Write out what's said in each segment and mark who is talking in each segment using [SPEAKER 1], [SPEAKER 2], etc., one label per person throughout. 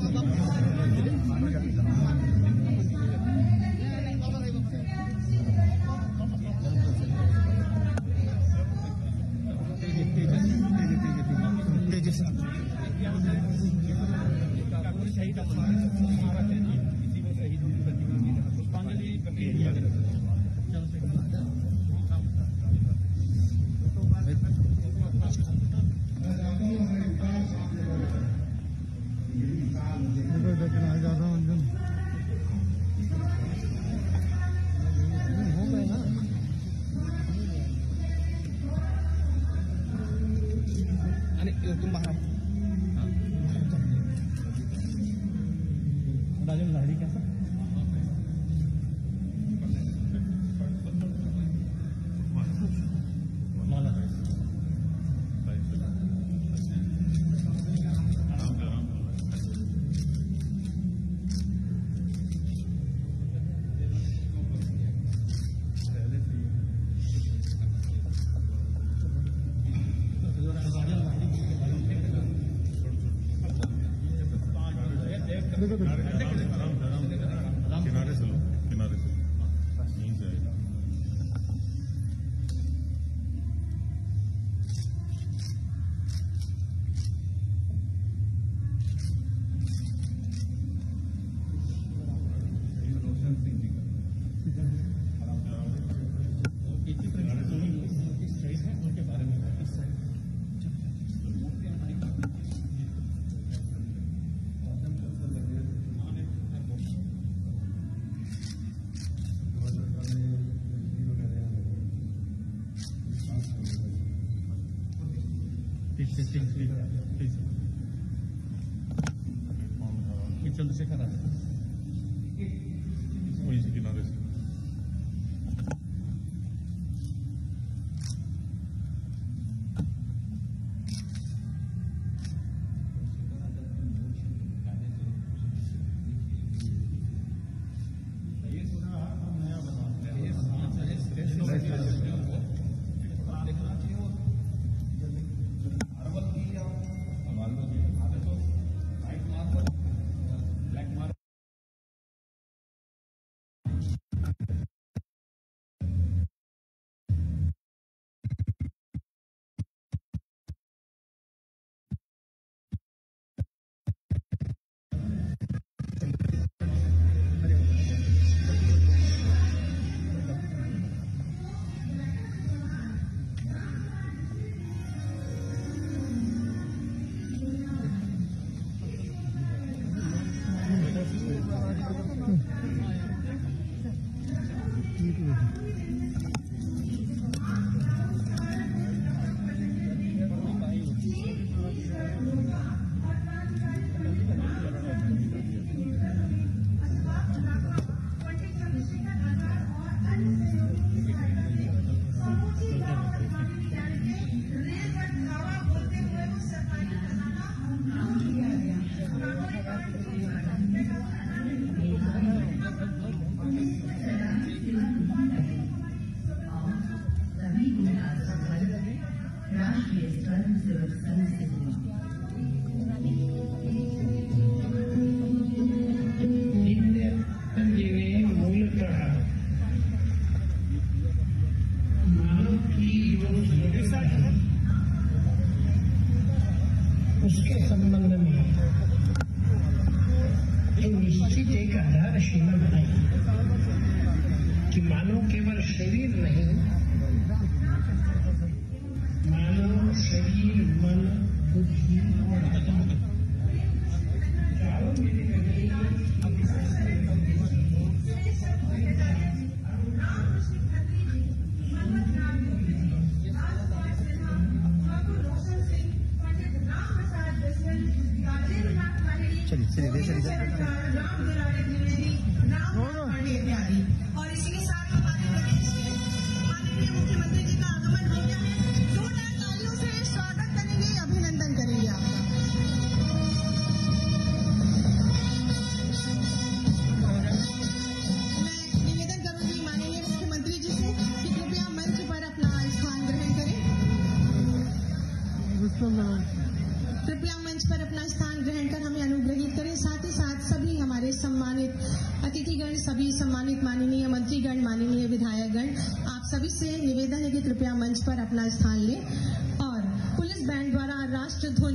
[SPEAKER 1] 何が見たの? कृपया मंच पर
[SPEAKER 2] अपना स्थान ग्रहण कर
[SPEAKER 3] हमें अनुग्रहित करें। साथ ही साथ सभी हमारे सम्मानित अतिथिगण, सभी सम्मानित माननीय मंत्रीगण, माननीय विधायकगण, आप सभी से निवेदन है कि कृपया मंच पर अपना स्थान लें और पुलिस बैंड द्वारा राष्ट्र धुन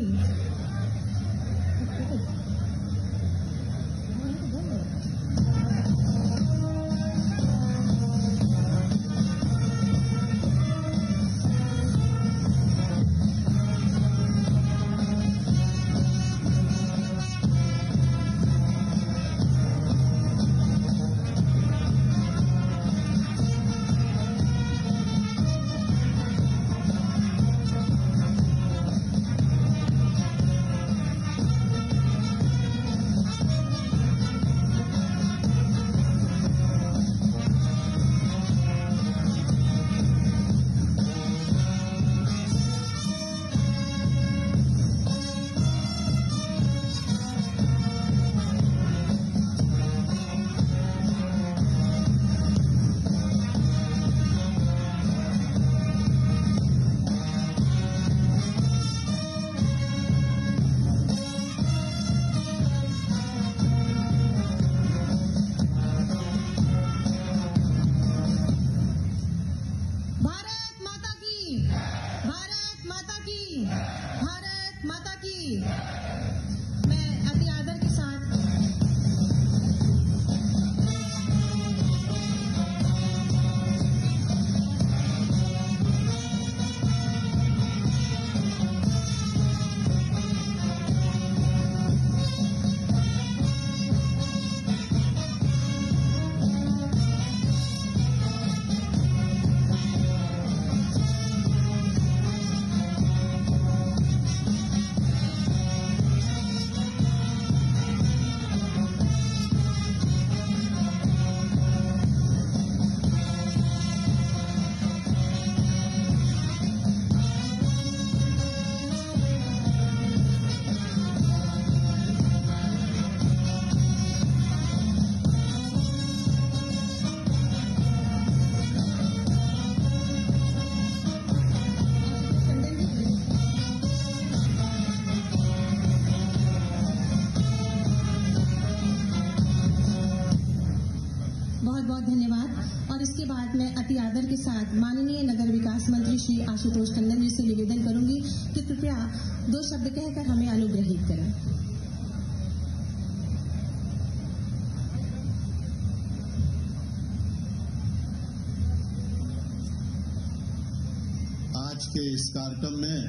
[SPEAKER 4] कार्यक्रम में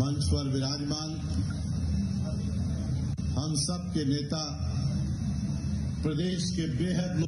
[SPEAKER 4] मंच पर विराजमान हम सब के नेता प्रदेश के बेहद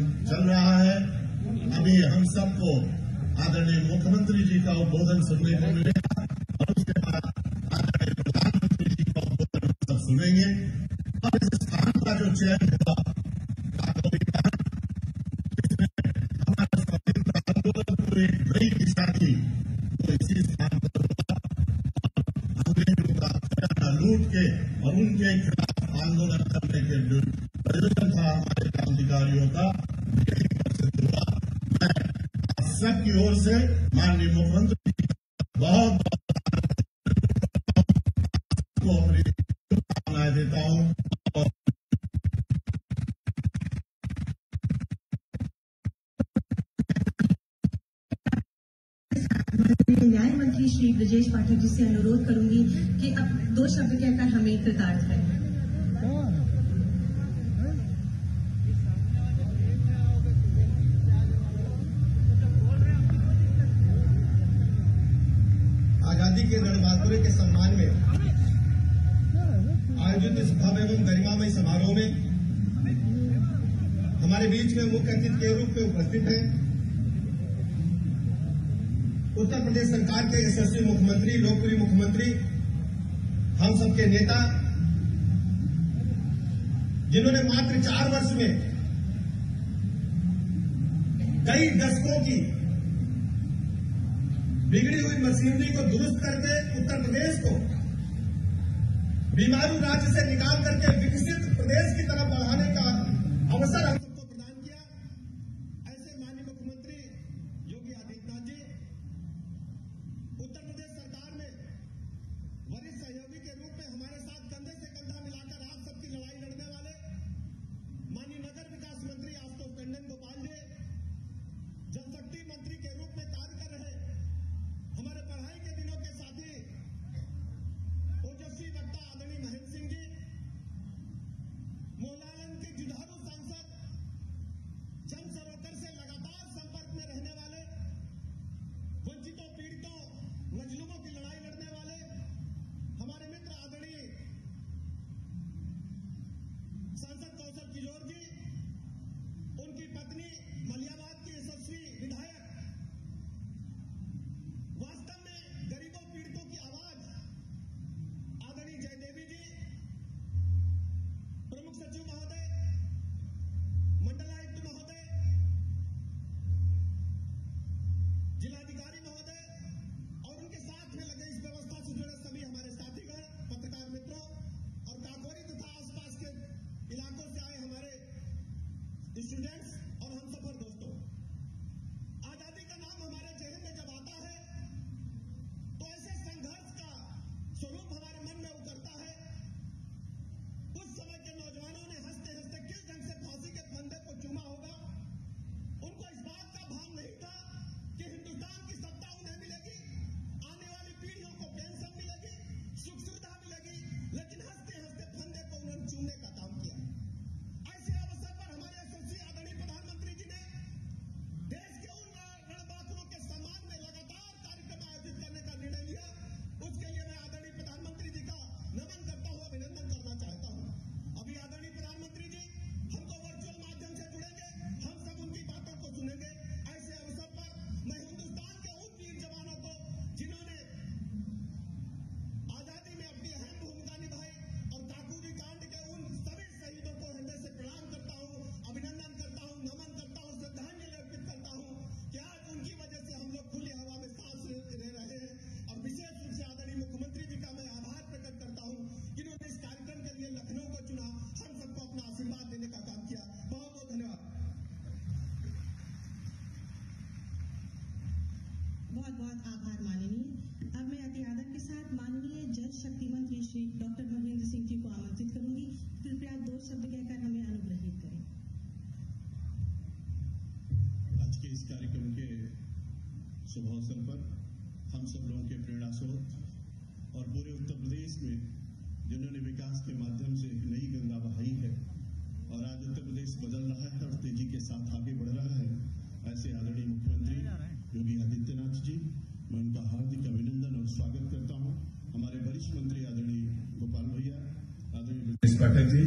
[SPEAKER 4] चल रहा है। अभी हम सबको आदरणीय मुख्यमंत्री जी का उद्बोधन सुनने को मिलेगा और उसके बाद आदरणीय प्रधानमंत्री जी का उद्बोधन हम सब सुनेंगे। और इस स्थान का जो चयन हुआ आंदोलन को एक नई दिशा इसी स्थान पर लूट के और उनके खिलाफ आंदोलन करने के प्रयोजन था हमारे क्रांतिकारियों का। सबकी ओर से माननीय मुख्यमंत्री बहुत शुभकामनाएँ देता हूँ।
[SPEAKER 3] न्याय मंत्री श्री ब्रजेश पाठक जी से अनुरोध करूँगी कि अब दो शब्द कहकर हमें कृतार्थ करें।
[SPEAKER 5] हुए के सम्मान में। आयोजित इस भव्य एवं गरिमामय समारोह में हमारे बीच में मुख्य अतिथि के रूप में उपस्थित हैं। उत्तर प्रदेश सरकार के यशस्वी मुख्यमंत्री, लोकप्रिय मुख्यमंत्री, हम सबके नेता, जिन्होंने मात्र चार वर्ष में कई दशकों की बिगड़ी हुई मशीनरी को दुरुस्त करके उत्तर प्रदेश को बीमारू राज्य से निकाल करके विकसित प्रदेश की तरफ़ बढ़ाने का अवसर अध्यक्ष जी,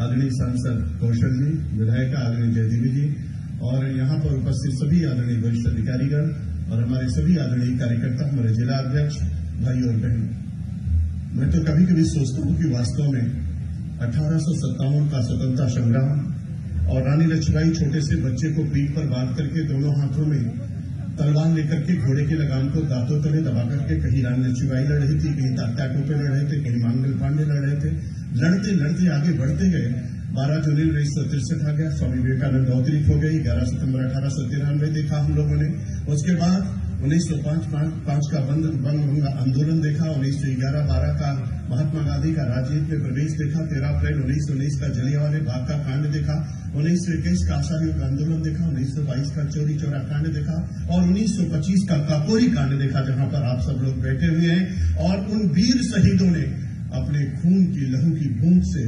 [SPEAKER 5] आदरणीय सांसद कौशल जी, विधायिका आदरणीय जयदेवी जी, और
[SPEAKER 4] यहाँ पर उपस्थित सभी आदरणीय वरिष्ठ अधिकारीगण और हमारे सभी आदरणीय कार्यकर्ता, हमारे जिला अध्यक्ष, भाई और बहन। मैं तो कभी कभी सोचता हूँ कि वास्तव में अठारह सौ सत्तावन का स्वतंत्रता संग्राम और रानी लक्ष्मीबाई छोटे से बच्चे को पीठ पर बाँध करके दोनों हाथों में तलवार लेकर के घोड़े के लगाम को दांतों तले दबा करके कहीं रानी लक्ष्मीबाई लड़ रही थी, कहीं तात्या टोपे लड़ रहे थे, कहीं मांगल पांडे लड़ रहे थे। लड़ते लड़ते आगे बढ़ते गए। बारह जनवरी उन्नीस सौ तिरसठ आ गया। स्वामी विवेकानंद अवतरित हो गई। ग्यारह सितंबर अठारह सौ तिरानवे देखा हम लोगों ने। उसके बाद उन्नीस सौ पाँच पाँच का बंद बंद आंदोलन देखा। उन्नीस सौ ग्यारह, बारह का महात्मा गांधी का राजनीति में प्रवेश देखा। तेरह अप्रैल उन्नीस सौ उन्नीस का जलियावाले बाग का कांड देखा। उन्नीस सौ इक्कीस का आसारियों का आंदोलन देखा। उन्नीस सौ बाईस का चोरी चौरा कांड देखा। और उन्नीस सौ पच्चीस का काकोरी कांड देखा, जहाँ पर आप सब लोग बैठे हुए हैं। और उन वीर शहीदों ने अपने खून की, लहू की बूंद से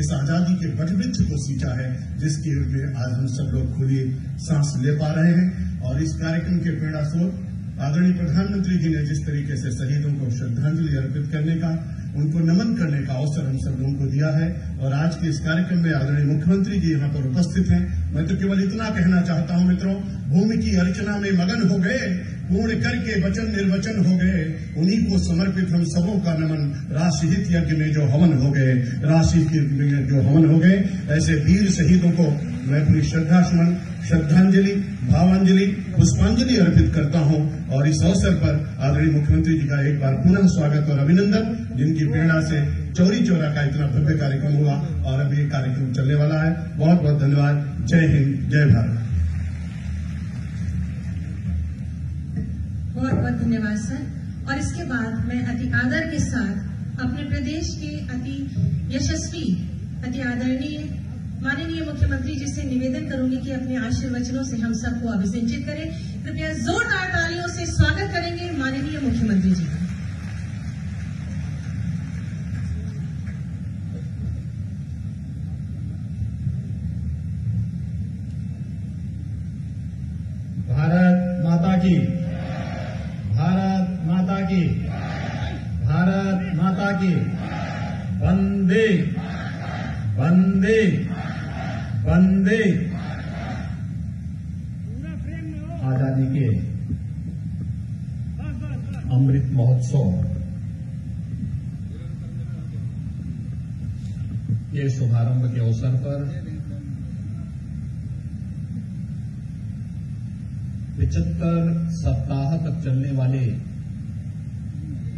[SPEAKER 4] इस आज़ादी के वटवृक्ष को सींचा है, जिसके में आज हम सब लोग खुली सांस ले पा रहे हैं। और इस कार्यक्रम के प्रेरणा स्रोत आदरणीय प्रधानमंत्री जी ने जिस तरीके से शहीदों को श्रद्धांजलि अर्पित करने का, उनको नमन करने का अवसर हम सब लोगों को दिया है। और आज के इस कार्यक्रम में आदरणीय मुख्यमंत्री जी यहाँ पर उपस्थित हैं। मैं तो केवल इतना कहना चाहता हूँ मित्रों, भूमि की अर्चना में मगन हो गए। पूर्ण करके वचन निर्वचन हो गए, उन्हीं को समर्पित हम सबों का नमन। राष्ट्रहित यज्ञ में जो हवन हो गए राष्ट्रहित में जो हवन हो गए, ऐसे वीर शहीदों को मैं अपनी श्रद्धा सुमन, श्रद्धांजलि, भावांजलि, पुष्पांजलि अर्पित करता हूँ। और इस अवसर पर आदरणीय मुख्यमंत्री जी का एक बार पुनः स्वागत और अभिनंदन, जिनकी प्रेरणा से चौरी चौरा का इतना भव्य कार्यक्रम हुआ और ये कार्यक्रम चलने वाला है। बहुत बहुत धन्यवाद। जय हिंद, जय भारत।
[SPEAKER 6] बहुत बहुत धन्यवाद सर और इसके बाद मैं अति आदर के साथ अपने प्रदेश के अति यशस्वी, अति आदरणीय, माननीय मुख्यमंत्री जी से निवेदन करूँगी कि अपने आशीर्वचनों से हम सबको अभिसंचित करें। कृपया जोरदार तालियों से स्वागत करेंगे माननीय मुख्यमंत्री जी। का
[SPEAKER 7] भारत माता की भारत माता की। भारत माता की। वंदे। वंदे। वंदे। आज़ादी के अमृत महोत्सव। के शुभारंभ के अवसर पर पिचहत्तर सप्ताह तक चलने वाले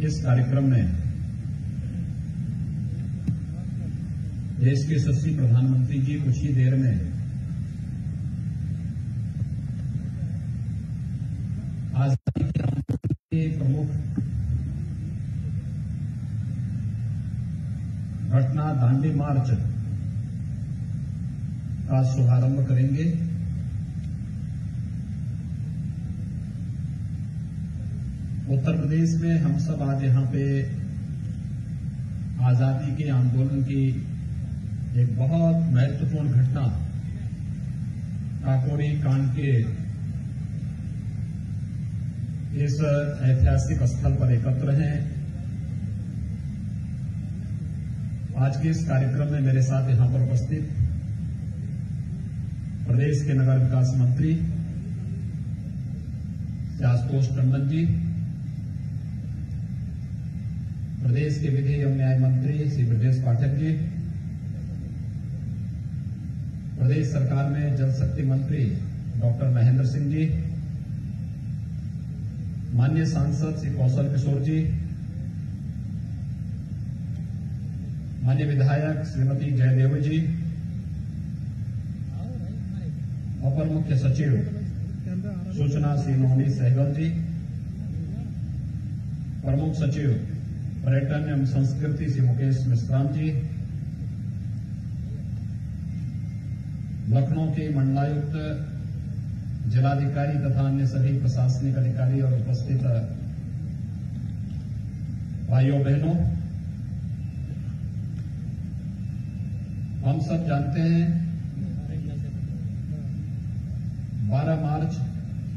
[SPEAKER 7] इस कार्यक्रम में देश के यशस्वी प्रधानमंत्री जी कुछ ही देर में आज़ादी के प्रमुख घटना दांडी मार्च का शुभारंभ करेंगे। उत्तर प्रदेश में हम सब आज यहाँ पे आज़ादी के आंदोलन की एक बहुत महत्वपूर्ण घटना काकोरी कांड के इस ऐतिहासिक स्थल पर एकत्र हैं। आज के इस कार्यक्रम में मेरे साथ यहाँ पर उपस्थित प्रदेश के नगर विकास मंत्री आशुतोष टंडन जी प्रदेश के विधि एवं न्याय मंत्री श्री ब्रजेश पाठक जी। प्रदेश सरकार में जल शक्ति मंत्री डॉक्टर महेंद्र सिंह जी। मान्य सांसद श्री कौशल किशोर जी। मान्य विधायक श्रीमती जयदेव जी। अपर मुख्य सचिव सूचना श्री मोहनी सहगल जी। प्रमुख सचिव पर्यटन एवं संस्कृति श्री मुकेश मिश्राम जी लखनऊ के मंडलायुक्त जिलाधिकारी तथा अन्य सभी प्रशासनिक अधिकारी और उपस्थित भाइयों बहनों हम सब जानते हैं 12 मार्च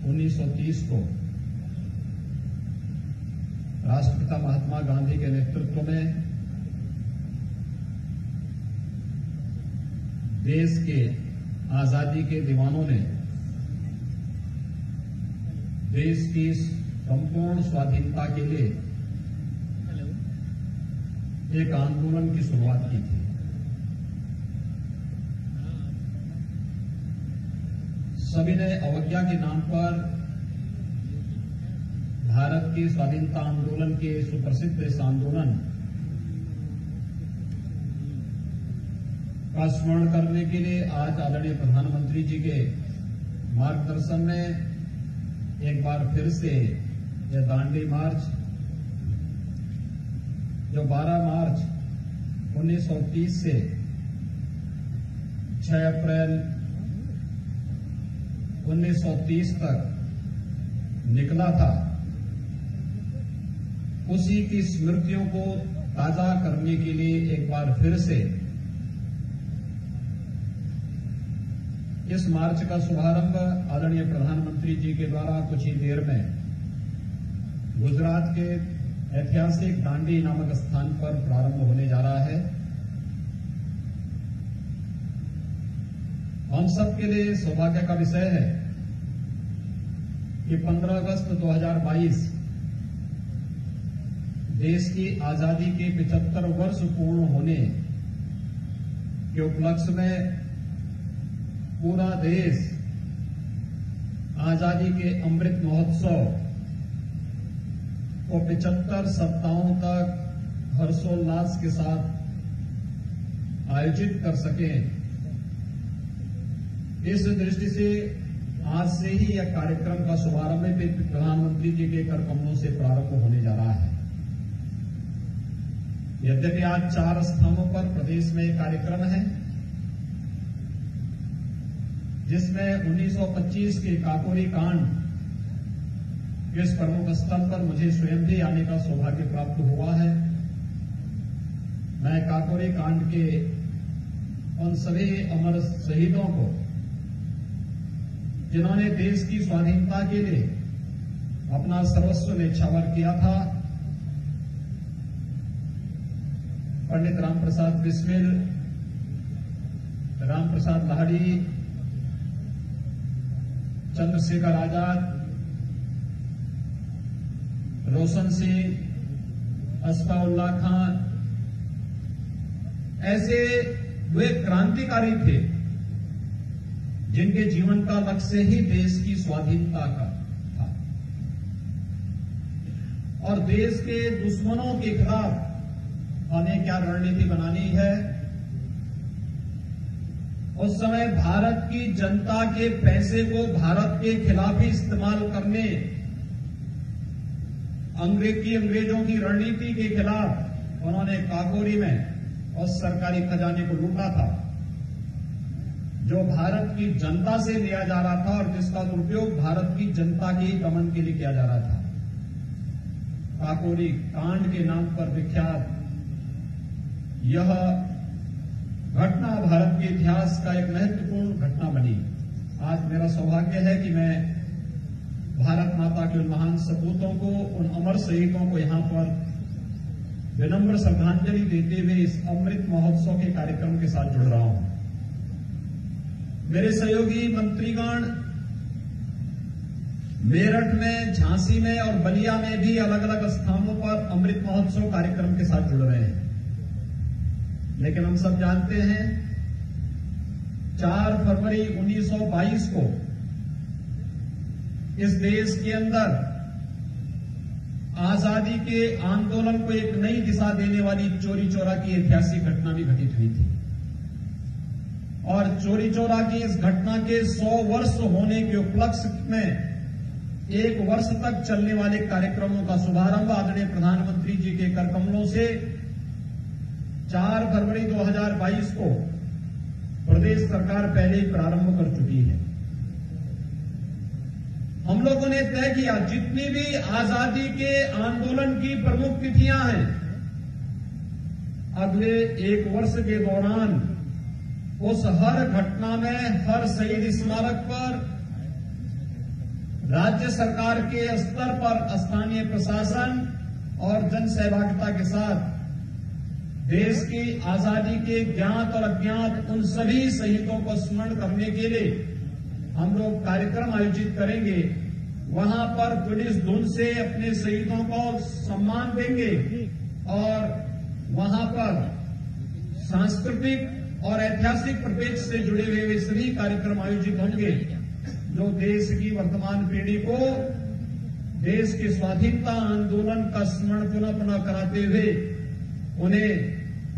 [SPEAKER 7] 1930 को राष्ट्रपिता महात्मा गांधी के नेतृत्व में देश के आज़ादी के दीवानों ने देश की संपूर्ण स्वाधीनता के लिए एक आंदोलन की शुरुआत की थी। सभी ने अवज्ञा के नाम पर भारत के स्वाधीनता आंदोलन के सुप्रसिद्ध इस आंदोलन का स्मरण करने के लिए आज आदरणीय प्रधानमंत्री जी के मार्गदर्शन में एक बार फिर से यह दांडी मार्च, जो 12 मार्च 1930 से 6 अप्रैल 1930 तक निकला था। उसी की स्मृतियों को ताज़ा करने के लिए एक बार फिर से इस मार्च का शुभारंभ आदरणीय प्रधानमंत्री जी के द्वारा कुछ ही देर में गुजरात के ऐतिहासिक दांडी नामक स्थान पर प्रारंभ होने जा रहा है। हम सबके लिए सौभाग्य का विषय है कि 15 अगस्त 2022 देश की आज़ादी के 75 वर्ष पूर्ण होने के उपलक्ष्य में पूरा देश आज़ादी के अमृत महोत्सव को 75 सप्ताहों तक हर्षोल्लास के साथ आयोजित कर सके। इस दृष्टि से आज से ही यह कार्यक्रम का शुभारंभ भी प्रधानमंत्री जी के कर कमलों से प्रारंभ होने जा रहा है। यद्यपि आज चार स्थानों पर प्रदेश में कार्यक्रम है, जिसमें 1925 के काकोरी कांड इस प्रमुख स्थल पर मुझे स्वयं भी आने का सौभाग्य प्राप्त हुआ है। मैं काकोरी कांड के उन सभी अमर शहीदों को, जिन्होंने देश की स्वाधीनता के लिए अपना सर्वस्व निछावर किया था पंडित राम प्रसाद बिस्मिल राम प्रसाद लाहड़ी, चंद्रशेखर आज़ाद, रोशन सिंह, अस्फाउल्ला खान, ऐसे वे क्रांतिकारी थे जिनके जीवन का लक्ष्य ही देश की स्वाधीनता का था। और देश के दुश्मनों के खिलाफ हमें क्या रणनीति बनानी है? उस समय भारत की जनता के पैसे को भारत के खिलाफ ही इस्तेमाल करने, अंग्रेज़ की अंग्रेज़ों की रणनीति के खिलाफ उन्होंने काकोरी में उस सरकारी खजाने को लूटा था, जो भारत की जनता से लिया जा रहा था और जिसका दुरुपयोग भारत की जनता के दमन के लिए किया जा रहा था। काकोरी कांड के नाम पर विख्यात यह घटना भारत के इतिहास का एक महत्वपूर्ण घटना बनी। आज मेरा सौभाग्य है कि मैं भारत माता के उन महान सपूतों को, उन अमर शहीदों को यहाँ पर विनम्र श्रद्धांजलि देते हुए इस अमृत महोत्सव के कार्यक्रम के साथ जुड़ रहा हूँ। मेरे सहयोगी मंत्रीगण, मेरठ में, झांसी में और बलिया में भी अलग अलग स्थानों पर अमृत महोत्सव कार्यक्रम के साथ जुड़ रहे हैं। लेकिन हम सब जानते हैं 4 फरवरी 1922 को इस देश के अंदर आज़ादी के आंदोलन को एक नई दिशा देने वाली चोरी चोरा की ऐतिहासिक घटना भी घटित हुई थी। और चोरी चोरा की इस घटना के 100 वर्ष होने के उपलक्ष्य में एक वर्ष तक चलने वाले कार्यक्रमों का शुभारंभ आदरणीय प्रधानमंत्री जी के कर कमलों से 4 फरवरी 2022 को प्रदेश सरकार पहले ही प्रारंभ कर चुकी है। हम लोगों ने तय किया, जितनी भी आज़ादी के आंदोलन की प्रमुख तिथियाँ हैं, अगले एक वर्ष के दौरान उस हर घटना में, हर शहीद स्मारक पर, राज्य सरकार के स्तर पर स्थानीय प्रशासन और जन सहभागिता के साथ देश की आज़ादी के ज्ञात और अज्ञात उन सभी शहीदों को स्मरण करने के लिए हम लोग कार्यक्रम आयोजित करेंगे। वहाँ पर पुलिस धुन से अपने शहीदों को सम्मान देंगे और वहाँ पर सांस्कृतिक और ऐतिहासिक प्रपेक्ष से जुड़े हुए वे सभी कार्यक्रम आयोजित होंगे जो देश की वर्तमान पीढ़ी को देश के स्वाधीनता आंदोलन का स्मरण पुनः पुनः कराते हुए उन्हें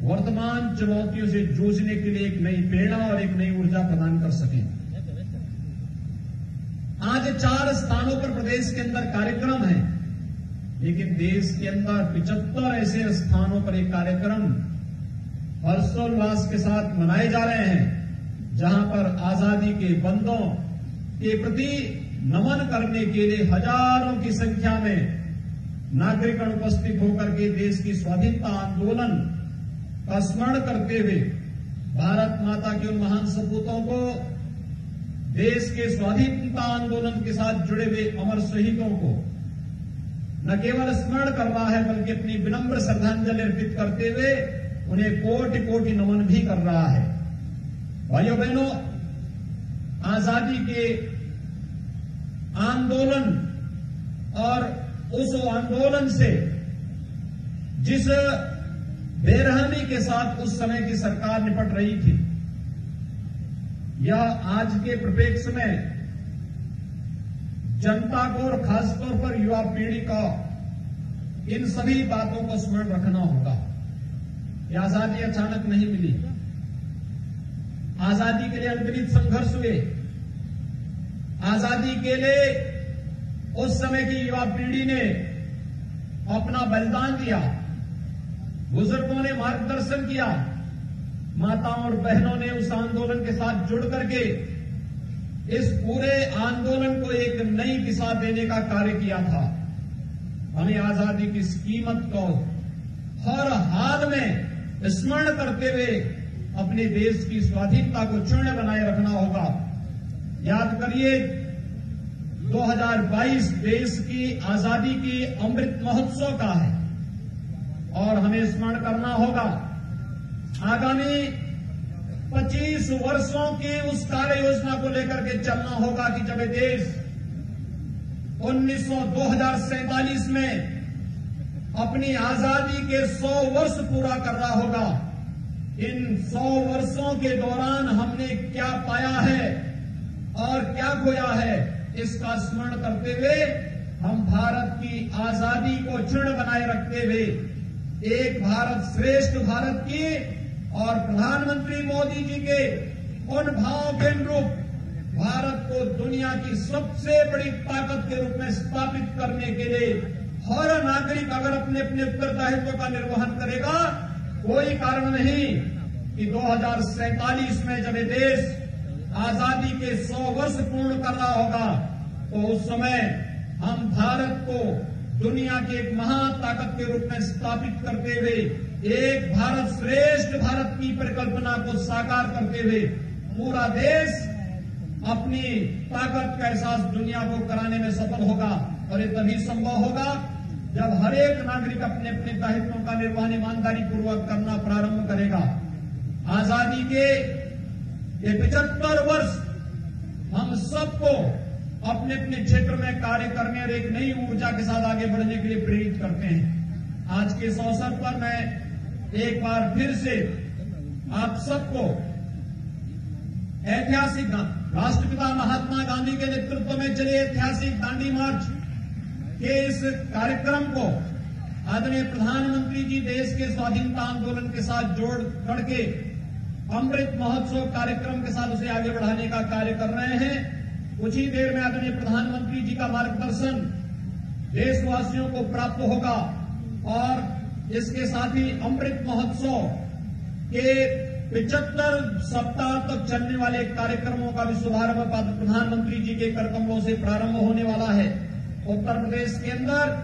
[SPEAKER 7] वर्तमान चुनौतियों से जूझने के लिए एक नई प्रेरणा और एक नई ऊर्जा प्रदान कर सकें। आज चार स्थानों पर प्रदेश के अंदर कार्यक्रम है, लेकिन देश के अंदर पिचहत्तर ऐसे स्थानों पर एक कार्यक्रम हर्षोल्लास के साथ मनाए जा रहे हैं, जहाँ पर आज़ादी के बंदों के प्रति नमन करने के लिए हज़ारों की संख्या में नागरिकगण उपस्थित होकर के देश की स्वाधीनता आंदोलन का स्मरण करते हुए भारत माता के उन महान सपूतों को देश के स्वाधीनता आंदोलन के साथ जुड़े हुए अमर शहीदों को न केवल स्मरण कर रहा है, बल्कि अपनी विनम्र श्रद्धांजलि अर्पित करते हुए उन्हें कोटि कोटि नमन भी कर रहा है। भाइयों बहनों आज़ादी के आंदोलन और उस आंदोलन से, जिस बेरहमी के साथ उस समय की सरकार निपट रही थी, या आज के प्रपेक्ष में जनता को और खासतौर पर युवा पीढ़ी का इन सभी बातों को स्मरण रखना होगा। यह आज़ादी अचानक नहीं मिली। आज़ादी के लिए अंतरित संघर्ष हुए। आज़ादी के लिए उस समय की युवा पीढ़ी ने अपना बलिदान दिया। बुज़ुर्गों ने मार्गदर्शन किया। माताओं और बहनों ने उस आंदोलन के साथ जुड़ करके इस पूरे आंदोलन को एक नई दिशा देने का कार्य किया था। हमें आज़ादी की इस कीमत को हर हाल में स्मरण करते हुए अपने देश की स्वाधीनता को चूर्ण बनाए रखना होगा। याद करिए 2022 देश की आज़ादी की अमृत महोत्सव का है। और हमें स्मरण करना होगा, आगामी 25 वर्षों की उस कार्य योजना को लेकर के चलना होगा कि जब देश 1900 2047 में अपनी आज़ादी के 100 वर्ष पूरा कर रहा होगा, इन 100 वर्षों के दौरान हमने क्या पाया है और क्या खोया है? इसका स्मरण करते हुए हम भारत की आज़ादी को चूर्ण बनाए रखते हुए एक भारत श्रेष्ठ भारत की और प्रधानमंत्री मोदी जी के उन भाव के अनुरूप भारत को दुनिया की सबसे बड़ी ताकत के रूप में स्थापित करने के लिए हर नागरिक अगर अपने अपने उत्तरदायित्व का निर्वहन करेगा, कोई कारण नहीं कि दो में जब देश आज़ादी के 100 वर्ष पूर्ण कर रहा होगा तो उस समय हम भारत को दुनिया के एक महाताकत के रूप में स्थापित करते हुए, एक भारत श्रेष्ठ भारत की परिकल्पना को साकार करते हुए पूरा देश अपनी ताकत का एहसास दुनिया को कराने में सफल होगा। और ये तभी संभव होगा जब हर एक नागरिक अपने अपने दायित्वों का निर्वहन ईमानदारी पूर्वक करना प्रारंभ करेगा। आज़ादी के ये पिछहत्तर वर्ष हम सबको अपने अपने क्षेत्र में कार्य करने और एक नई ऊर्जा के साथ आगे बढ़ने के लिए प्रेरित करते हैं। आज के इस अवसर पर मैं एक बार फिर से आप सबको ऐतिहासिक राष्ट्रपिता महात्मा गांधी के नेतृत्व में चले ऐतिहासिक दांडी मार्च के इस कार्यक्रम को आदरणीय प्रधानमंत्री जी देश के स्वाधीनता आंदोलन के साथ जोड़ करके अमृत महोत्सव कार्यक्रम के साथ उसे आगे बढ़ाने का कार्य कर रहे हैं। कुछ ही देर में आदरणीय प्रधानमंत्री जी का मार्गदर्शन देशवासियों को प्राप्त होगा। और इसके साथ ही अमृत महोत्सव के पिचहत्तर सप्ताह तक चलने वाले कार्यक्रमों का भी शुभारंभ प्रधानमंत्री जी के कर कमलों से प्रारंभ होने वाला है। उत्तर प्रदेश के अंदर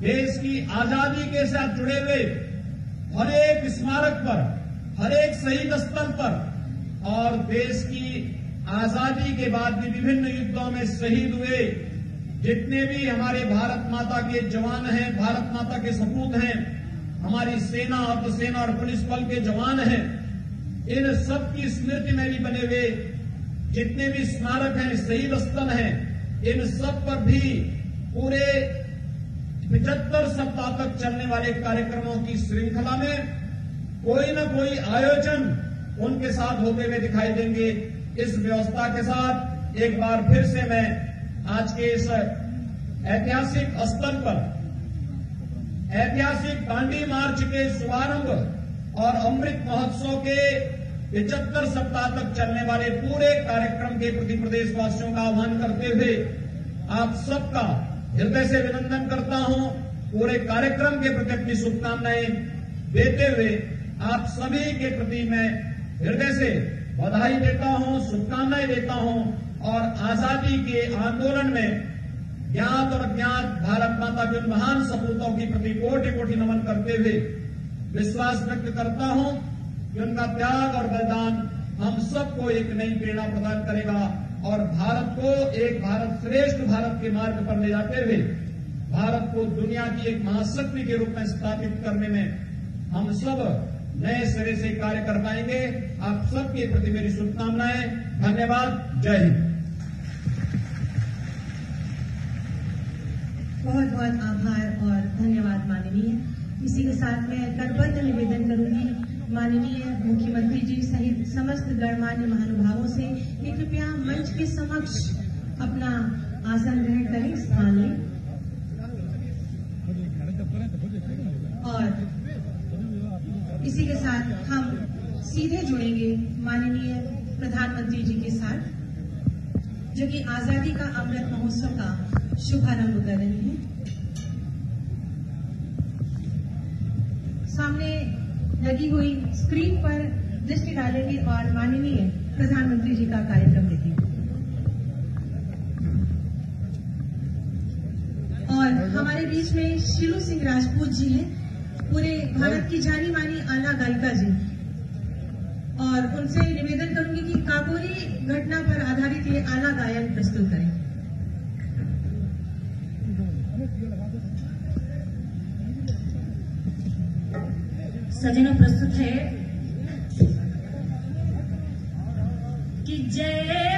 [SPEAKER 7] देश की आज़ादी के साथ जुड़े हुए हर एक स्मारक पर हर एक शहीद स्थल पर। और देश की आज़ादी के बाद भी विभिन्न युद्धों में शहीद हुए। जितने भी हमारे भारत माता के जवान हैं, भारत माता के सपूत हैं, हमारी सेना, अर्धसेना और पुलिस बल के जवान हैं, इन सब की स्मृति में भी बने हुए जितने भी स्मारक हैं, शहीद स्थल हैं, इन सब पर भी पूरे पिछहत्तर सप्ताह तक चलने वाले कार्यक्रमों की श्रृंखला में कोई न कोई आयोजन उनके साथ होते हुए दिखाई देंगे। इस व्यवस्था के साथ एक बार फिर से मैं आज के इस ऐतिहासिक स्थल पर, ऐतिहासिक दांडी मार्च के शुभारंभ और अमृत महोत्सव के पिचहत्तर सप्ताह तक चलने वाले पूरे कार्यक्रम के प्रति प्रदेशवासियों का आह्वान करते हुए आप सबका हृदय से अभिनंदन करता हूँ। पूरे कार्यक्रम के प्रति अपनी शुभकामनाएँ देते हुए आप सभी के प्रति मैं हृदय से बधाई देता हूँ, शुभकामनाएँ देता हूँ और आज़ादी के आंदोलन में ज्ञात और अज्ञात भारत माता के महान सपूतों की प्रति कोटि कोटि नमन करते हुए विश्वास व्यक्त करता हूँ कि उनका त्याग और बलिदान हम सबको एक नई प्रेरणा प्रदान करेगा और भारत को एक भारत श्रेष्ठ भारत के मार्ग पर ले जाते हुए भारत को दुनिया की एक महाशक्ति के रूप में स्थापित करने में हम सब नए सिरे से कार्य कर पाएँगे। आप सबके प्रति मेरी शुभकामनाएँ। धन्यवाद। जय हिंद।
[SPEAKER 6] बहुत बहुत आभार और धन्यवाद माननीय। इसी के साथ मैं करबद्ध निवेदन करूँगी। माननीय मुख्यमंत्री जी सहित समस्त गणमान्य महानुभावों से कि कृपया मंच के समक्ष अपना आसन ग्रहण करें, स्थान लें। और इसी के साथ हम सीधे जुड़ेंगे माननीय प्रधानमंत्री जी के साथ, जो कि आज़ादी का अमृत महोत्सव का शुभारंभ कर रहे हैं। सामने लगी हुई स्क्रीन पर दृष्टि डालेंगे और माननीय प्रधानमंत्री जी का कार्यक्रम देखेंगे। और हमारे बीच में शिलू सिंह राजपूत जी हैं। पूरे भारत की जानी मानी आला गायिका जी। और उनसे निवेदन करूँगी कि काकोरी घटना पर आधारित ये आला गायन प्रस्तुत करें।
[SPEAKER 8] सजनों, प्रस्तुत है कि जय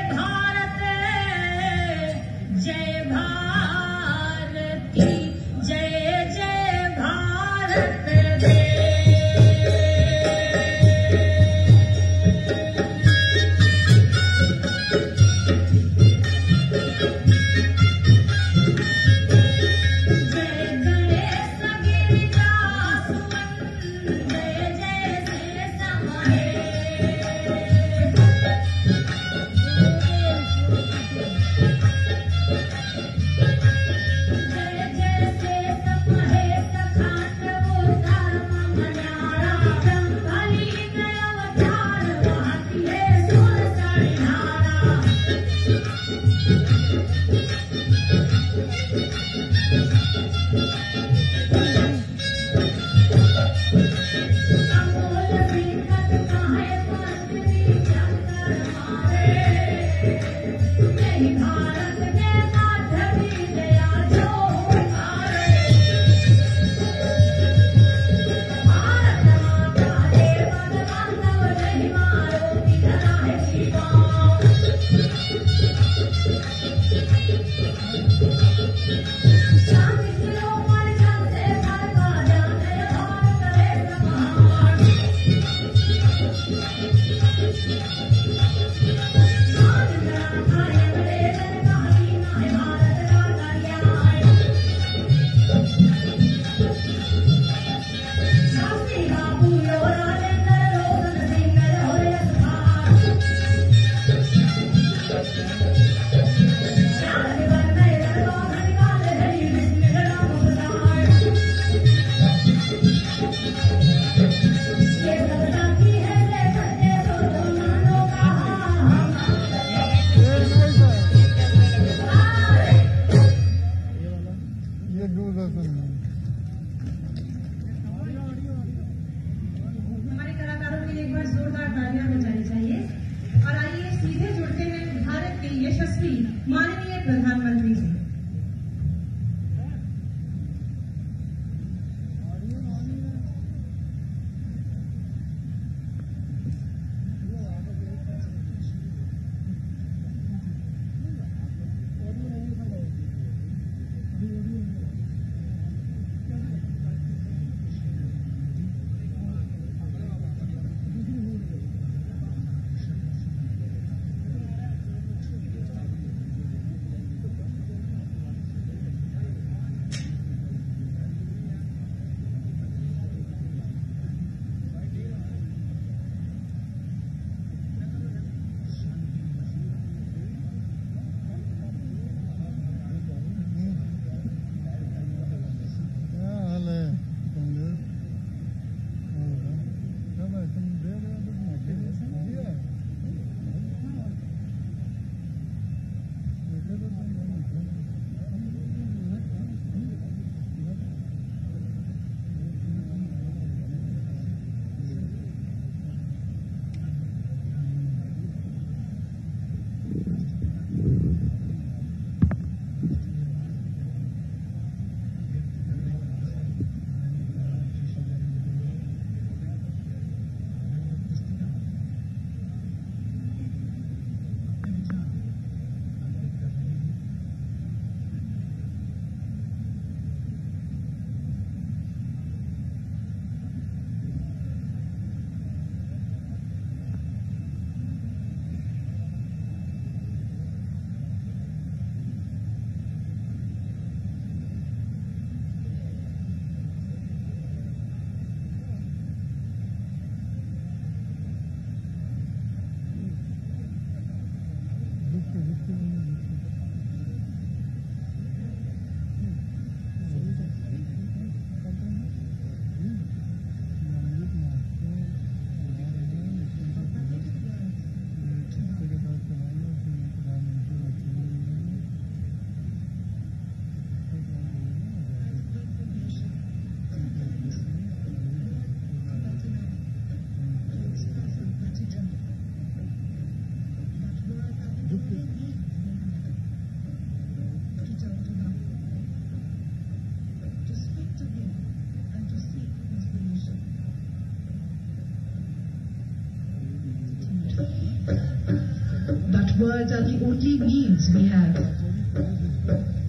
[SPEAKER 9] words are the only means we have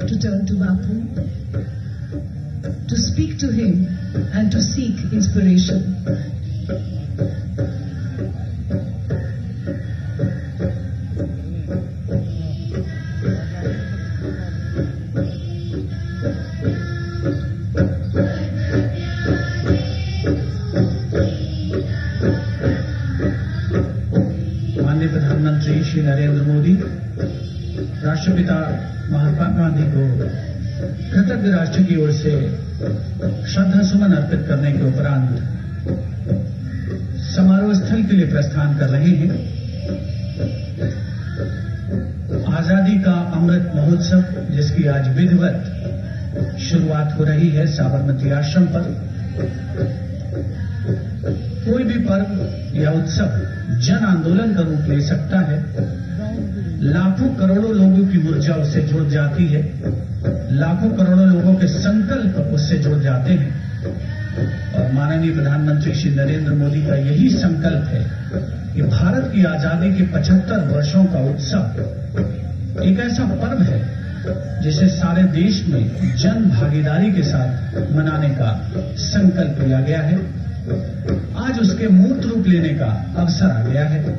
[SPEAKER 9] to turn to Bapu,
[SPEAKER 10] वर्षों का उत्सव। एक ऐसा पर्व है, जिसे सारे देश में जन भागीदारी के साथ मनाने का संकल्प लिया गया है। आज उसके मूर्त रूप लेने का अवसर आ गया है।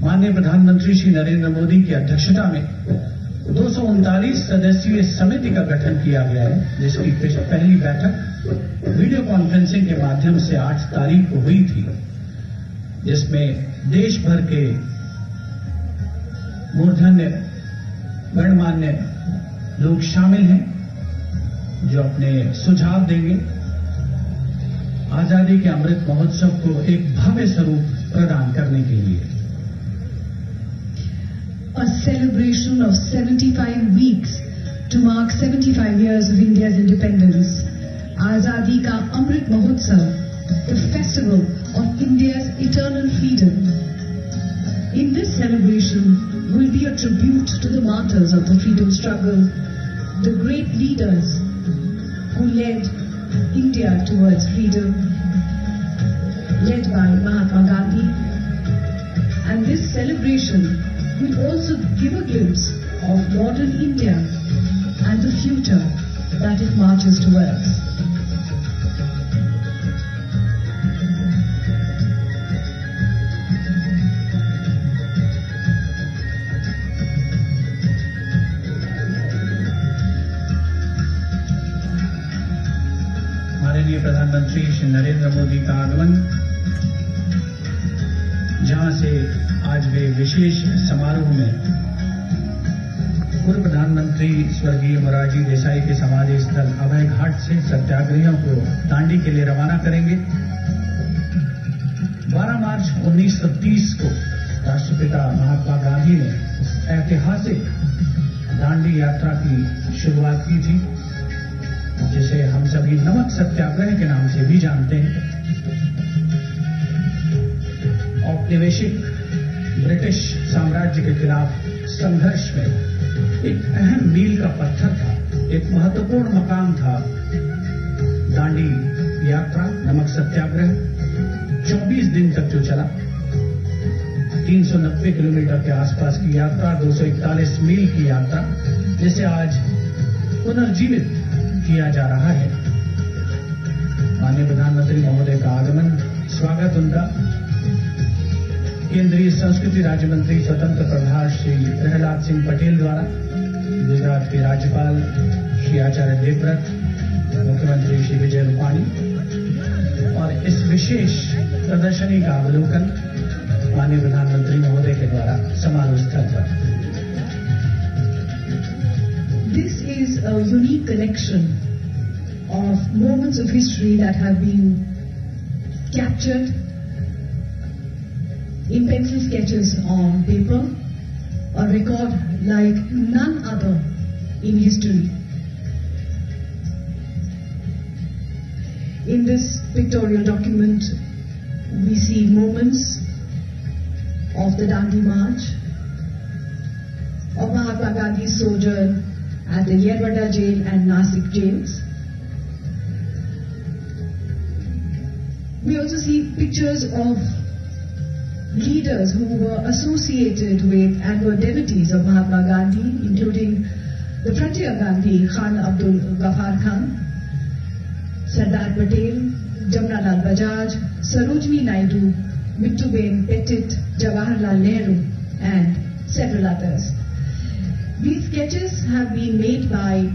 [SPEAKER 10] माननीय प्रधानमंत्री श्री नरेंद्र मोदी की अध्यक्षता में दो सौ उनतालीस सदस्यीय समिति का गठन किया गया है, जिसकी पहली बैठक वीडियो कॉन्फ्रेंसिंग के माध्यम से 8 तारीख को हुई थी, जिसमें देश भर के गुणधन्य गणमान्य लोग शामिल हैं जो अपने सुझाव देंगे। आज़ादी के अमृत महोत्सव को एक भव्य स्वरूप प्रदान करने के लिए।
[SPEAKER 9] A celebration of 75 five weeks to mark 75 five years of India independence Azadi ka Amrit Mahotsav the festival of India eternal freedom In this celebration will be a tribute to the martyrs of the freedom struggle, the great leaders who led India towards freedom, led by Mahatma Gandhi. And this celebration will also give a glimpse of modern India and the future that it marches towards.
[SPEAKER 10] प्रधानमंत्री श्री नरेंद्र मोदी का आगमन, जहाँ से आज वे विशेष समारोह में पूर्व प्रधानमंत्री स्वर्गीय मोरारजी देसाई के समाधि स्थल अभय घाट से सत्याग्रहियों को दांडी के लिए रवाना करेंगे। 12 मार्च 1930 को राष्ट्रपिता महात्मा गांधी ने ऐतिहासिक दांडी यात्रा की शुरुआत की थी। जिसे हम सभी नमक सत्याग्रह के नाम से भी जानते हैं। औपनिवेशिक ब्रिटिश साम्राज्य के खिलाफ संघर्ष में एक अहम मील का पत्थर था, एक महत्वपूर्ण मकाम था। दांडी यात्रा, नमक सत्याग्रह 24 दिन तक जो चला। 390 किलोमीटर के आसपास की यात्रा 241 मील की यात्रा, जिसे आज पुनर्जीवित किया जा रहा है। माननीय प्रधानमंत्री महोदय का आगमन, स्वागत उनका। केंद्रीय संस्कृति राज्य मंत्री स्वतंत्र प्रभार श्री प्रहलाद सिंह पटेल द्वारा गुजरात के राज्यपाल श्री आचार्य देवव्रत, मुख्यमंत्री श्री विजय रूपाणी और इस विशेष प्रदर्शनी का अवलोकन माननीय प्रधानमंत्री महोदय के द्वारा समारोह स्थल पर।
[SPEAKER 9] Is a unique collection of moments of history that have been captured in pencil sketches on paper, a record like none other in history. In this pictorial document, we see moments of the Dandi March, of Mahatma Gandhi's sojourn at the Yerwada jail and Nasik jails. We also see pictures of leaders who were associated with and were devotees of Mahatma Gandhi, including the frontier Gandhi, Khan Abdul Ghaffar Khan, Sardar Patel, Jamnalal Bajaj, Sarojini Naidu, Mittuben Petit, Jawaharlal Nehru, and several others. These sketches have been made by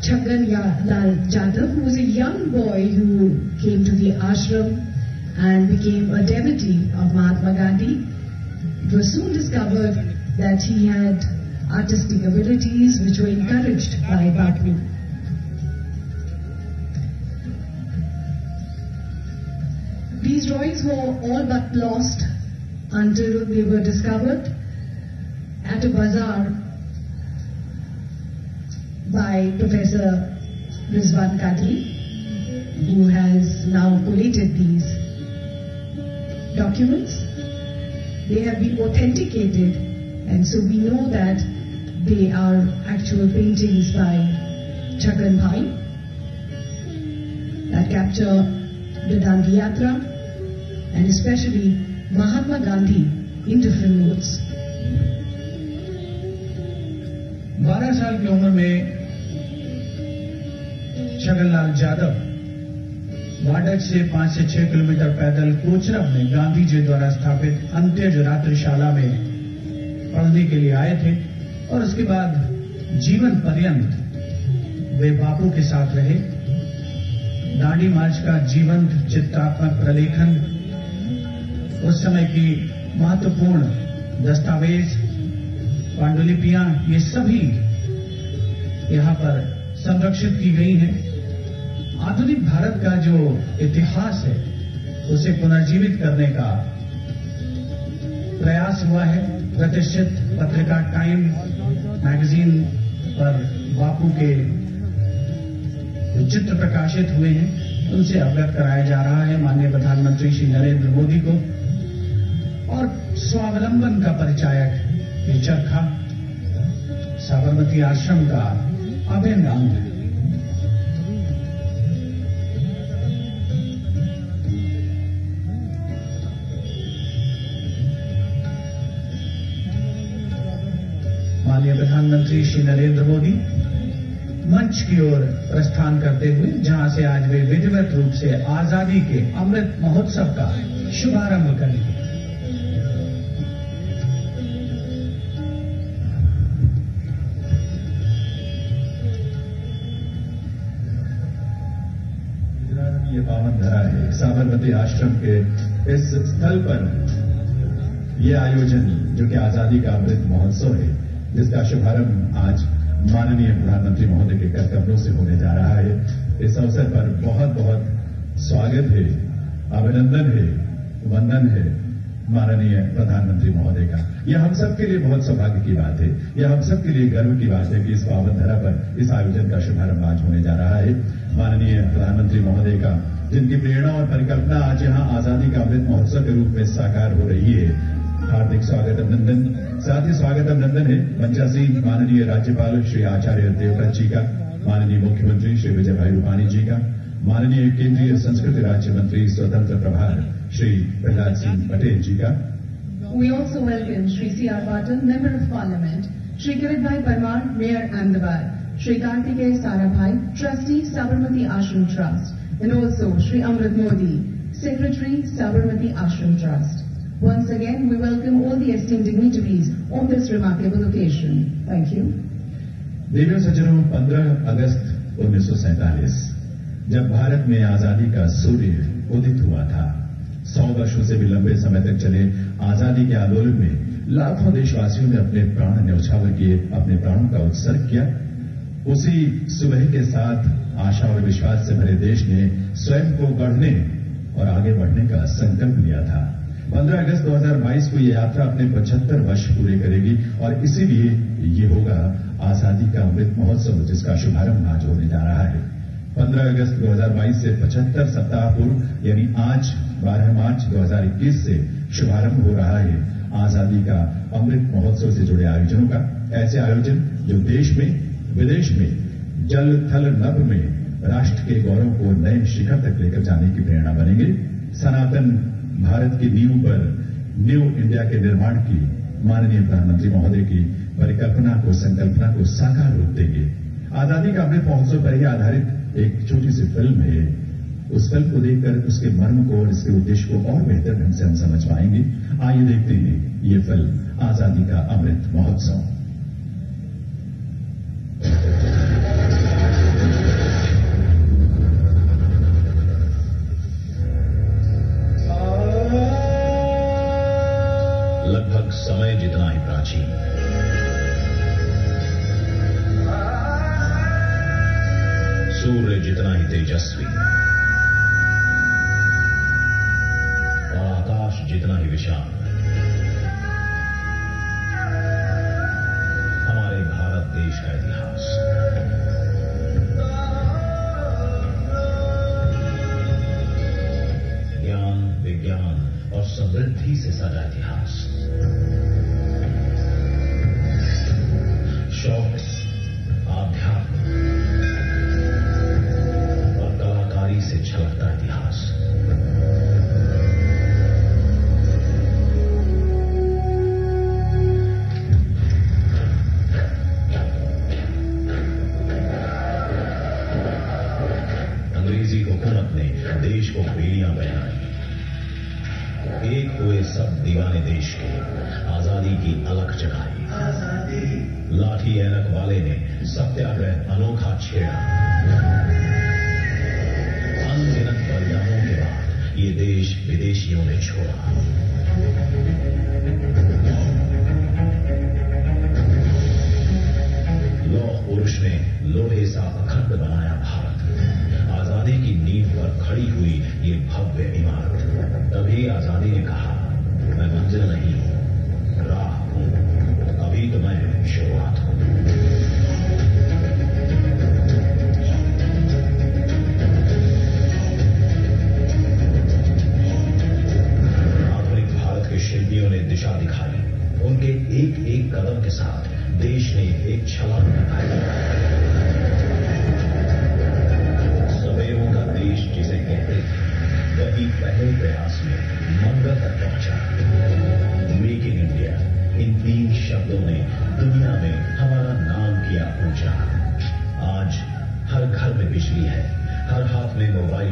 [SPEAKER 9] Chaggan Lal Jadhav, who was a young boy who came to the ashram and became a devotee of Mahatma Gandhi. It was soon discovered that he had artistic abilities which were encouraged by Bapu. These drawings were all but lost until they were discovered at a bazaar by Professor Rizwan Kadri, who has now collated these documents. They have been authenticated, and so we know that they are actual paintings by Chaggan Bhai that capture the Dandi Yatra and especially Mahatma Gandhi in different modes.
[SPEAKER 10] 12 साल की उम्र में छगनलाल यादव वाडक से पाँच से छह kilometre पैदल कोचरम में गांधी जी द्वारा स्थापित अंत्यज रात्रिशाला में पढ़ने के लिए आए थे और उसके बाद जीवन पर्यंत वे बापू के साथ रहे। दांडी मार्च का जीवंत चित्रात्मक प्रलेखन, उस समय की महत्वपूर्ण दस्तावेज़, पांडुलिपियाँ, ये सभी यहाँ पर संरक्षित की गई हैं। आधुनिक भारत का जो इतिहास है, उसे पुनर्जीवित करने का प्रयास हुआ है। प्रतिष्ठित पत्रिका टाइम मैगजीन पर बापू के चित्र प्रकाशित हुए हैं। उनसे अवगत कराया जा रहा है माननीय प्रधानमंत्री श्री नरेंद्र मोदी को। और स्वावलंबन का परिचायक ये चरखा, साबरमती आश्रम का अभिन्न अंग है। माननीय प्रधानमंत्री श्री नरेंद्र मोदी मंच की ओर प्रस्थान करते हुए, जहाँ से आज वे विधिवत रूप से आज़ादी के अमृत महोत्सव का शुभारंभ करेंगे।
[SPEAKER 11] ये पावन धरा है, साबरमती आश्रम के इस स्थल पर यह आयोजन, जो कि आज़ादी का अमृत महोत्सव है जिसका शुभारंभ आज माननीय प्रधानमंत्री महोदय के कर कमरों से होने जा रहा है। इस अवसर पर बहुत बहुत स्वागत है, अभिनंदन है, वंदन है माननीय प्रधानमंत्री महोदय का। यह हम सबके लिए बहुत सौभाग्य की बात है। यह हम सबके लिए गर्व की बात है कि इस पावन धरा पर इस आयोजन का शुभारंभ आज होने जा रहा है। माननीय प्रधानमंत्री महोदय का, जिनकी प्रेरणा और परिकल्पना आज यहाँ आज़ादी का अमृत महोत्सव के रूप में साकार हो रही है। हार्दिक स्वागत, अभिनंदन। साथ ही स्वागत अभिनंदन है मंचासीन माननीय राज्यपाल श्री आचार्य देवव्रत जी का माननीय मुख्यमंत्री श्री विजय भाई रूपाणी जी का माननीय केंद्रीय संस्कृति राज्य मंत्री स्वतंत्र प्रभार श्री प्रहलाद सिंह पटेल जी का
[SPEAKER 9] We also welcome Sri C.R. Patil, Member of Parliament, Sri Kiritbhai Parmar, Mayor Ahmedabad, Sri Kartikay Sarabhai, Trustee, Sabarmati Ashram Trust, and also Sri Amrit Modi, Secretary, Sabarmati Ashram Trust. Once again, we welcome all the esteemed dignitaries on this remarkable occasion. Thank you.
[SPEAKER 11] देवियों सज्जनों 15 अगस्त उन्नीस सौ सैंतालीस जब भारत में आज़ादी का सूर्य उदित हुआ था सौ वर्षों से भी लंबे समय तक चले आज़ादी के आंदोलन में लाखों देशवासियों ने अपने प्राण न्यौछावर किए अपने प्राणों का उत्सर्ग किया उसी सुबह के साथ आशा और विश्वास से भरे देश ने स्वयं को गढ़ने और आगे बढ़ने का संकल्प लिया था 15 अगस्त 2022 को यह यात्रा अपने 75 वर्ष पूरे करेगी और इसीलिए ये होगा आज़ादी का अमृत महोत्सव, जिसका शुभारंभ आज होने जा रहा है। 15 अगस्त 2022 से 75 सप्ताह पूर्व, यानी आज 12 मार्च 2021 से शुभारंभ हो रहा है आज़ादी का अमृत महोत्सव से जुड़े आयोजनों का। ऐसे आयोजन जो देश में, विदेश में, जल थल नभ में, राष्ट्र के गौरव को नए शिखर तक लेकर जाने की प्रेरणा बनेंगे। सनातन भारत की नींव पर न्यू इंडिया के निर्माण की माननीय प्रधानमंत्री महोदय की परिकल्पना को, संकल्पना को साकार रूप देंगे। आज़ादी का अमृत महोत्सव पर ही आधारित एक छोटी सी फ़िल्म है। उस फ़िल्म को देखकर उसके मर्म को और इसके उद्देश्य को और बेहतर ढंग से हम समझ पाएँगे। आइए देखते हैं ये फ़िल्म, आज़ादी का अमृत महोत्सव।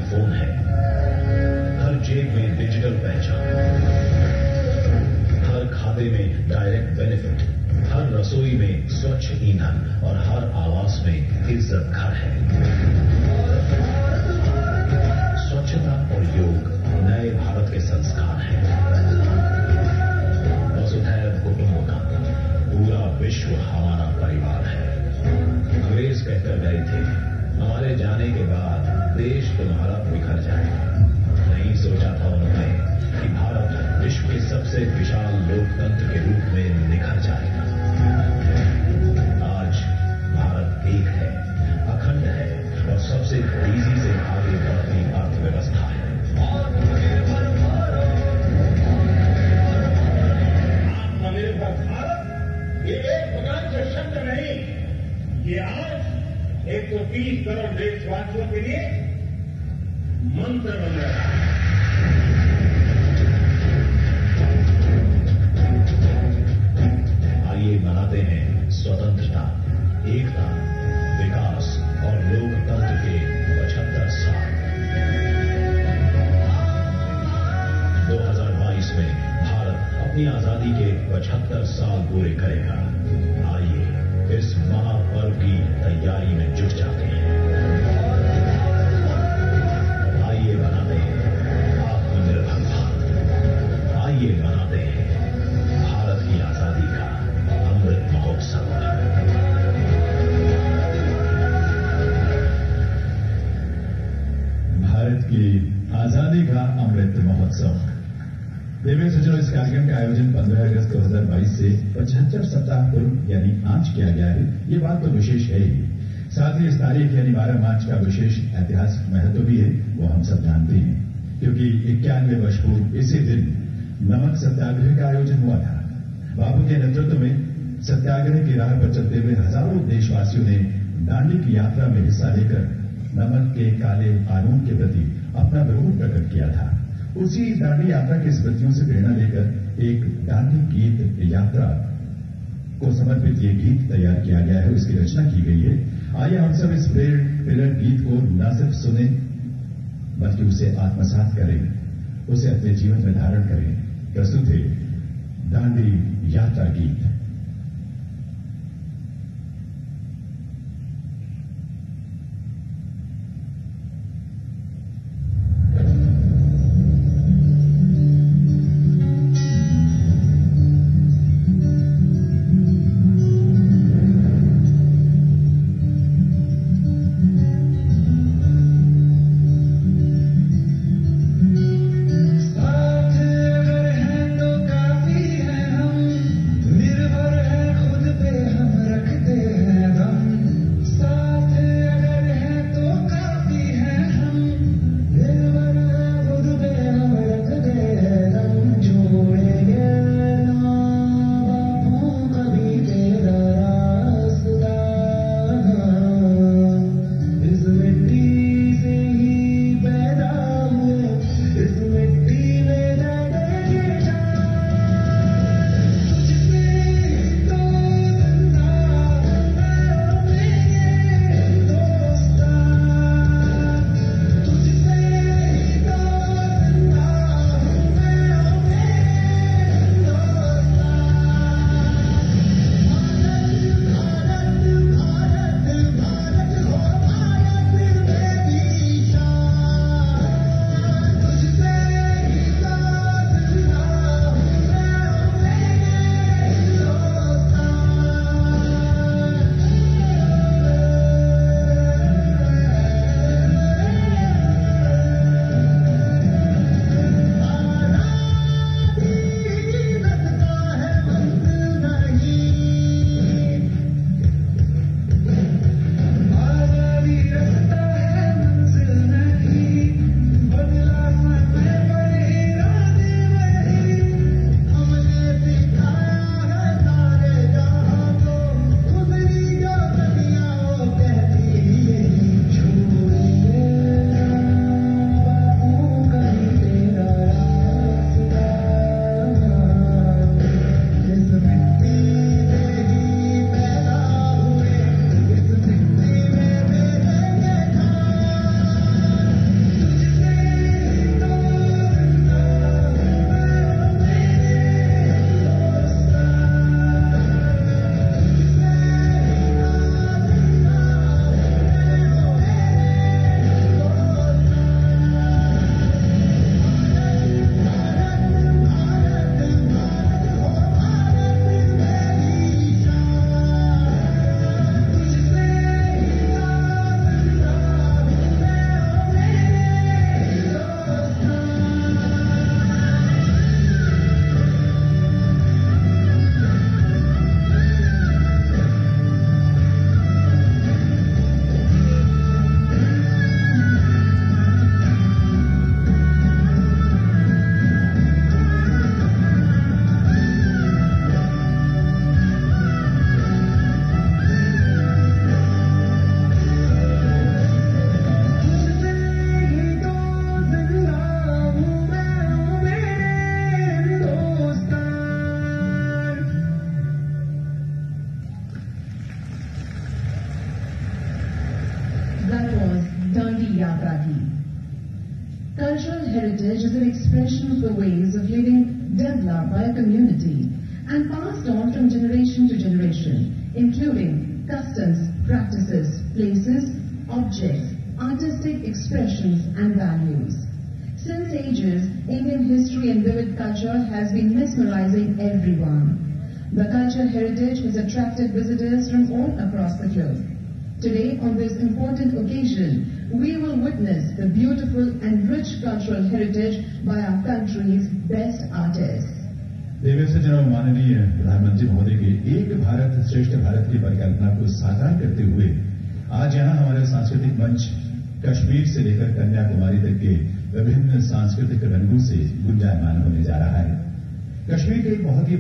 [SPEAKER 12] फ़ोन है। हर जेब में डिजिटल पहचान। हर खाते में डायरेक्ट बेनिफिट हर रसोई में स्वच्छ ईंधन। और हर आवास में इज़्ज़त घर है।
[SPEAKER 11] प्रदेशवासियों ने दांडी की यात्रा में हिस्सा लेकर नमक के काले कानून के प्रति अपना विरोध प्रकट किया था। उसी दांडी यात्रा की स्मृतियों से प्रेरणा लेकर
[SPEAKER 13] एक दांडी गीत यात्रा को समर्पित ये गीत तैयार किया गया है। उसकी रचना की गई है। आइए हम सब इस प्रेरक गीत को न सिर्फ़ सुने, बल्कि उसे आत्मसात करें, उसे अपने जीवन में धारण करें। प्रस्तुत है दांडी यात्रा गीत।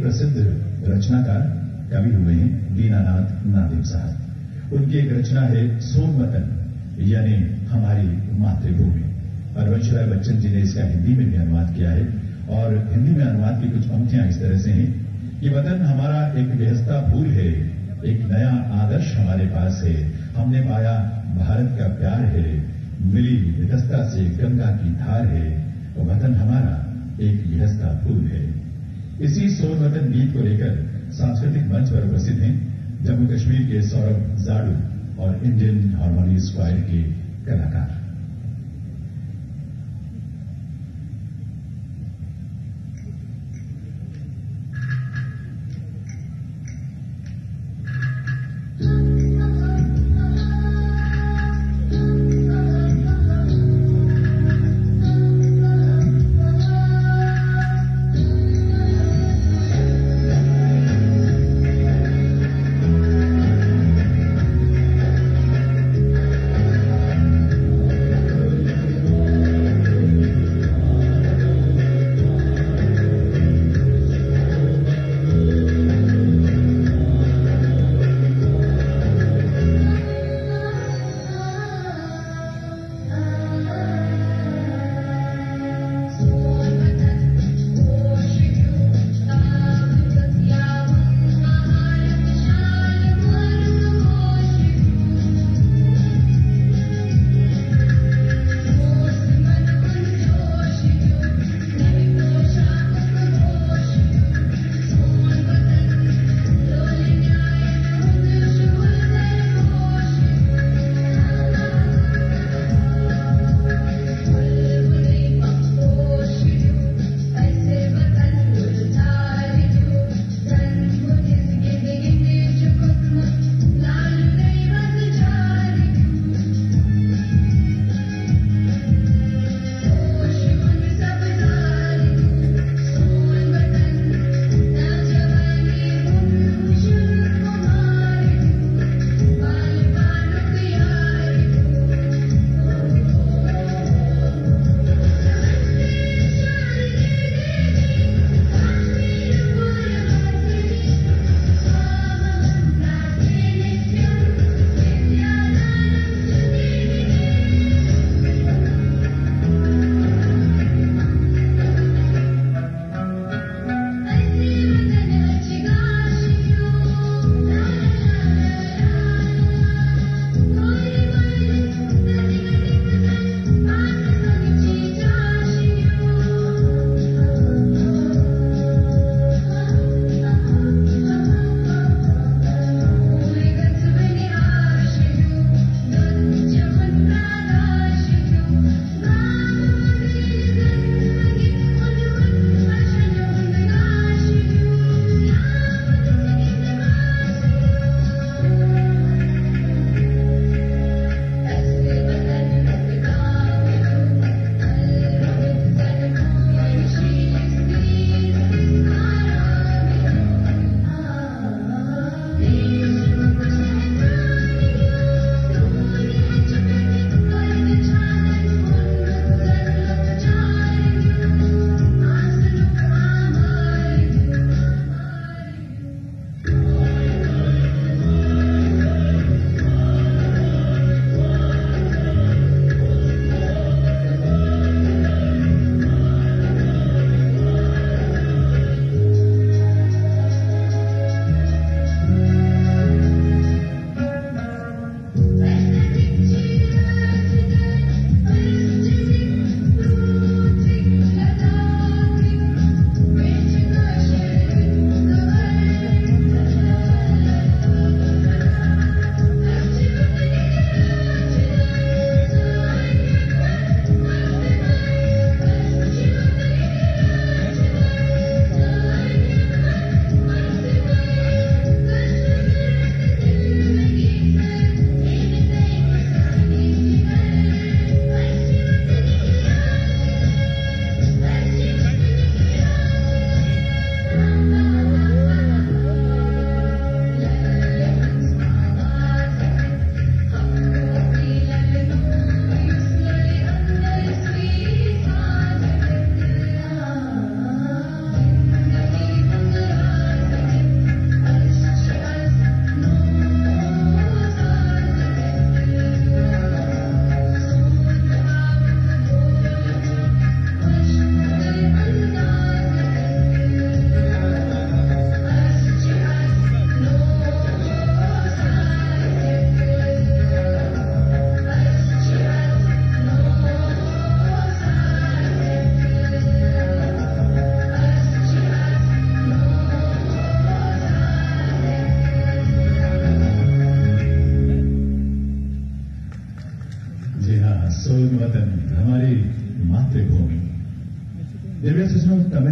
[SPEAKER 13] प्रसिद्ध रचनाकार कवि हुए हैं दीनानाथ नादेव साहब। उनकी एक रचना है सोमवतन यानी हमारी मातृभूमि। अरवंश राय बच्चन जी ने इसका हिंदी में भी अनुवाद किया है
[SPEAKER 11] और हिंदी में अनुवाद की कुछ पंक्तियाँ इस तरह से हैं कि वतन हमारा एक व्यवस्था भूल है, एक नया आदर्श हमारे पास है। हमने पाया भारत का प्यार है, मिली विधस्ता से गंगा की धार है वतन हमारा एक गृहस्था भूल है। इसी सोन वतन गीत को लेकर सांस्कृतिक मंच पर उपस्थित हैं जम्मू कश्मीर के सौरभ जाड़ू और इंडियन हारमोनी स्क्वायर के कलाकार।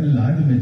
[SPEAKER 11] सजनों तमिलनाडु में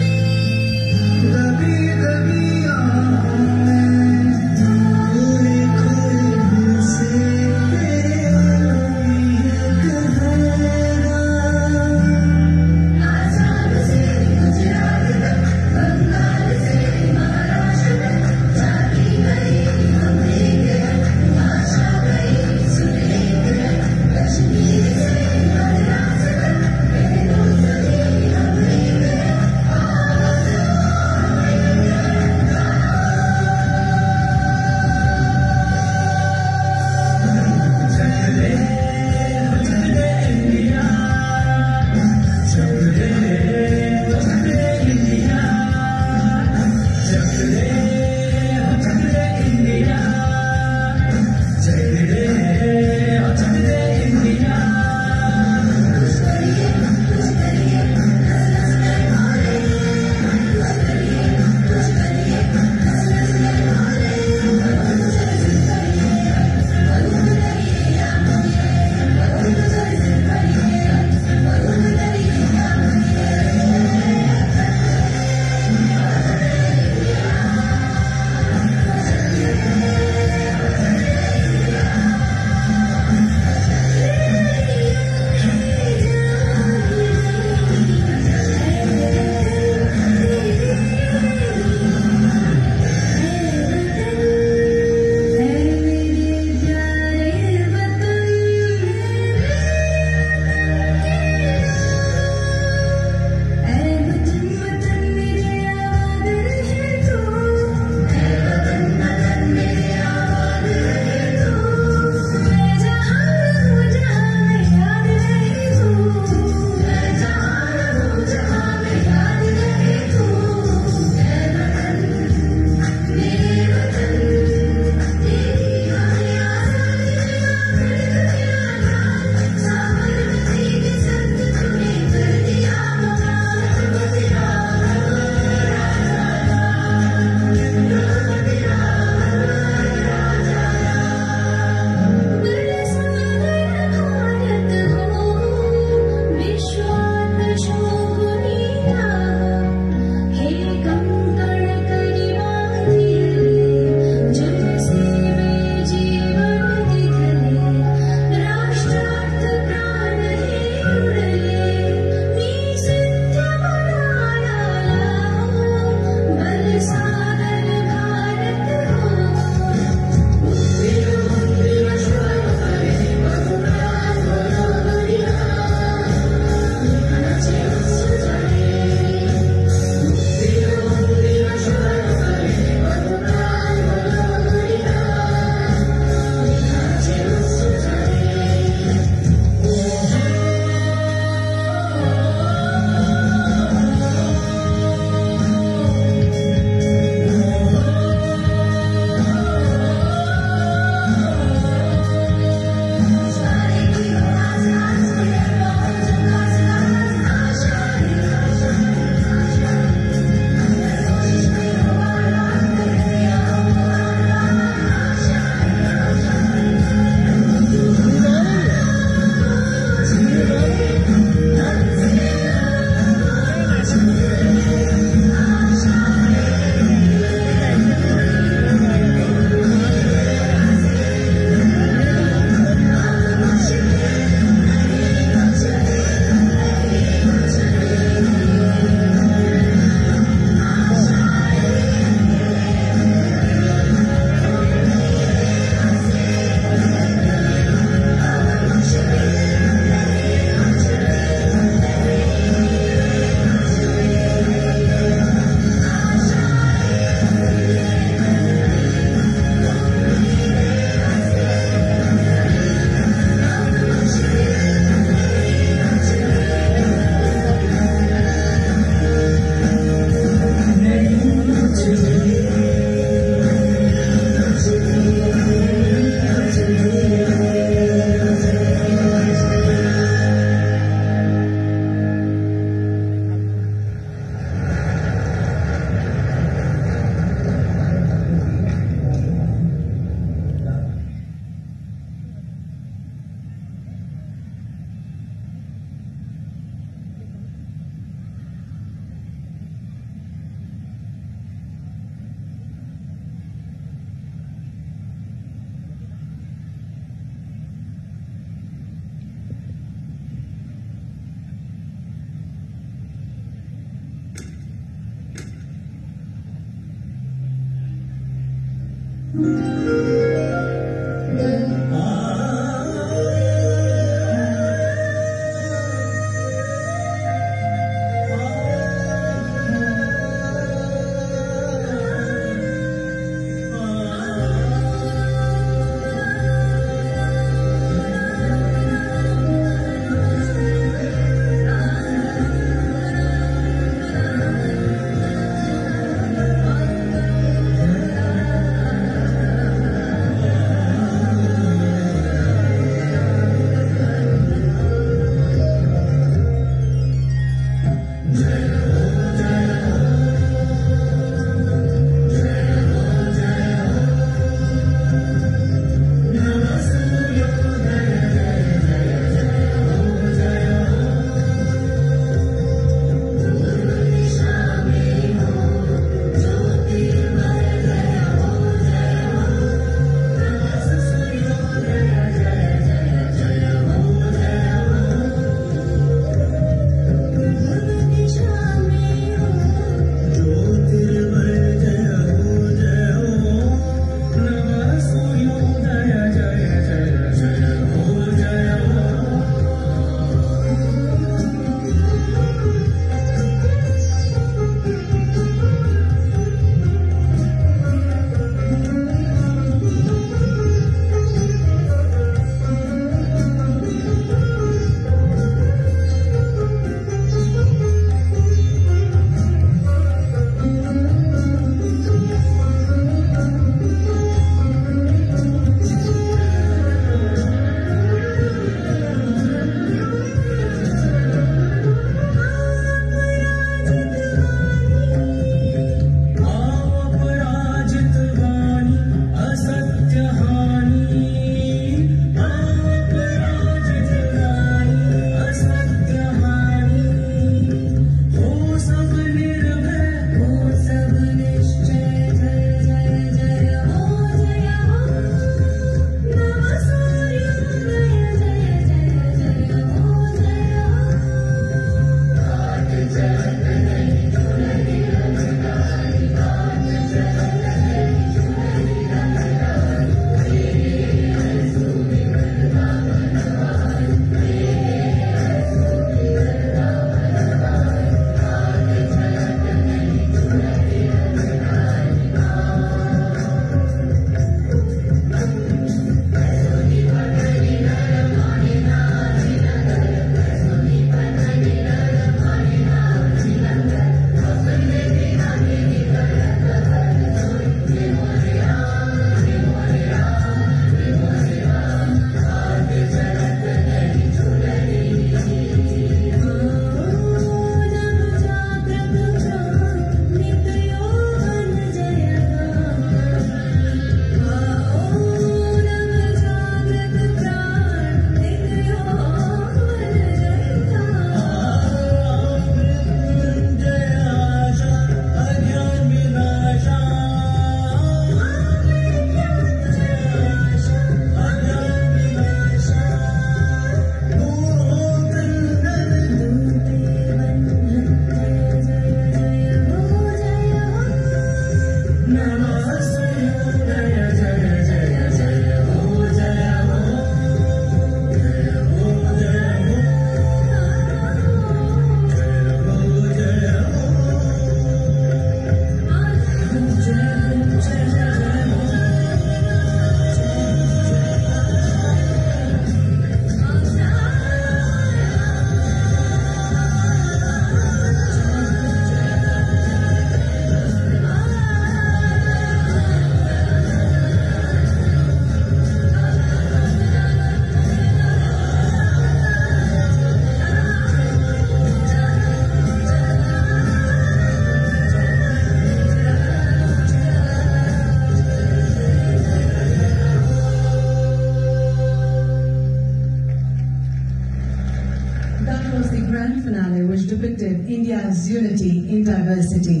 [SPEAKER 9] India's unity in diversity.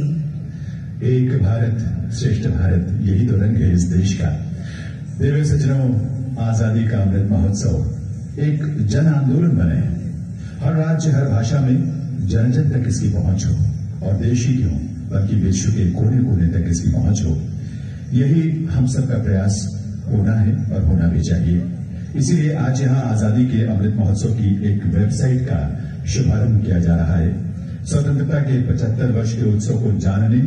[SPEAKER 11] एक भारत, श्रेष्ठ भारत, यही तो रंग है इस देश का। देवे सज्जनों, आज़ादी का अमृत महोत्सव। एक जन आंदोलन बने। हर राज्य, हर भाषा में जन जन तक इसकी पहुँच हो। और देश ही क्यों? बल्कि विश्व के कोने कोने तक इसकी पहुँच हो। यही हम सबका प्रयास होना है और होना भी चाहिए। इसीलिए आज यहाँ आज़ादी के अमृत महोत्सव की एक वेबसाइट का शुभारंभ किया जा रहा है। स्वतंत्रता के 75 वर्ष के उत्सव को जानने,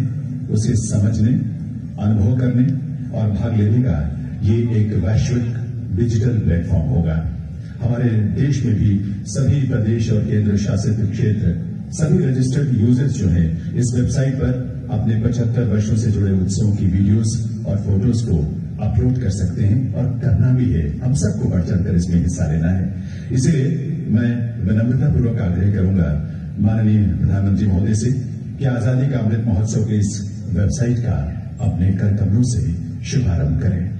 [SPEAKER 11] उसे समझने, अनुभव करने और भाग लेने का ये एक वैश्विक डिजिटल प्लेटफॉर्म होगा। हमारे देश में भी सभी प्रदेश और केंद्र शासित क्षेत्र, सभी रजिस्टर्ड यूज़र्स जो हैं, इस वेबसाइट पर अपने 75 वर्षों से जुड़े उत्सवों की वीडियोस और फ़ोटोज़ को अपलोड कर सकते हैं और करना भी है। हम सबको बढ़ चढ़ कर इसमें हिस्सा लेना है। इसलिए मैं विनम्रतापूर्वक आग्रह करूँगा माननीय प्रधानमंत्री महोदय से कि आज़ादी का अमृत महोत्सव के इस वेबसाइट का अपने कर्तव्यों से शुभारंभ करें।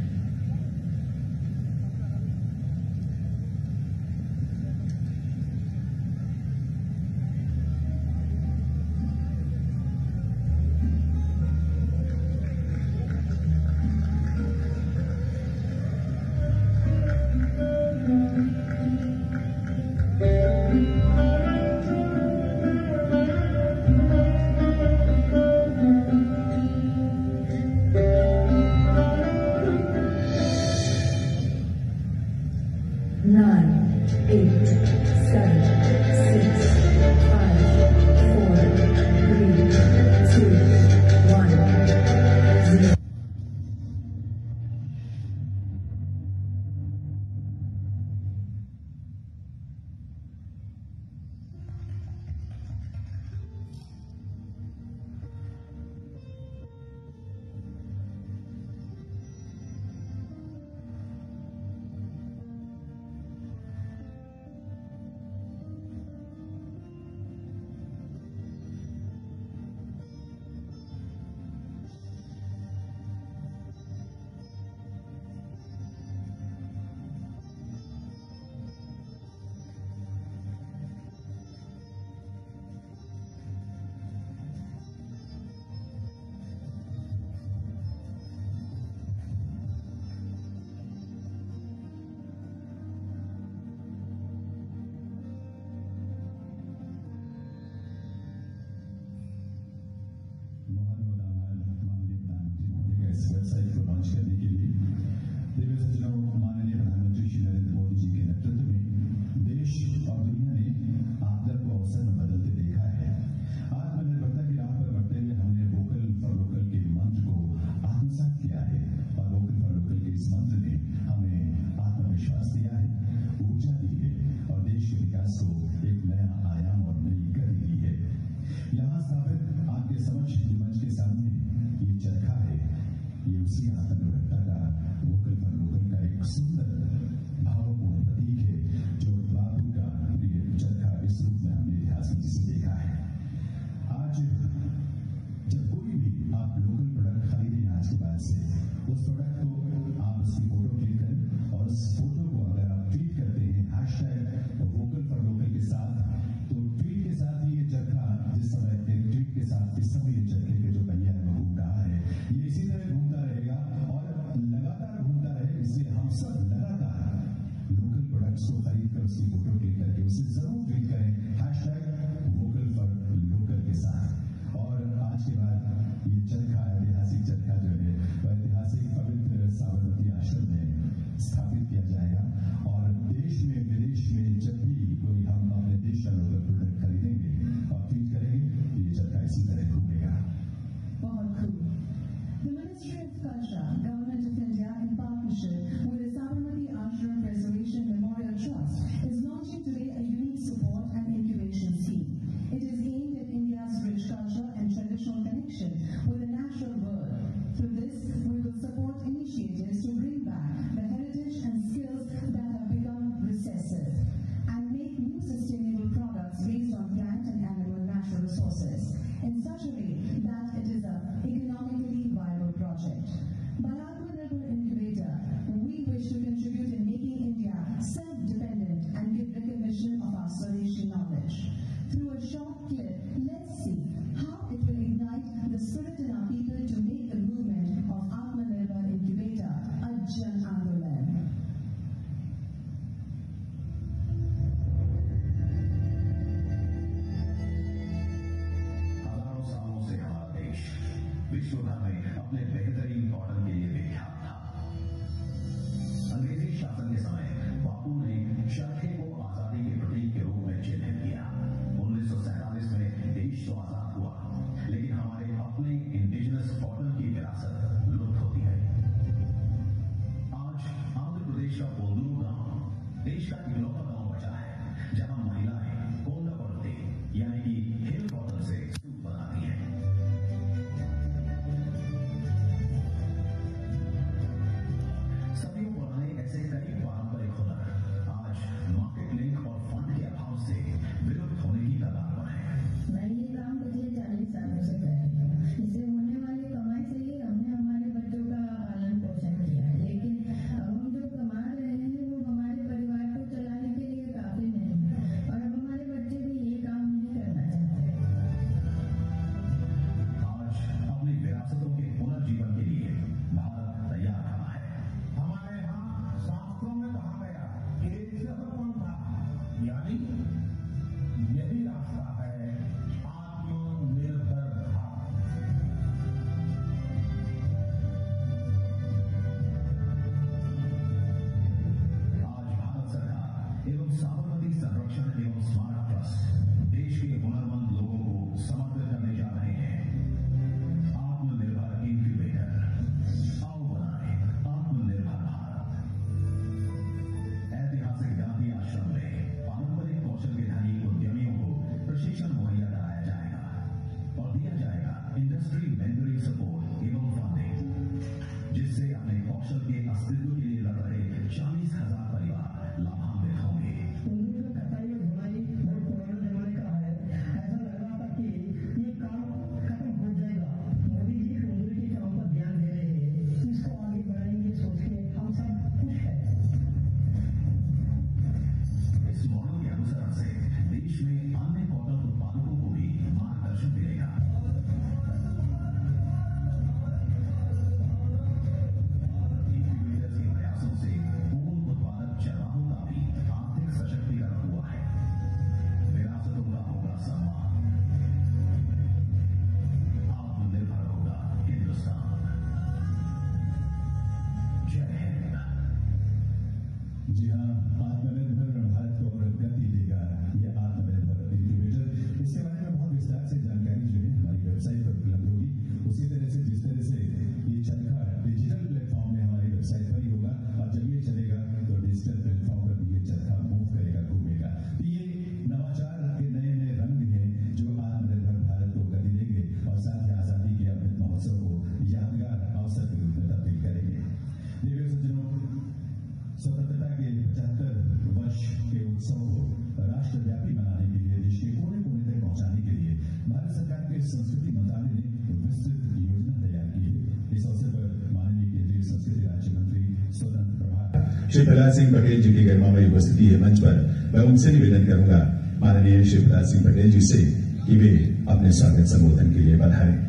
[SPEAKER 11] प्रहलाद सिंह पटेल जी की गरिमामयी उपस्थिति है, मंच पर। मैं उनसे निवेदन करूँगा, माननीय श्री प्रहलाद सिंह पटेल जी से कि वे अपने स्वागत संबोधन के लिए बधाएँ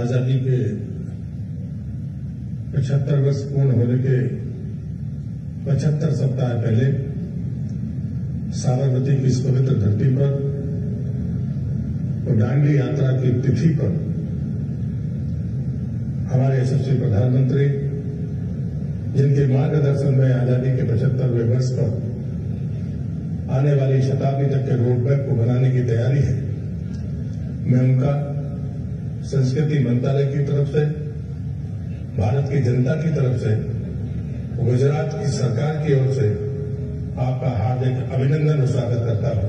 [SPEAKER 14] आज़ादी के पचहत्तर वर्ष पूर्ण होने के पचहत्तर सप्ताह पहले साबरमती की इस पवित्र धरती पर और दांडी यात्रा की तिथि पर हमारे यशस्वी प्रधानमंत्री जिनके मार्गदर्शन में आज़ादी के पचहत्तरवें वर्ष पर आने वाली शताब्दी तक के रोड मैप को बनाने की तैयारी है मैं उनका संस्कृति मंत्रालय की तरफ़ से भारत की जनता की तरफ़ से, गुजरात की सरकार की ओर से आपका हार्दिक अभिनंदन और स्वागत करता हूँ।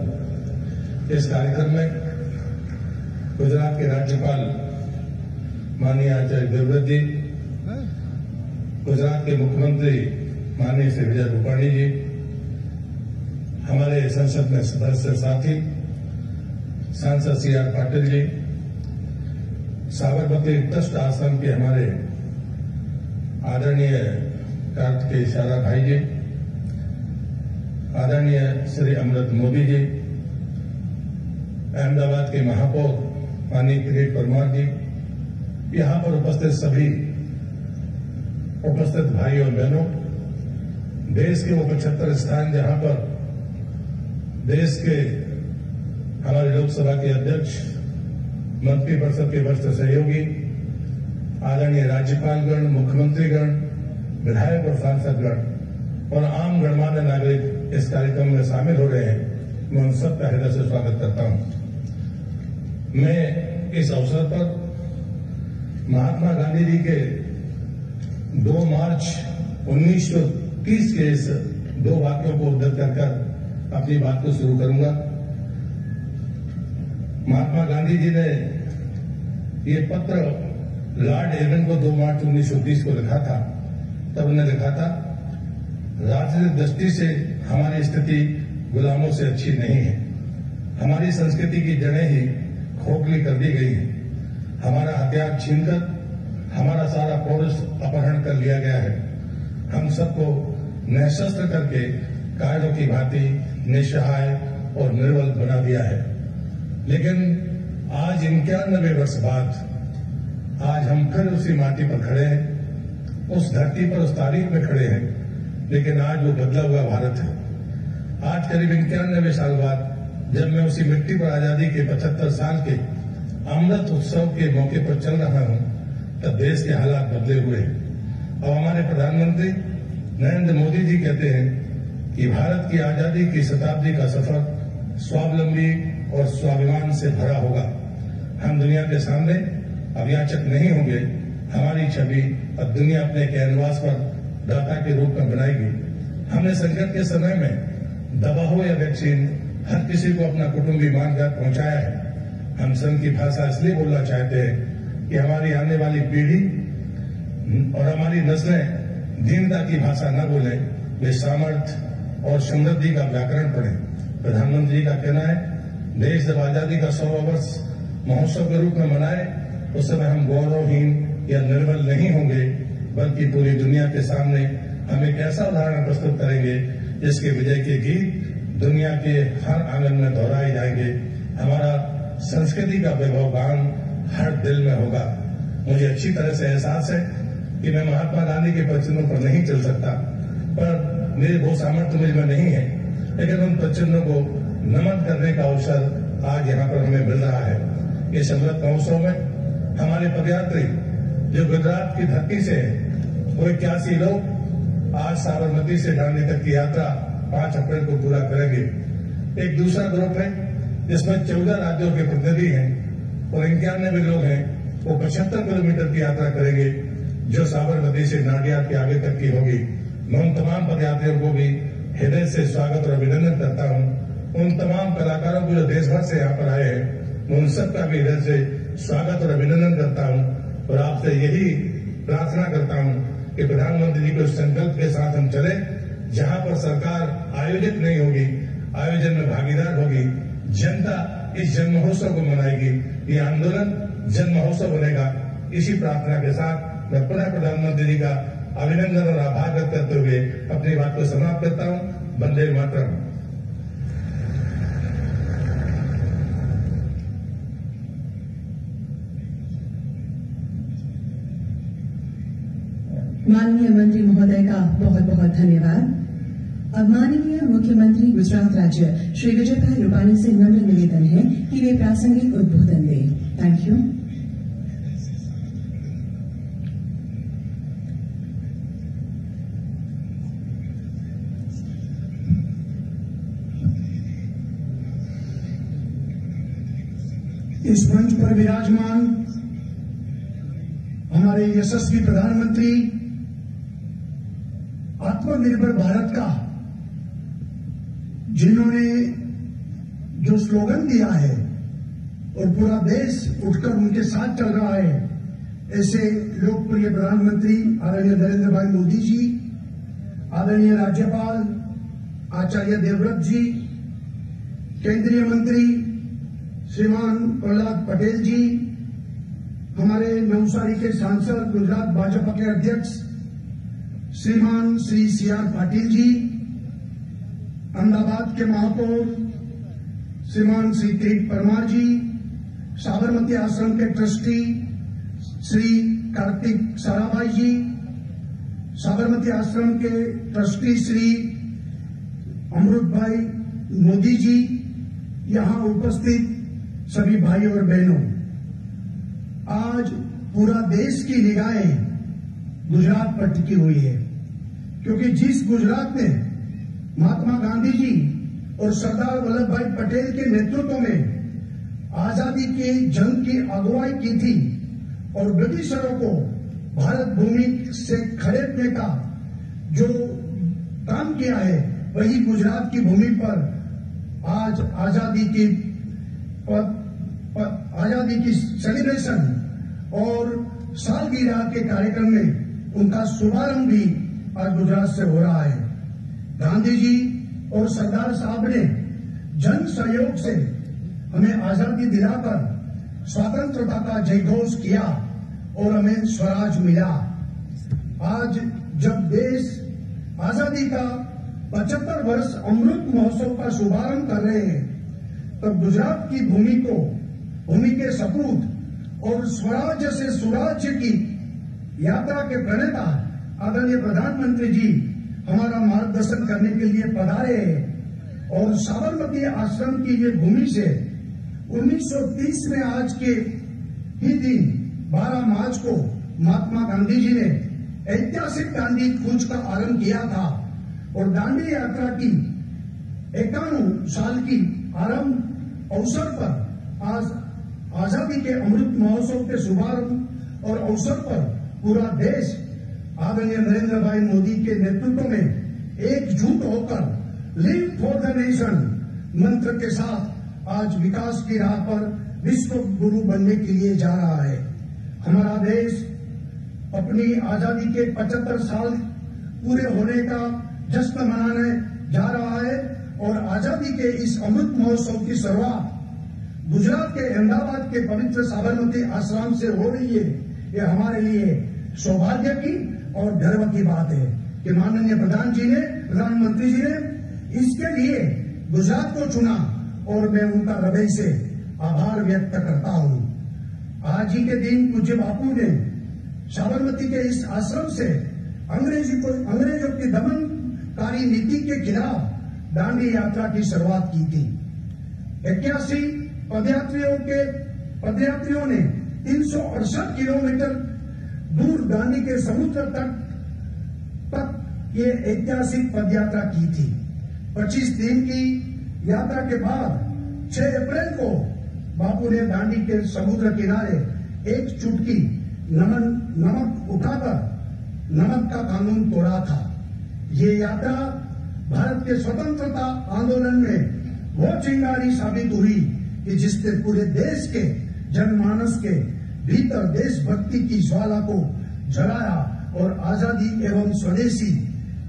[SPEAKER 14] इस कार्यक्रम में गुजरात के राज्यपाल माननीय आचार्य देवव्रत जी, गुजरात के मुख्यमंत्री माननीय श्री विजय रूपाणी जी, हमारे संसद में सदस्य साथी, सांसद C R Patil ji Sabarmati trust आश्रम के हमारे आदरणीय कार्त के सारा भाई जी, आदरणीय श्री अमृत मोदी जी, अहमदाबाद के महापौर माननीय किरीट परमार जी, यहाँ पर उपस्थित सभी उपस्थित भाई और बहनों, देश के वो पचहत्तर स्थान जहाँ पर देश के हमारे लोकसभा के अध्यक्ष मंत्री परिषद के वरिष्ठ सहयोगी, आदरणीय राज्यपालगण, मुख्यमंत्रीगण, विधायक और सांसदगण, और आम गणमान्य नागरिक इस कार्यक्रम में शामिल हो रहे हैं। मैं उन सबका हृदय से स्वागत करता हूँ। मैं इस अवसर पर महात्मा गांधी जी के 2 मार्च 1930 के इस दो वाक्यों को उद्धर कर कर अपनी बात को शुरू करूँगा। महात्मा गांधी जी ने ये पत्र लॉर्ड एवन को 2 मार्च 1930 को लिखा था। तब उन्हें लिखा था राजनीतिक दृष्टि से हमारी स्थिति गुलामों से अच्छी नहीं है। हमारी संस्कृति की जड़ें ही खोखली कर दी गई है। हमारा हथियार छीनकर, हमारा सारा पौरुष अपहरण कर लिया गया है। हम सबको निशस्त्र करके कायदों की भांति निसहाय और निर्बल बना दिया है। लेकिन आज इक्यानबे वर्ष बाद, आज हम फिर उसी माटी पर खड़े हैं, उस धरती पर, उस तारीख में खड़े हैं, लेकिन आज वो बदला हुआ भारत है। आज करीब इक्यानबे साल बाद, जब मैं उसी मिट्टी पर आज़ादी के पचहत्तर साल के अमृत उत्सव के मौके पर चल रहा हूँ, तब देश के हालात बदले हुए हैं। और हमारे प्रधानमंत्री नरेंद्र मोदी जी कहते हैं कि भारत की आज़ादी की शताब्दी का सफ़र स्वावलंबी और स्वाभिमान से भरा होगा। हम दुनिया के सामने अभियाचक नहीं होंगे। हमारी छवि अब दुनिया अपने कैनवास पर दाता के रूप में बनाएगी। हमने संकट के समय में दवा हो या वैक्सीन हर किसी को अपना कुटुंबी मानकर पहुँचाया है। हम संघ की भाषा इसलिए बोलना चाहते हैं कि हमारी आने वाली पीढ़ी और हमारी नस्लें दीनता की भाषा न बोले, वे सामर्थ्य और समृद्धि का व्याकरण पढ़े। प्रधानमंत्री का कहना है देश जब आज़ादी का सौ वर्ष महोत्सव के रूप में मनाए, उस समय हम गौरवहीन या निर्बल नहीं होंगे, बल्कि पूरी दुनिया के सामने हम एक ऐसा उदाहरण प्रस्तुत करेंगे, जिसके विजय के गीत दुनिया के हर आँगन में दोहराए जाएँगे। हमारा संस्कृति का वैभव गान हर दिल में होगा। मुझे अच्छी तरह से एहसास है कि मैं महात्मा गांधी के प्रचिन्हों पर नहीं चल सकता, पर मेरे वो सामर्थ्य मुझमें नहीं है। लेकिन उन प्रचिन्हों को नमन करने का अवसर आज यहाँ पर हमें मिल रहा है। इस अमृत महोत्सव में हमारे पदयात्री जो गुजरात की धरती से वो इक्यासी लोग आज साबरमती से दांडी तक की यात्रा पाँच अप्रैल को पूरा करेंगे। एक दूसरा ग्रुप है, जिसमें चौदह राज्यों के प्रतिनिधि हैं और इक्यानवे लोग हैं, वो पचहत्तर किलोमीटर की यात्रा करेंगे, जो साबरमती से नाडिया के आगे तक की होगी। मैं उन तमाम पदयात्रियों को भी हृदय से स्वागत और अभिनंदन करता हूँ। उन तमाम कलाकारों को जो देश भर से यहाँ पर आए हैं उन सबका भी हृदय से स्वागत और अभिनंदन करता हूँ और आपसे यही प्रार्थना करता हूँ
[SPEAKER 15] कि प्रधानमंत्री जी के संकल्प के साथ हम चले, जहाँ पर सरकार आयोजित नहीं होगी, आयोजन में भागीदार होगी, जनता इस जन महोत्सव को मनाएगी, ये आंदोलन जन महोत्सव बनेगा। इसी प्रार्थना के साथ मैं पुनः प्रधानमंत्री जी का अभिनंदन और आभार व्यक्त करते हुए अपनी बात को समाप्त करता हूँ। बंदे मातरम।
[SPEAKER 9] माननीय मंत्री महोदय का बहुत बहुत धन्यवाद। अब माननीय मुख्यमंत्री गुजरात राज्य श्री विजयभाई रूपाणी से नम्र निवेदन है कि वे प्रासंगिक उद्बोधन दें। थैंक यू
[SPEAKER 16] इस मंच पर विराजमान हमारे यशस्वी प्रधानमंत्री आत्मनिर्भर भारत का, जिन्होंने जो स्लोगन दिया है और पूरा देश उठकर उनके साथ चल रहा है, ऐसे लोकप्रिय प्रधानमंत्री आदरणीय नरेंद्र भाई मोदी जी, आदरणीय राज्यपाल आचार्य देवव्रत जी, केंद्रीय मंत्री श्रीमान प्रहलाद पटेल जी, हमारे नवसारी के सांसद गुजरात भाजपा के अध्यक्ष श्रीमान श्री सी आर पाटिल जी, अहमदाबाद के महापौर श्रीमान श्री किरीट परमार जी, साबरमती आश्रम के ट्रस्टी श्री कार्तिक साराभाई जी, साबरमती आश्रम के ट्रस्टी श्री अमृत भाई मोदी जी, यहाँ उपस्थित सभी भाई और बहनों, आज पूरा देश की निगाहें गुजरात पर टिकी हुई है। क्योंकि जिस गुजरात में महात्मा गांधी जी और सरदार वल्लभ भाई पटेल के नेतृत्व में आज़ादी की, जंग की अगुवाई की थी और ब्रिटिशरों को भारत भूमि से खरीदने का जो काम किया है, वही गुजरात की भूमि पर आज आज़ादी की प- प- आज़ादी की सेलिब्रेशन और सालगिरह के कार्यक्रम में उनका शुभारंभ भी आज गुजरात से हो रहा है। गांधी जी और सरदार साहब ने जन सहयोग से हमें आज़ादी दिलाकर स्वतंत्रता का जयघोष किया और हमें स्वराज मिला। आज जब देश आज़ादी का 75 वर्ष अमृत महोत्सव का शुभारंभ कर रहे हैं तब गुजरात की भूमि को, भूमि के सपूत और स्वराज्य से सुराज्य की यात्रा के प्रणेता आदरणीय प्रधानमंत्री जी, हमारा मार्गदर्शन करने के लिए पधारे और साबरमती आश्रम की ये भूमि से 1930 में आज के ही दिन 12 मार्च को महात्मा गांधी जी ने ऐतिहासिक दांडी कूच का आरंभ किया था और दांडी यात्रा की इक्यावन साल की आरंभ अवसर पर आज आज़ादी के अमृत महोत्सव के शुभारंभ और अवसर पर पूरा देश आदरणीय नरेंद्र भाई मोदी के नेतृत्व में एकजुट होकर लिव फॉर द नेशन मंत्र के साथ आज विकास की राह पर विश्व गुरु बनने के लिए जा रहा है। हमारा देश अपनी आज़ादी के 75 साल पूरे होने का जश्न मनाने जा रहा है और आज़ादी के इस अमृत महोत्सव की शुरुआत गुजरात के अहमदाबाद के पवित्र साबरमती आश्रम से हो रही है। ये हमारे लिए सौभाग्य की और गर्व की बात है कि माननीय प्रधान जी ने प्रधानमंत्री जी ने इसके लिए गुजरात को चुना और मैं उनका हृदय से आभार व्यक्त करता हूँ। आज ही के दिन पूज्य बापू ने साबरमती के इस आश्रम से अंग्रेज़ी को, अंग्रेज़ों की दमनकारी नीति के खिलाफ दांडी यात्रा की शुरुआत की थी। इक्यासी पदयात्रियों के, पदयात्रियों ने तीन सौ अड़सठ किलोमीटर दूर दांडी के समुद्र तट तक ये ऐतिहासिक पदयात्रा की थी। 25 दिन की यात्रा के बाद 6 अप्रैल को बापू ने दांडी के समुद्र किनारे एक चुटकी नमन, नमक उठाकर नमक का कानून तोड़ा था। ये यात्रा भारत के स्वतंत्रता आंदोलन में वो चिंगारी साबित हुई कि जिसने पूरे देश के जनमानस के भीतर देशभक्ति की ज्वाला को जलाया और आज़ादी एवं स्वदेशी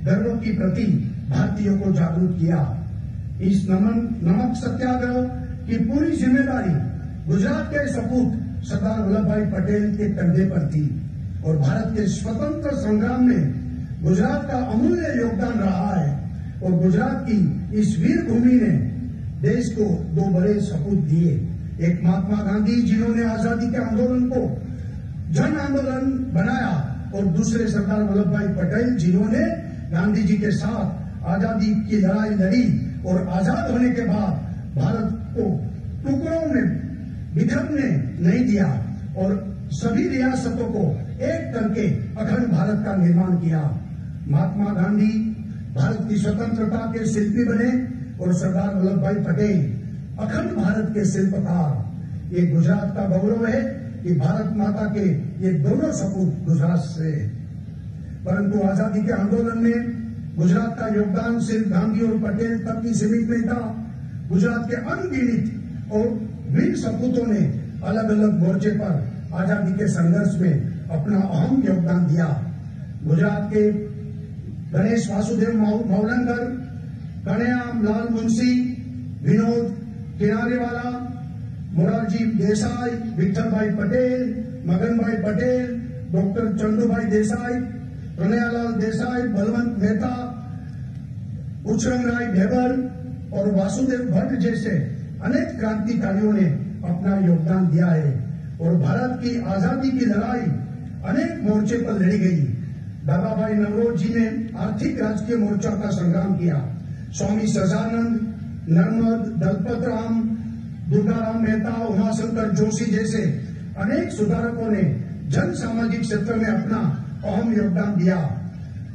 [SPEAKER 16] गर्व की प्रति भारतीयों को जागरूक किया। इस नमन, नमक सत्याग्रह की पूरी ज़िम्मेदारी गुजरात के सपूत सरदार वल्लभ भाई पटेल के कंधे पर थी और भारत के स्वतंत्र संग्राम में गुजरात का अमूल्य योगदान रहा है और गुजरात की इस वीर भूमि ने देश को दो बड़े सपूत दिए। एक महात्मा गांधी जिन्होंने आज़ादी के आंदोलन को जन आंदोलन बनाया और दूसरे सरदार वल्लभ भाई पटेल जिन्होंने गांधी जी के साथ आज़ादी की लड़ाई लड़ी और आज़ाद होने के बाद भारत को टुकड़ों में, बिखरने नहीं दिया और सभी रियासतों को एक करके अखंड भारत का निर्माण किया। महात्मा गांधी भारत की स्वतंत्रता के शिल्पी बने और सरदार वल्लभ भाई पटेल अखंड भारत के शिल्पकार ये गुजरात का गौरव है कि भारत माता के ये दोनों सपूत गुजरात से। परंतु आज़ादी के आंदोलन में गुजरात का योगदान सिर्फ़ गांधी और पटेल तक ही सीमित नहीं था। गुजरात के अनगिनित और वीर सपूतों ने अलग अलग मोर्चे पर आज़ादी के संघर्ष में अपना अहम योगदान दिया। गुजरात के गणेश वासुदेव मौ- मौलंकर कन्याम लाल मुंशी, विनोद किनारेवाला मोरारजी देसाई विठल भाई Patel Maganbhai Patel, doctor Chandubhai Desai, Pranayalal Desai, Balwant Mehta Uchharangrai Dhebar और वासुदेव भट्ट जैसे अनेक क्रांतिकारियों ने अपना योगदान दिया है और भारत की आज़ादी की लड़ाई अनेक मोर्चे पर लड़ी गई। दादा भाई नवरोज जी ने आर्थिक राजकीय मोर्चा का संग्राम किया। स्वामी सजानंद नर्मद दलपत राम दुर्गाराम मेहता, उमाशंकर जोशी जैसे अनेक सुधारकों ने जन सामाजिक क्षेत्र में अपना अहम योगदान दिया।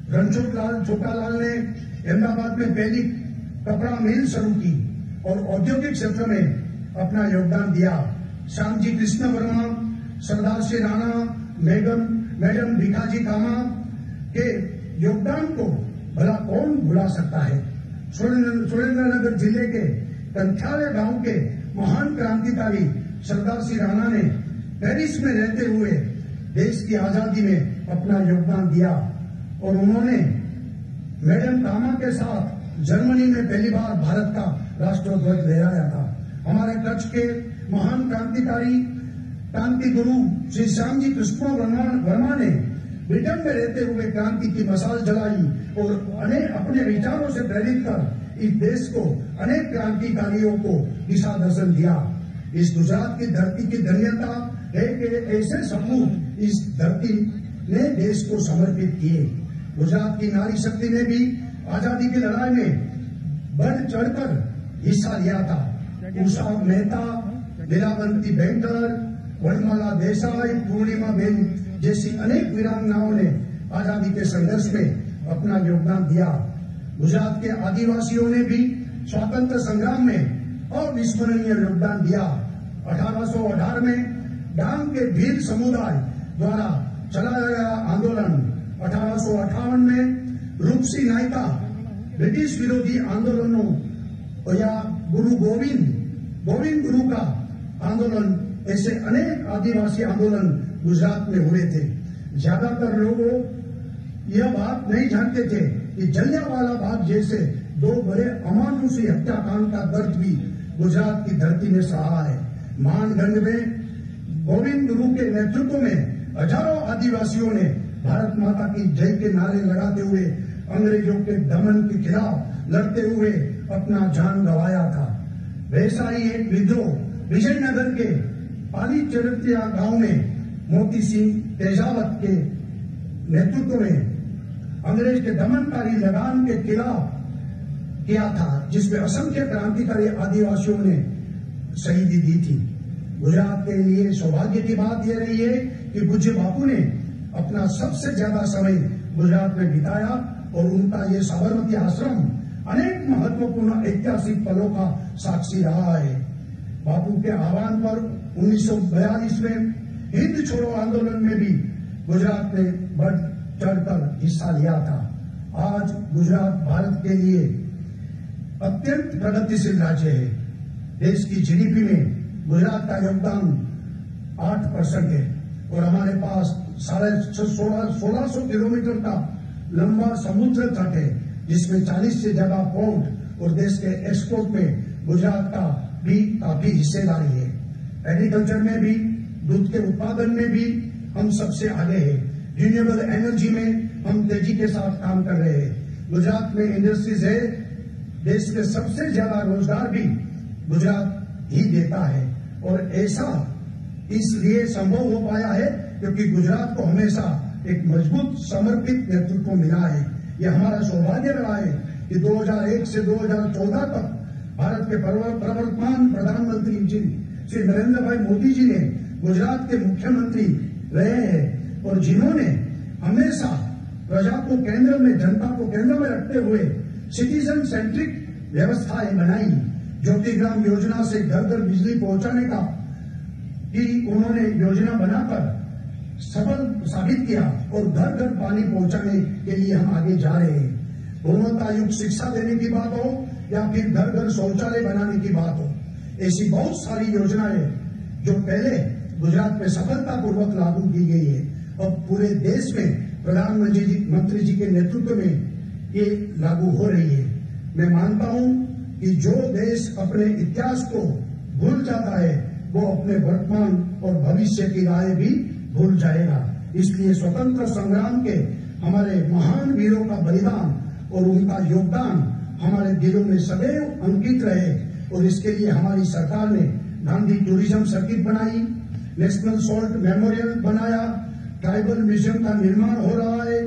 [SPEAKER 16] रणछोड़ लाल छोटालाल ने अहमदाबाद में पहली कपड़ा मिल शुरू की और औद्योगिक क्षेत्र में अपना योगदान दिया। श्यामजी कृष्ण वर्मा सरदार सिंह राणा, मैडम मैडम भिखाजी कामा के योगदान को भला कौन भुला सकता है? सुरेंद्रनगर ज़िले के कंथाले गाँव के महान क्रांतिकारी सरदार सिंह राणा ने पेरिस में रहते हुए देश की आज़ादी में अपना योगदान दिया और उन्होंने मैडम कामा के साथ जर्मनी में पहली बार भारत का राष्ट्रध्वज लहराया था। हमारे कच्छ के महान क्रांतिकारी, क्रांति गुरु श्री श्यामजी कृष्ण वर्मा वर्मा ने ब्रिटेन में रहते हुए क्रांति की मसाल जलाई। और अनेक अपने विचारों से प्रेरित कर इस देश को, अनेक क्रांतिकारियों को दिशा दर्शन दिया। इस गुजरात की धरती की धन्यता है कि ऐसे सपूत इस धरती ने देश को समर्पित किए। गुजरात की नारी शक्ति ने भी आज़ादी की लड़ाई में बढ़ चढ़कर हिस्सा लिया था। उषा मेहता लीलावंती बैंकर वनमाला देसाई, पूर्णिमा बेन जैसी अनेक वीरांगनाओं ने आज़ादी के संघर्ष में अपना योगदान दिया। गुजरात के आदिवासियों ने भी स्वतंत्र संग्राम में अविस्मरणीय योगदान दिया। 1818 में डांग के भील समुदाय द्वारा चलाया गया आंदोलन। अठारह में रूपसी नायका ब्रिटिश विरोधी आंदोलनों या गुरु गोविंद गोविंद गुरु का आंदोलन, ऐसे अनेक आदिवासी आंदोलन गुजरात में हुए थे। ज़्यादातर लोगों यह बात नहीं जानते थे कि जलियांवाला बाग जैसे दो बड़े अमानुषी हत्याकांड का दर्द भी गुजरात की धरती में सहा है। मानगंज में, गोविंद गुरु के नेतृत्व में हज़ारों आदिवासियों ने भारत माता की जय के नारे लगाते हुए अंग्रेज़ों के दमन के खिलाफ लड़ते हुए अपना जान गवाया था। वैसा ही एक विद्रोह विजयनगर के पाली चरतिया गाँव में मोती सिंह तेजावत के नेतृत्व में अंग्रेज़ के दमनकारी लगान के खिलाफ किया था जिसमें असंख्य क्रांतिकारी आदिवासियों ने शहीदी दी थी। गुजरात के लिए सौभाग्य की बात यह रही है कि पूज्य बापू ने अपना सबसे ज़्यादा समय गुजरात में बिताया और उनका ये साबरमती आश्रम अनेक महत्वपूर्ण ऐतिहासिक पलों का साक्षी रहा है। बापू के आह्वान पर 1942 में हिंद छोड़ो आंदोलन में भी गुजरात ने चढ़कर हिस्सा लिया था। आज गुजरात भारत के लिए अत्यंत प्रगतिशील राज्य है। देश की जीडीपी में गुजरात का योगदान आठ परसेंट है और हमारे पास साढ़े सोलह सोलह सौ किलोमीटर का लंबा समुद्र तट है, जिसमें 40 से ज़्यादा पोर्ट और देश के एक्सपोर्ट में गुजरात का भी काफ़ी हिस्सेदारी है। एग्रीकल्चर में भी, दूध के उत्पादन में भी हम सबसे आगे हैं। रिन्यूएबल एनर्जी में हम तेज़ी के साथ काम कर रहे हैं। गुजरात में इंडस्ट्रीज़ है। देश के सबसे ज़्यादा रोज़गार भी गुजरात ही देता है। और ऐसा इसलिए संभव हो पाया है क्योंकि गुजरात को हमेशा एक मज़बूत, समर्पित नेतृत्व मिला है। यह हमारा सौभाग्य रहा है कि 2001 से 2014 तक भारत के प्रवर्तमान प्रधानमंत्री जी, श्री नरेंद्र भाई मोदी जी ने गुजरात के मुख्यमंत्री रहे हैं। और जिन्होंने हमेशा प्रजा को केंद्र में, जनता को केंद्र में रखते हुए सिटीजन सेंट्रिक व्यवस्थाएँ बनाई, ज्योतिग्राम योजना से घर घर बिजली पहुँचाने का की उन्होंने योजना बनाकर सफल साबित किया और घर घर पानी पहुँचाने के लिए हम आगे जा रहे हैं। गुणवत्ता युक्त शिक्षा देने की बात हो या फिर घर घर शौचालय बनाने की बात हो, ऐसी बहुत सारी योजनाएँ जो पहले गुजरात में सफलतापूर्वक लागू की गई है। अब पूरे देश में प्रधानमंत्री जी, मंत्री जी के नेतृत्व में ये लागू हो रही है। मैं मानता हूँ कि जो देश अपने इतिहास को भूल जाता है, वो अपने वर्तमान और भविष्य की राय भी भूल जाएगा। इसलिए स्वतंत्र संग्राम के हमारे महान वीरों का बलिदान और उनका योगदान हमारे दिलों में सदैव अंकित रहे और इसके लिए हमारी सरकार ने गांधी टूरिज़्म सर्किट बनाई, नेशनल सॉल्ट मेमोरियल बनाया ट्राइबल म्यूज़ियम का निर्माण हो रहा है।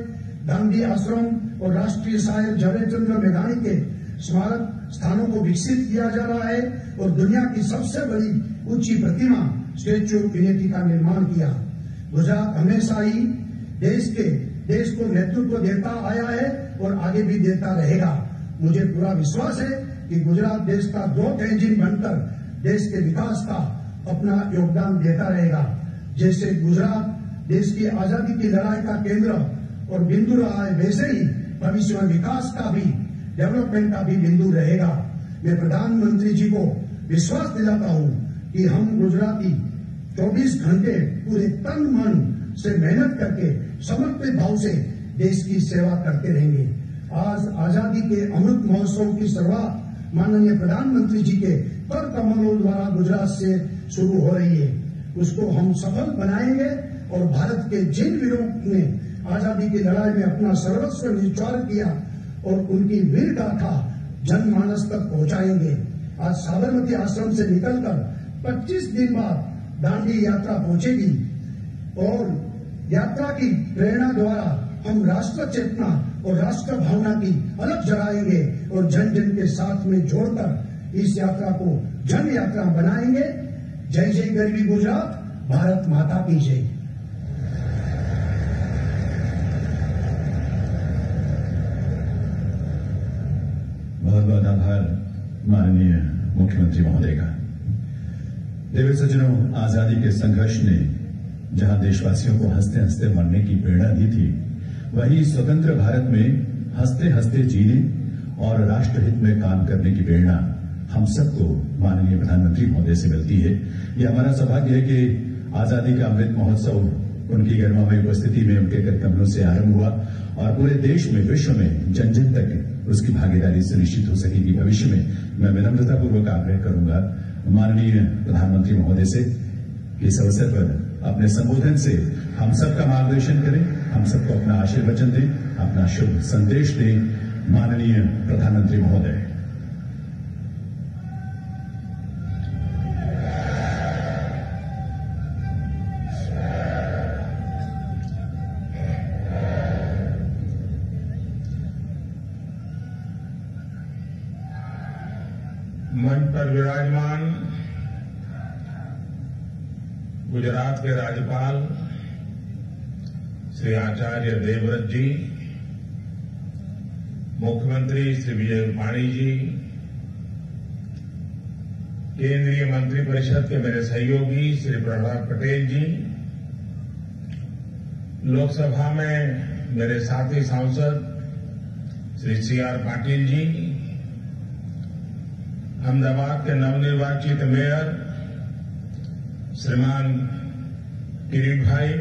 [SPEAKER 16] गांधी आश्रम और राष्ट्रीय शायर जवेद चंद्र मेघानी के स्मारक स्थानों को विकसित किया जा रहा है और दुनिया की सबसे बड़ी ऊँची प्रतिमा स्टेच्यू ऑफ़ यूनिटी का निर्माण किया। गुजरात हमेशा ही देश के, देश को नेतृत्व देता आया है और आगे भी देता रहेगा। मुझे पूरा विश्वास है कि गुजरात देश का ग्रोथ इंजिन बनकर देश के विकास का अपना योगदान देता रहेगा। जैसे गुजरात देश की आज़ादी की लड़ाई का केंद्र और बिंदु रहा है वैसे ही भविष्य में विकास का भी डेवलपमेंट का भी बिंदु रहेगा। मैं प्रधानमंत्री जी को विश्वास दिलाता हूँ कि हम गुजराती 24 घंटे पूरे तन मन से मेहनत करके, समर्पित भाव से देश की सेवा करते रहेंगे। आज आज़ादी के अमृत महोत्सव की शुरुआत माननीय प्रधानमंत्री जी के कर कमलों द्वारा गुजरात से शुरू हो रही है। उसको हम सफल बनाएँगे और भारत के जिन वीरों ने आज़ादी की लड़ाई में अपना सर्वस्व निचार किया और उनकी वीर गाथा जनमानस तक पहुंचाएँगे, आज साबरमती आश्रम से निकलकर 25 दिन बाद दांडी यात्रा पहुंचेगी और यात्रा की प्रेरणा द्वारा हम राष्ट्र चेतना और राष्ट्र भावना की अलग जगाएँगे और जन जन के साथ में जोड़कर इस यात्रा को जन यात्रा बनाएँगे। जय जय गरीबी गुजरात, भारत माता की जय।
[SPEAKER 11] बहुत बहुत आभार। माननीय मुख्यमंत्री महोदय का। देवी सज्जनों आज़ादी के संघर्ष ने, जहाँ देशवासियों को हँसते हँसते मरने की प्रेरणा दी थी, वही स्वतंत्र भारत में हँसते हँसते जीने और राष्ट्रहित में काम करने की प्रेरणा हम सबको माननीय प्रधानमंत्री महोदय से मिलती है। ये हमारा सौभाग्य है कि आज़ादी का अमृत महोत्सव उनकी गरिमामय उपस्थिति में उनके कर कमलों से आरंभ हुआ और पूरे देश में, विश्व में जन जन तक उसकी भागीदारी सुनिश्चित हो सकेगी। भविष्य में मैं विनम्रतापूर्वक आग्रह करूँगा माननीय प्रधानमंत्री महोदय से इस अवसर पर अपने संबोधन से हम सबका मार्गदर्शन करें, हम सबको अपना आशीर्वचन दें, अपना शुभ संदेश दें, माननीय प्रधानमंत्री महोदय।
[SPEAKER 14] विराजमान गुजरात के राज्यपाल श्री आचार्य देवव्रत जी, मुख्यमंत्री श्री विजय रूपाणी जी, केंद्रीय मंत्रिपरिषद के मेरे सहयोगी श्री प्रहलाद पटेल जी, लोकसभा में मेरे साथी सांसद श्री सी आर पाटिल जी अहमदाबाद के नवनिर्वाचित मेयर श्रीमान किरीट भाई,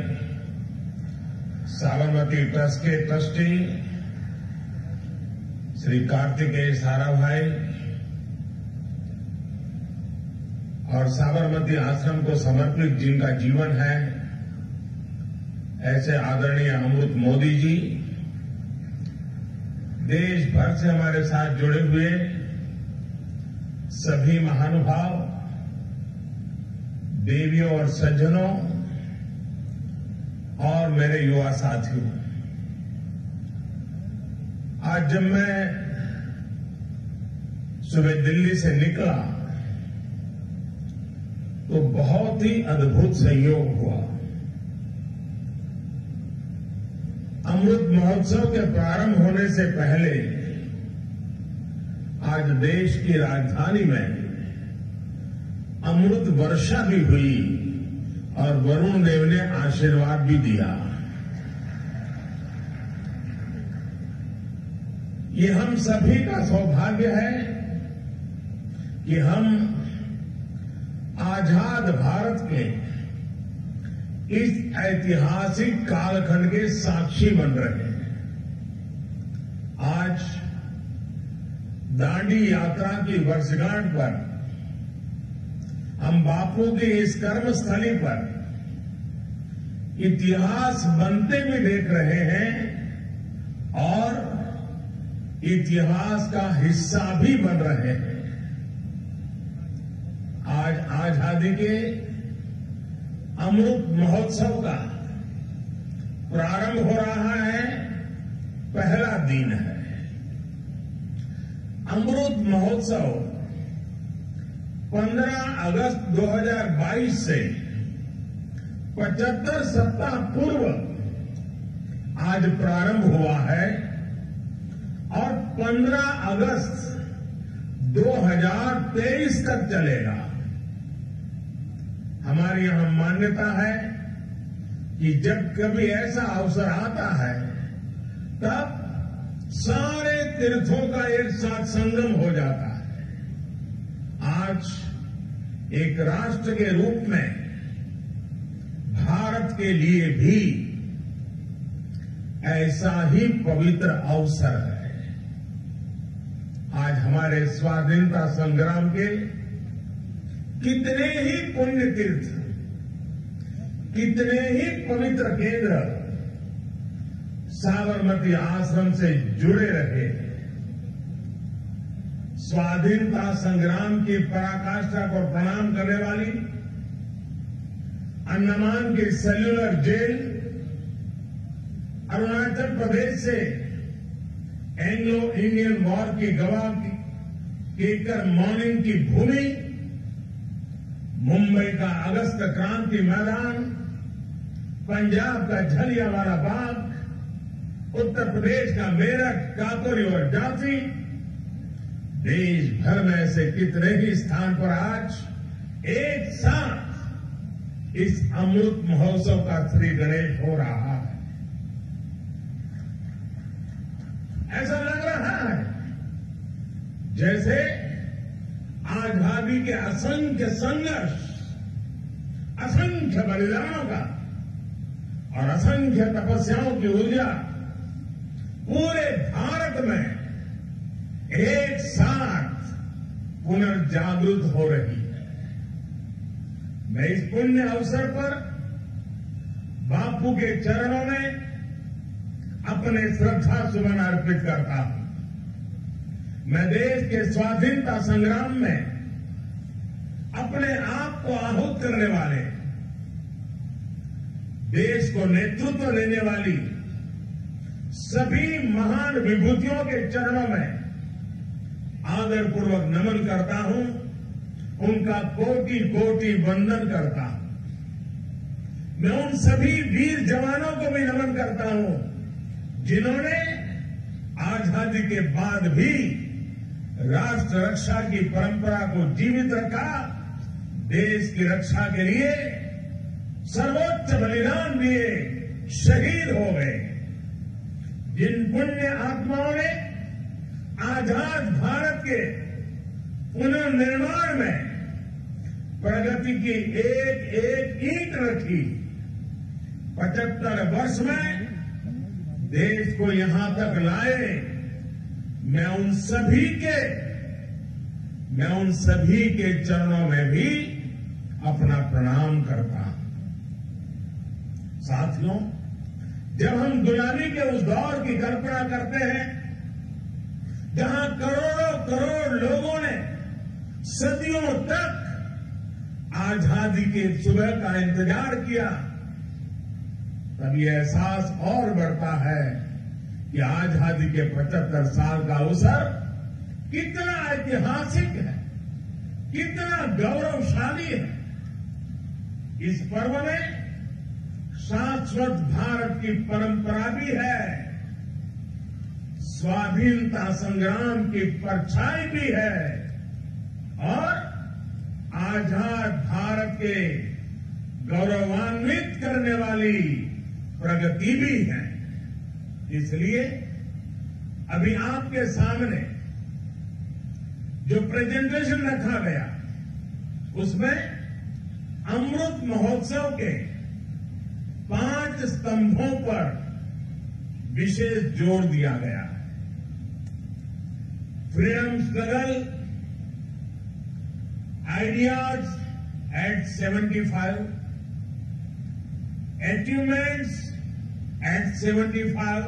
[SPEAKER 14] साबरमती ट्रस्ट के ट्रस्टी श्री कार्तिकेय साराभाई और साबरमती आश्रम को समर्पित जिनका जीवन है, ऐसे आदरणीय अमृत मोदी जी देश भर से हमारे साथ जुड़े हुए सभी महानुभाव, देवियों और सज्जनों और मेरे युवा साथियों, आज जब मैं सुबह दिल्ली से निकला तो बहुत ही अद्भुत संयोग हुआ। अमृत महोत्सव के प्रारंभ होने से पहले आज देश की राजधानी में अमृत वर्षा भी हुई और वरुण देव ने आशीर्वाद भी दिया। ये हम सभी का सौभाग्य है कि हम आज़ाद भारत के इस ऐतिहासिक कालखंड के साक्षी बन रहे हैं। आज दांडी यात्रा की वर्षगांठ पर, हम बापू की इस कर्मस्थली पर इतिहास बनते भी देख रहे हैं और इतिहास का हिस्सा भी बन रहे हैं। आज आज़ादी के अमृत महोत्सव का प्रारंभ हो रहा है, पहला दिन है। अमृत महोत्सव 15 अगस्त 2022 से 75 सप्ताह पूर्व आज प्रारंभ हुआ है और 15 अगस्त 2023 तक चलेगा। हमारी यहाँ मान्यता है कि जब कभी ऐसा अवसर आता है, तब सारे तीर्थों का एक साथ संगम हो जाता है। आज एक राष्ट्र के रूप में भारत के लिए भी ऐसा ही पवित्र अवसर है। आज हमारे स्वाधीनता संग्राम के कितने ही पुण्य तीर्थ, कितने ही पवित्र केंद्र साबरमती आश्रम से जुड़े रहे। स्वाधीनता संग्राम की पराकाष्ठा को प्रणाम करने वाली अंडमान की सेल्यूलर जेल, अरुणाचल प्रदेश से एंग्लो इंडियन वॉर की गवाह केकर मॉर्निंग की भूमि, मुंबई का अगस्त क्रांति मैदान, पंजाब का झलियावाला बाग उत्तर प्रदेश का मेरठ, काकोरी और झांसी देश भर में ऐसे कितने ही स्थान पर आज एक साथ इस अमृत महोत्सव का श्री गणेश हो रहा है। ऐसा लग रहा है जैसे आज़ादी के असंख्य संघर्ष, असंख्य बलिदानों का और असंख्य तपस्याओं की ऊर्जा पूरे भारत में एक साथ पुनर्जागृत हो रही है। मैं इस पुण्य अवसर पर बापू के चरणों में अपने श्रद्धा सुमन अर्पित करता हूँ। मैं देश के स्वाधीनता संग्राम में अपने आप को आहूत करने वाले, देश को नेतृत्व देने वाली सभी महान विभूतियों के चरणों में आदरपूर्वक नमन करता हूँ, उनका कोटि कोटि वंदन करता हूँ। मैं उन सभी वीर जवानों को भी नमन करता हूँ, जिन्होंने आज़ादी के बाद भी राष्ट्र रक्षा की परंपरा को जीवित रखा, देश की रक्षा के लिए सर्वोच्च बलिदान दिए शहीद हो गए। जिन पुण्य आत्माओं ने आज़ाद भारत के पुनर्निर्माण में प्रगति की एक एक ईंट रखी, पचहत्तर वर्ष में देश को यहाँ तक लाए। मैं उन सभी के, मैं उन सभी के चरणों में भी अपना प्रणाम करता हूँ। साथियों जब हम गुलामी के उस दौर की कल्पना करते हैं, जहाँ करोड़ों करोड़ लोगों ने सदियों तक आज़ादी के सुबह का इंतज़ार किया, तब ये एहसास और बढ़ता है कि आज़ादी के 75 साल का अवसर कितना ऐतिहासिक है, कितना गौरवशाली है। इस पर्व में शाश्वत भारत की परंपरा भी है। स्वाधीनता संग्राम की परछाई भी है। और आज़ाद भारत के गौरवान्वित करने वाली प्रगति भी है। इसलिए अभी आपके सामने जो प्रेजेंटेशन रखा गया, उसमें अमृत महोत्सव के पाँच स्तंभों पर विशेष ज़ोर दिया गया है। Freedom struggle ideas at 75 achievements at 75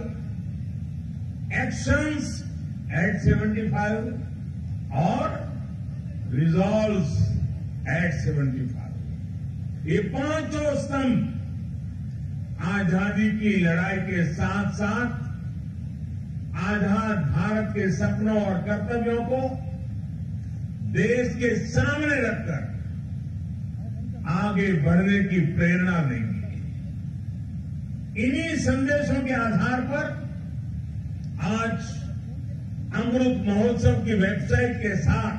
[SPEAKER 14] actions at 75 और resolves at 75 ये पाँचों स्तंभ आज़ादी की लड़ाई के साथ साथ आज़ाद भारत के सपनों और कर्तव्यों को देश के सामने रखकर आगे बढ़ने की प्रेरणा देंगे। इन्हीं संदेशों के आधार पर आज अमृत महोत्सव की वेबसाइट के साथ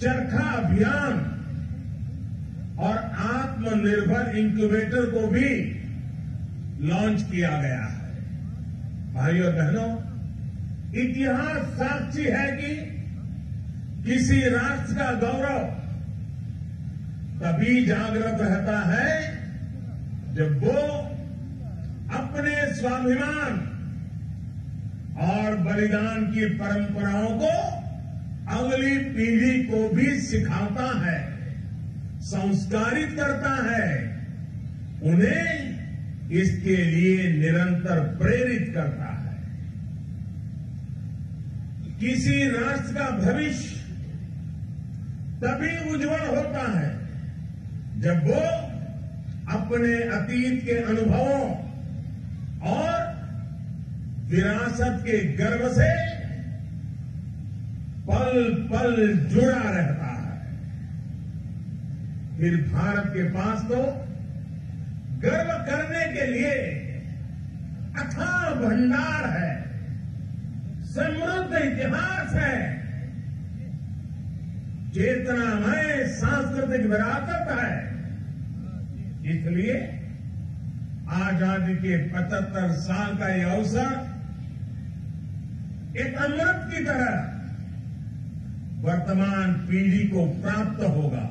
[SPEAKER 14] चरखा अभियान और आत्मनिर्भर इंक्यूबेटर को भी लॉन्च किया गया है। भाइयों और बहनों, इतिहास साक्षी है कि किसी राष्ट्र का गौरव तभी जागृत रहता है जब वो अपने स्वाभिमान और बलिदान की परंपराओं को अगली पीढ़ी को भी सिखाता है। संस्कारित करता है, उन्हें इसके लिए निरंतर प्रेरित करता है। किसी राष्ट्र का भविष्य तभी उज्जवल होता है, जब वो अपने अतीत के अनुभवों और विरासत के गर्व से पल पल जुड़ा रहता है फिर भारत के पास तो गर्व करने के लिए अथाह भंडार है। समृद्ध इतिहास है। चेतनामय सांस्कृतिक विरासत है। इसलिए आज़ादी के 75 साल का यह अवसर एक अमृत की तरह वर्तमान पीढ़ी को प्राप्त होगा।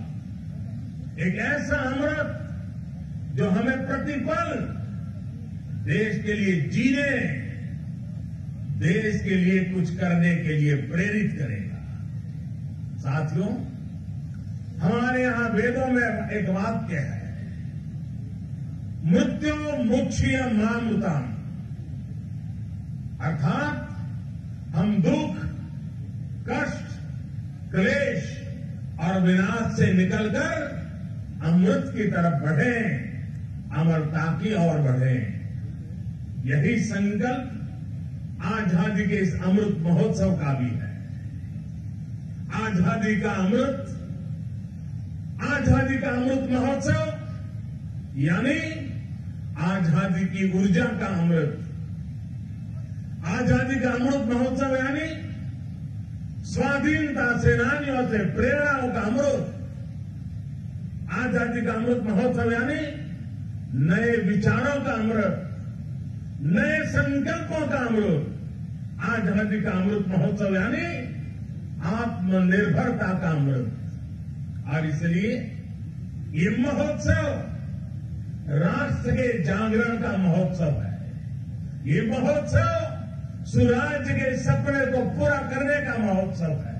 [SPEAKER 14] एक ऐसा अमृत जो हमें प्रतिपल देश के लिए जीने, देश के लिए कुछ करने के लिए प्रेरित करेगा। साथियों, हमारे यहाँ वेदों में एक वाक्य है। मृत्यु मुक्षीय मामृतम अर्थात हम दुख, कष्ट, क्लेश और विनाश से निकलकर अमृत की तरफ़ बढ़े अमरता की ओर बढ़े। यही संकल्प आज़ादी के इस अमृत महोत्सव का भी है। आज़ादी का अमृत, आज़ादी का अमृत महोत्सव, यानी आज़ादी की ऊर्जा का अमृत। आज़ादी का अमृत महोत्सव यानी स्वाधीनता सेनानियों से प्रेरणाओं का अमृत। आज़ादी का अमृत महोत्सव, यानी नए विचारों का अमृत, नए संकल्पों का अमृत, आज़ादी का अमृत महोत्सव, यानी आत्मनिर्भरता का अमृत। और इसलिए ये महोत्सव राष्ट्र के जागरण का महोत्सव है। ये महोत्सव सुराज्य के सपने को पूरा करने का महोत्सव है।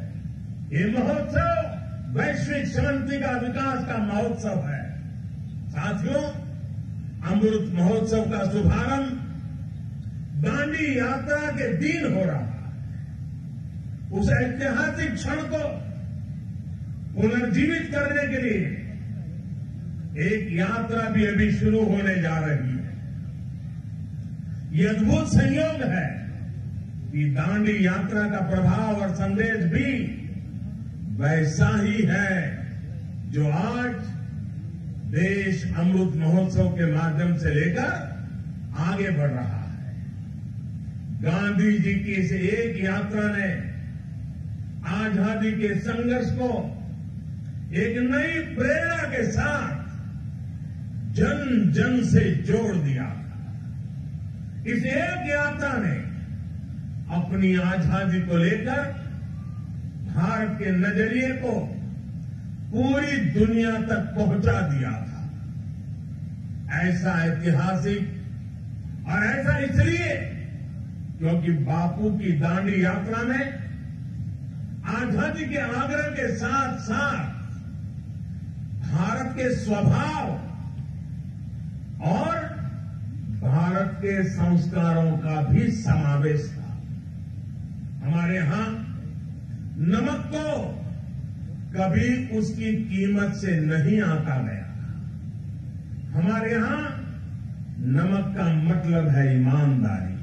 [SPEAKER 14] ये महोत्सव वैश्विक शांति का विकास का महोत्सव है। साथियों, अमृत महोत्सव का शुभारंभ दांडी यात्रा के दिन हो रहा है। उस ऐतिहासिक क्षण को पुनर्जीवित करने के लिए एक यात्रा भी अभी शुरू होने जा रही है। ये अद्भुत संयोग है कि दांडी यात्रा का प्रभाव और संदेश भी वैसा ही है जो आज देश अमृत महोत्सव के माध्यम से लेकर आगे बढ़ रहा है। गांधी जी की इस एक यात्रा ने आज़ादी के संघर्ष को एक नई प्रेरणा के साथ जन जन से जोड़ दिया इस एक यात्रा ने अपनी आज़ादी को लेकर भारत के नज़रिए को पूरी दुनिया तक पहुँचा दिया था। ऐसा ऐतिहासिक और ऐसा इसलिए क्योंकि बापू की दांडी यात्रा में आज़ादी के आग्रह के साथ साथ भारत के स्वभाव और भारत के संस्कारों का भी समावेश था। हमारे यहाँ नमक को कभी उसकी कीमत से नहीं आंका गया। हमारे यहाँ नमक का मतलब है ईमानदारी।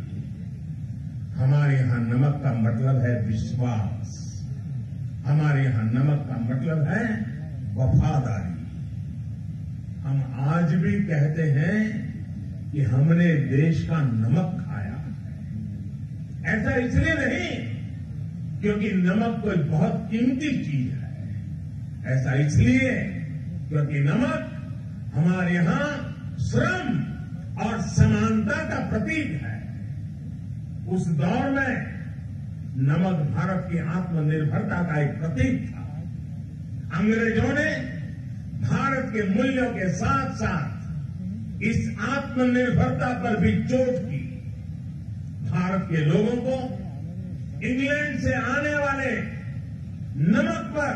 [SPEAKER 14] हमारे यहाँ नमक का मतलब है विश्वास। हमारे यहाँ नमक का मतलब है वफादारी। हम आज भी कहते हैं कि हमने देश का नमक खाया। ऐसा इसलिए नहीं क्योंकि नमक कोई बहुत कीमती चीज़ है। ऐसा इसलिए क्योंकि नमक हमारे यहाँ श्रम और समानता का प्रतीक है। उस दौर में नमक भारत की आत्मनिर्भरता का एक प्रतीक था। अंग्रेज़ों ने भारत के मूल्यों के साथ साथ इस आत्मनिर्भरता पर भी चोट की। भारत के लोगों को इंग्लैंड से आने वाले नमक पर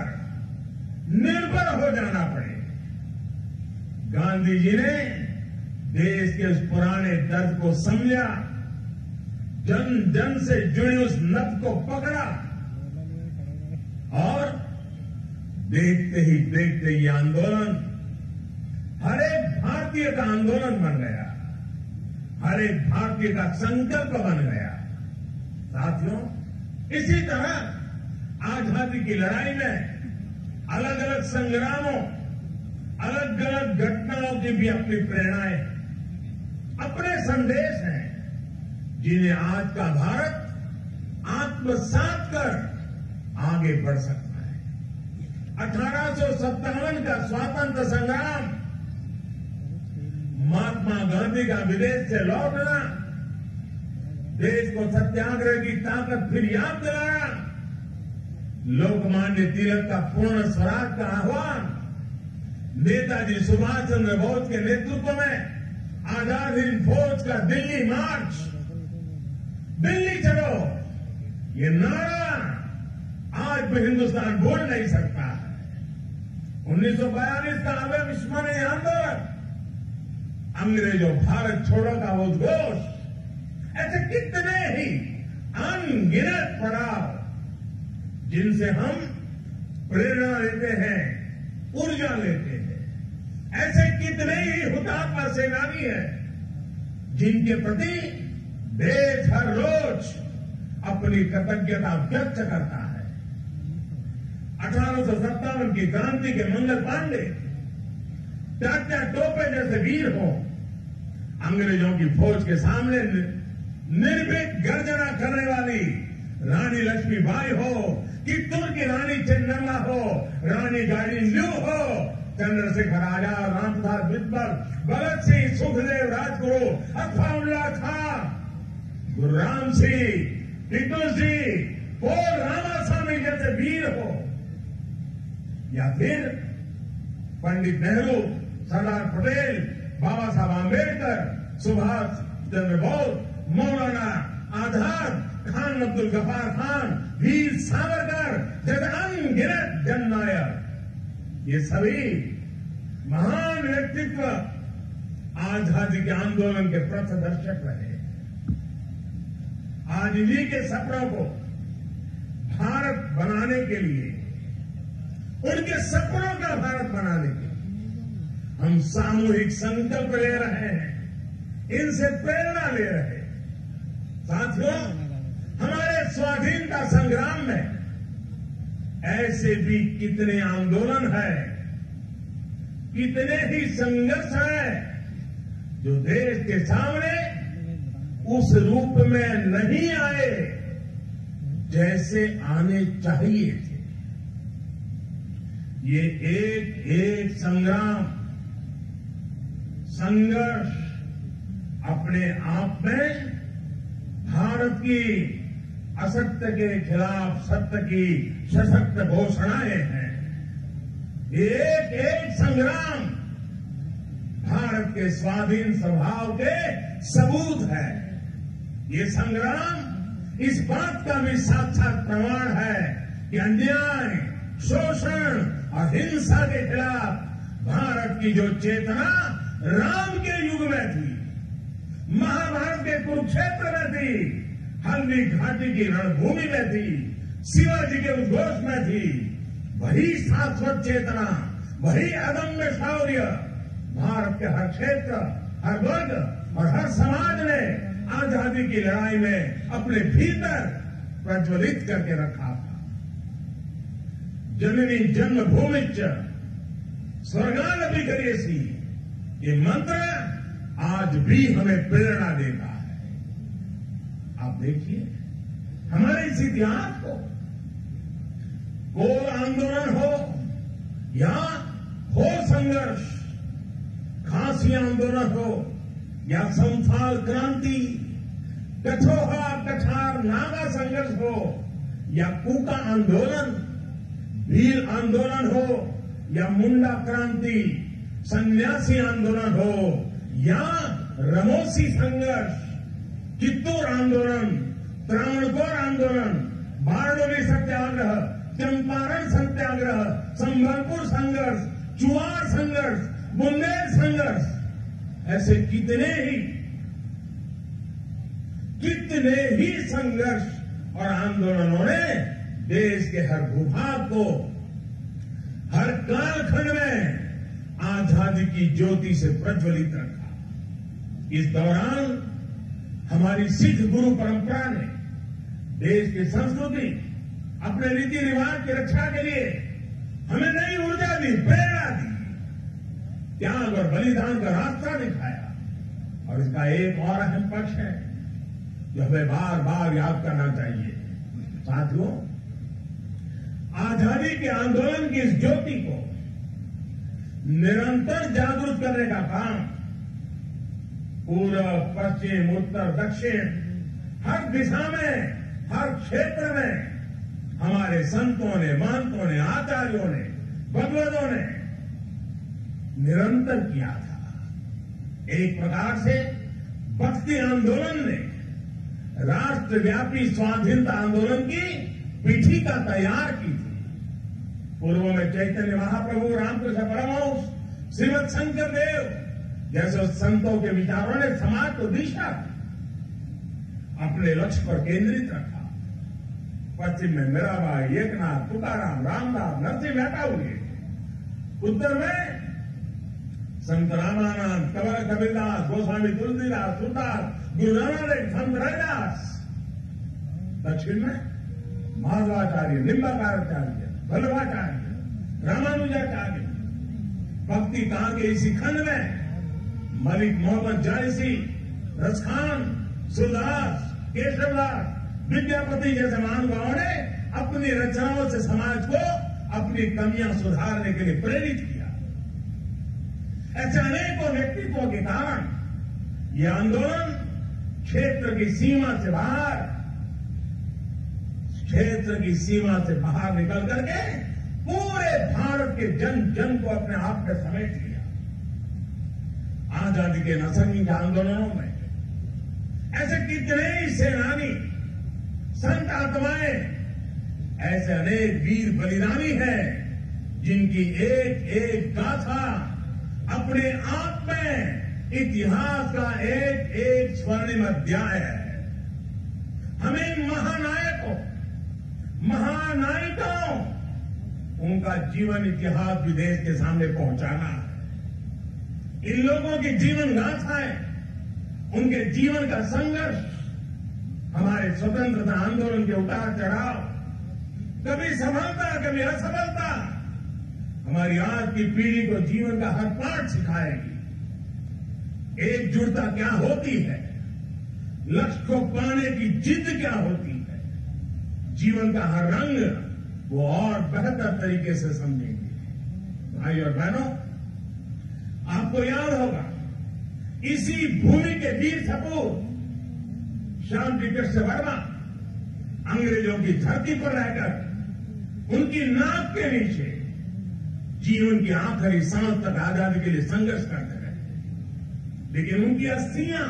[SPEAKER 14] निर्भर हो जाना पड़े। गांधी जी ने देश के उस पुराने दर्द को समझा, जन जन से जुड़ी उस नत को पकड़ा और देखते ही देखते ये आंदोलन, हर एक भारतीय का आंदोलन बन गया, हर एक भारतीय का संकल्प बन गया। साथियों इसी तरह आज़ादी की लड़ाई में अलग अलग संग्रामों अलग अलग घटनाओं की भी अपनी प्रेरणाएँ, अपने संदेश हैं, जिन्हें आज का भारत आत्मसात कर आगे बढ़ सकता है। अठारह सौ सत्तावन का स्वातंत्र संग्राम महात्मा गांधी का विदेश से लौटना देश को सत्याग्रह की ताकत फिर याद दिलाया। लोकमान्य तिलक का पूर्ण स्वराज का आह्वान नेताजी सुभाष चंद्र बोस के नेतृत्व में आज़ाद हिंद फौज का दिल्ली मार्च। दिल्ली चलो। ये नारा आज भी हिंदुस्तान बोल नहीं सकता। है 1942 का अवय स्मरणीय आंदोलन। अंग्रेज़ों, भारत छोड़ो का वो घोष ऐसे कितने ही अनगिनत पड़ाव जिनसे हम प्रेरणा लेते हैं, ऊर्जा लेते हैं। ऐसे कितने ही हुतात्मा सेनानी हैं जिनके प्रति देश हर रोज अपनी कृतज्ञता व्यक्त करता है। अठारह सौ सत्तावन की क्रांति के मंगल पांडे टाटा टोपे जैसे वीर हो, अंग्रेज़ों की फौज के सामने निर्भीक गर्जना करने वाली रानी लक्ष्मीबाई हो की रानी चन्नम्मा हो, रानी गाड़ी ल्यू हो, चंद्रशेखर आज़ाद रामप्रसाद बिस्तर भगत सिंह, सुखदेव राजगुरु अथवा उल्ला खां गुरु राम सिंह टिट्टू सिंह पोल रामास्वामी जैसे वीर हो। या फिर पंडित नेहरू, सरदार पटेल, बाबा साहब आम्बेडकर सुभाष चंद्र बोस मौलाना आज़ाद खान अब्दुल गफार खान, वीर सावरकर जग अनगिनत जननायक ये सभी महान व्यक्तित्व आज़ादी के आंदोलन के पथदर्शक रहे। आज इन्हीं के सपनों को भारत बनाने के लिए, उनके सपनों का भारत बनाने के लिए हम सामूहिक संकल्प ले रहे हैं। इनसे प्रेरणा ले रहे हैं। साथियों, हमारे स्वाधीनता संग्राम में ऐसे भी कितने आंदोलन हैं, कितने ही संघर्ष हैं, जो देश के सामने उस रूप में नहीं आए जैसे आने चाहिए थे। ये एक एक संग्राम, संघर्ष अपने आप में भारत की असत्य के खिलाफ सत्य की सशक्त घोषणाएँ हैं। एक एक संग्राम भारत के स्वाधीन स्वभाव के सबूत है। ये संग्राम इस बात का भी साक्षात प्रमाण है कि अन्याय, शोषण और हिंसा के खिलाफ भारत की जो चेतना राम के युग में थी महाभारत के कुरुक्षेत्र में थी, हल्दी घाटी की रणभूमि में थी, शिवाजी के उद्घोष में थी। वही शाश्वत चेतना, वही अदम्य शौर्य, भारत के हर क्षेत्र, हर वर्ग और हर समाज ने आज़ादी की लड़ाई में अपने भीतर प्रज्वलित करके रखा था। जननी जन्मभूमि स्वर्गाल भी करिएसी ये मंत्र आज भी हमें प्रेरणा देता है। आप देखिए, हमारे इस इतिहास को गोल आंदोलन हो या हो संघर्ष, खांसी आंदोलन हो या संथाल क्रांति कठोहा कठार नागा संघर्ष हो या कूका आंदोलन भील आंदोलन हो या मुंडा क्रांति, सन्यासी आंदोलन हो या रमोसी संघर्ष, चित्तूर आंदोलन त्रावणकोर आंदोलन, बारडोली सत्याग्रह, चंपारण सत्याग्रह, संभलपुर संघर्ष, चुआर संघर्ष, बुंदेल संघर्ष। ऐसे कितने ही कितने ही संघर्ष और आंदोलनों ने देश के हर भूभाग को, हर कालखंड में आज़ादी की ज्योति से प्रज्वलित रखा। इस दौरान हमारी सिख गुरु परंपरा ने देश की संस्कृति, अपने रीति रिवाज की रक्षा के लिए हमें नई ऊर्जा दी, प्रेरणा दी। त्याग और बलिदान का रास्ता दिखाया। और इसका एक और अहम पक्ष है जो हमें बार बार याद करना चाहिए। साथियों, आज़ादी के आंदोलन की इस ज्योति को निरंतर जागरूक करने का काम पूर्व, पश्चिम, उत्तर, दक्षिण, हर दिशा में, हर क्षेत्र में हमारे संतों ने महंतों ने, आचार्यों ने, भगवतों ने निरंतर किया था। एक प्रकार से भक्ति आंदोलन ने राष्ट्रव्यापी स्वाधीनता आंदोलन की पीठिका तैयार की थी। पूर्व में चैतन्य महाप्रभु, रामकृष्ण परमहंस, श्रीमद शंकर देव जैसे संतों के विचारों ने समाज को दिशा अपने लक्ष्य पर केंद्रित रखा। पश्चिम में मीराबाई एकनाथ, तुकाराम, रामदास, नरसिंह मेहता हुए। उत्तर में संत रामानंद कबर कबीरदास, गोस्वामी तुलसीदास सुरदास गुरु नानक संत रविदास। दक्षिण में माधवाचार्य निम्बाकाराचार्य वल्लभाचार्य रामानुजाचार्य। भक्ति काल के इसी खंड में? मलिक मोहम्मद जायसी रसखान सुरदास केशवदास विद्यापति जैसे महानुभावों ने अपनी रचनाओं से समाज को अपनी कमियाँ सुधारने के लिए प्रेरित किया। ऐसे अनेकों व्यक्तित्वों के कारण ये आंदोलन क्षेत्र की सीमा से बाहर, क्षेत्र की सीमा से बाहर निकल करके पूरे भारत के जन जन को अपने आप में समेट लिया। आज़ादी के नसंगी आंदोलनों में। ऐसे कितने ही सेनानी, संत आत्माएँ, ऐसे अनेक वीर बलिदानी हैं, जिनकी एक एक गाथा अपने आप में इतिहास का एक एक स्वर्णिम अध्याय है। हमें महानायकों, महानायिकाओं, उनका जीवन इतिहास विदेश के सामने पहुंचाना इन लोगों की जीवन गाथाएँ उनके जीवन का संघर्ष। हमारे स्वतंत्रता आंदोलन के उतार चढ़ाव। कभी सफलता, कभी असफलता। हमारी आज की पीढ़ी को जीवन का हर पाठ सिखाएगी। एकजुटता क्या होती है? लक्ष्य को पाने की जिद क्या होती है? जीवन का हर रंग वो और बेहतर तरीके से समझेंगे। भाई और बहनों आपको याद होगा, इसी भूमि के वीर सपूत, श्याम कृष्ण वर्मा, अंग्रेज़ों की धरती पर रहकर, उनकी नाक के नीचे जीवन की आखिरी सांस तक आज़ादी के लिए संघर्ष करते रहे। लेकिन उनकी अस्थियाँ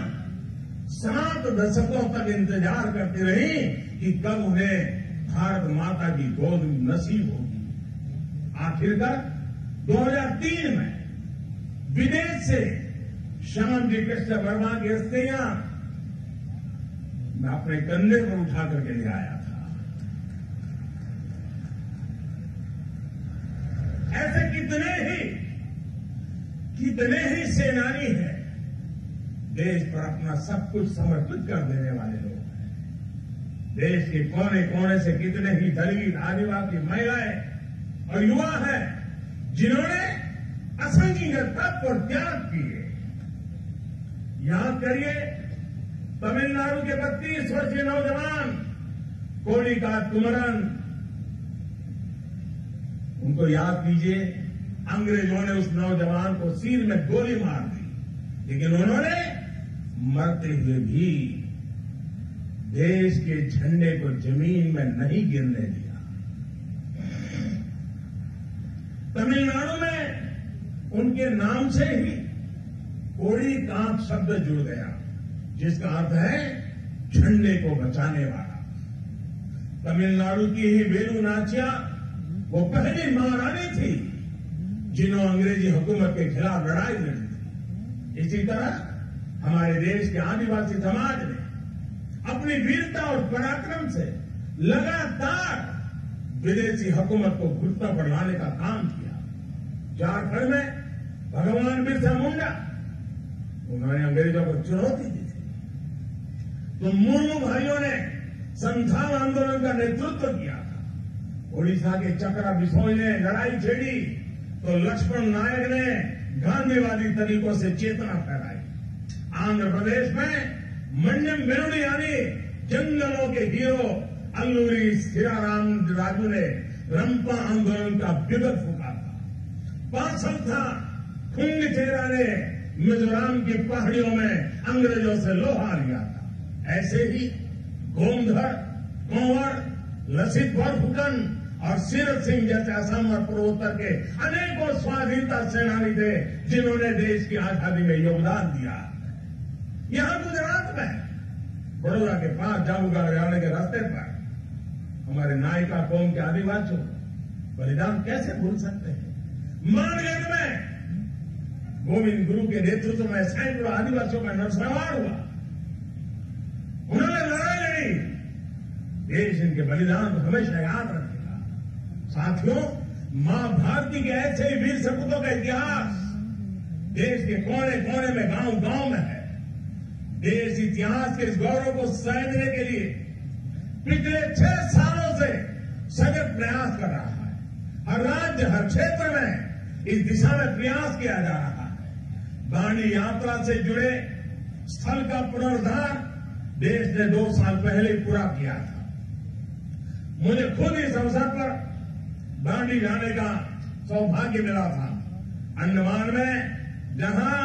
[SPEAKER 14] सात दशकों तक इंतज़ार करती रही कि कब उन्हें भारत माता की गोद नसीब होगी। आखिरकार 2003 में विदेश से श्याम जी कृष्ण वर्मा की अस्थियाँ मैं अपने कंधे पर उठा करके ले आया था। ऐसे कितने ही कितने ही सेनानी हैं, देश पर अपना सब कुछ समर्पित कर देने वाले लोग देश के कोने कोने से कितने ही दलित आदिवासी महिलाएँ और युवा हैं, जिन्होंने असंख्य तप और त्याग किए। याद करिए, तमिलनाडु के बत्तीस वर्षीय नौजवान कोली का कुमरन। उनको याद कीजिए, अंग्रेज़ों ने उस नौजवान को सिर में गोली मार दी। लेकिन उन्होंने मरते हुए भी देश के झंडे को ज़मीन में नहीं गिरने दिया। तमिलनाडु में उनके नाम से ही कोड़ी कांत शब्द जुड़ गया, जिसका अर्थ है झंडे को बचाने वाला। तमिलनाडु की ही वेलू नाचिया वो पहली महारानी थी जिन्होंने अंग्रेज़ी हुकूमत के खिलाफ लड़ाई लड़ी थी। इसी तरह हमारे देश के आदिवासी समाज ने अपनी वीरता और पराक्रम से लगातार विदेशी हुकूमत को घुटनों पर लाने का काम किया। झारखंड में भगवान बिरसा मुंडा। उन्होंने अंग्रेज़ों को चुनौती दी थी। तो मुर्मू भाइयों ने संथाल आंदोलन का नेतृत्व किया था। ओडिशा के चक्रा बिसोई ने लड़ाई छेड़ी तो लक्ष्मण नायक ने गांधीवादी तरीकों से चेतना फैलाई। आंध्र प्रदेश में मंडम वेणुडी यानी जंगलों के हीरो अल्लूरी सिराराम राजू ने रंपा आंदोलन का विगत फूका था। पांचल था खुंग चेहरा ने मिजोरम की पहाड़ियों में अंग्रेज़ों से लोहा लिया था। ऐसे ही गोमधर, कंवर, लसित फुकन और सीरत सिंह जैसे असम और पूर्वोत्तर के अनेकों स्वाधीनता सेनानी थे, जिन्होंने देश की आज़ादी में योगदान दिया। यहाँ गुजरात में, बड़ौदा के पास जामुगा जाने के रास्ते पर, हमारे नायिका कौम के आदिवासियों, बलिदान कैसे भूल सकते हैं? मानगढ़ में गोविंद गुरु के नेतृत्व में सैकड़ों आदिवासियों का नरसंहार हुआ। उन्होंने लड़ाई लड़ी। देश इनके बलिदान को हमेशा याद रखेगा। साथियों, माँ भारती के ऐसे ही वीर सपूतों का इतिहास देश के कोने कोने में गाँव गाँव में है। देश इतिहास के इस गौरव को सहेजने के लिए पिछले छह सालों से सजग प्रयास कर रहा है। हर राज्य, हर क्षेत्र में इस दिशा में प्रयास किया जा रहा है। बाणी यात्रा से जुड़े स्थल का पुनरुद्धार देश ने दो साल पहले पूरा किया था। मुझे खुद इस अवसर पर दांडी जाने का सौभाग्य मिला था। अंडमान में जहाँ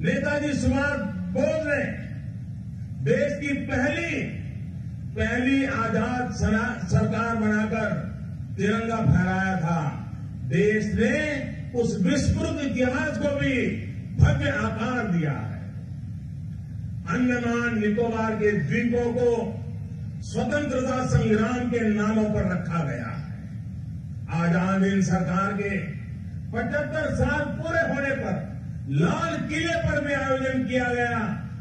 [SPEAKER 14] नेताजी सुभाष बोस ने देश की पहली पहली आज़ाद सरकार बनाकर तिरंगा फहराया था। देश ने उस विस्मृत इतिहास को भी भव्य आकार दिया है। अंडमान निकोबार के द्वीपों को स्वतंत्रता संग्राम के नामों पर रखा गया है। आज़ाद हिंद सरकार के 75 साल पूरे होने पर लाल किले पर भी आयोजन किया गया,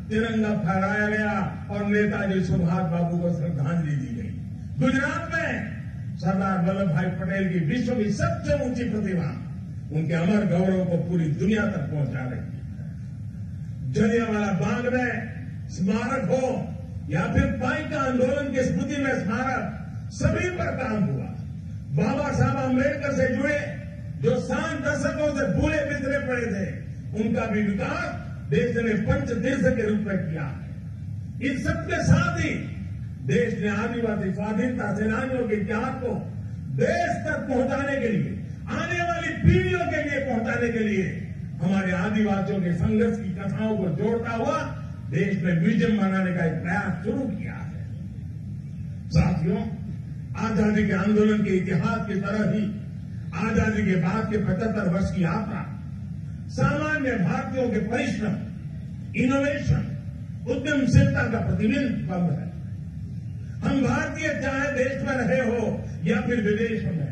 [SPEAKER 14] तिरंगा फहराया गया और नेताजी सुभाष बाबू को श्रद्धांजलि दी गई। गुजरात में सरदार वल्लभ भाई पटेल की विश्व की सबसे ऊँची प्रतिभा उनके अमर गौरव को पूरी दुनिया तक पहुँचा रही है। जलियांवाला बाग में स्मारक हो या फिर पाई का आंदोलन की स्मृति में स्मारक, सभी पर काम हुआ। बाबा साहब अंबेडकर से जुड़े, जो सात दशकों से भूले बिखरे पड़े थे, उनका भी विकास देश ने पंच तीर्थ के रूप में किया। है इन सबके साथ ही देश ने आदिवासी स्वाधीनता सेनानियों के इतिहास को देश तक पहुँचाने के लिए आने वाली पीढ़ियों के लिए पहुँचाने के लिए हमारे आदिवासियों के संघर्ष की कथाओं को जोड़ता हुआ देश में म्यूज़ियम बनाने का एक प्रयास शुरू किया है। साथियों, आज़ादी के आंदोलन के इतिहास की तरह ही आज़ादी के बाद के 75 वर्ष की यात्रा, सामान्य भारतीयों के परिश्रम इनोवेशन उद्यमशीलता का प्रतिबिंब है। हम भारतीय चाहे देश में रहे हो या फिर विदेश में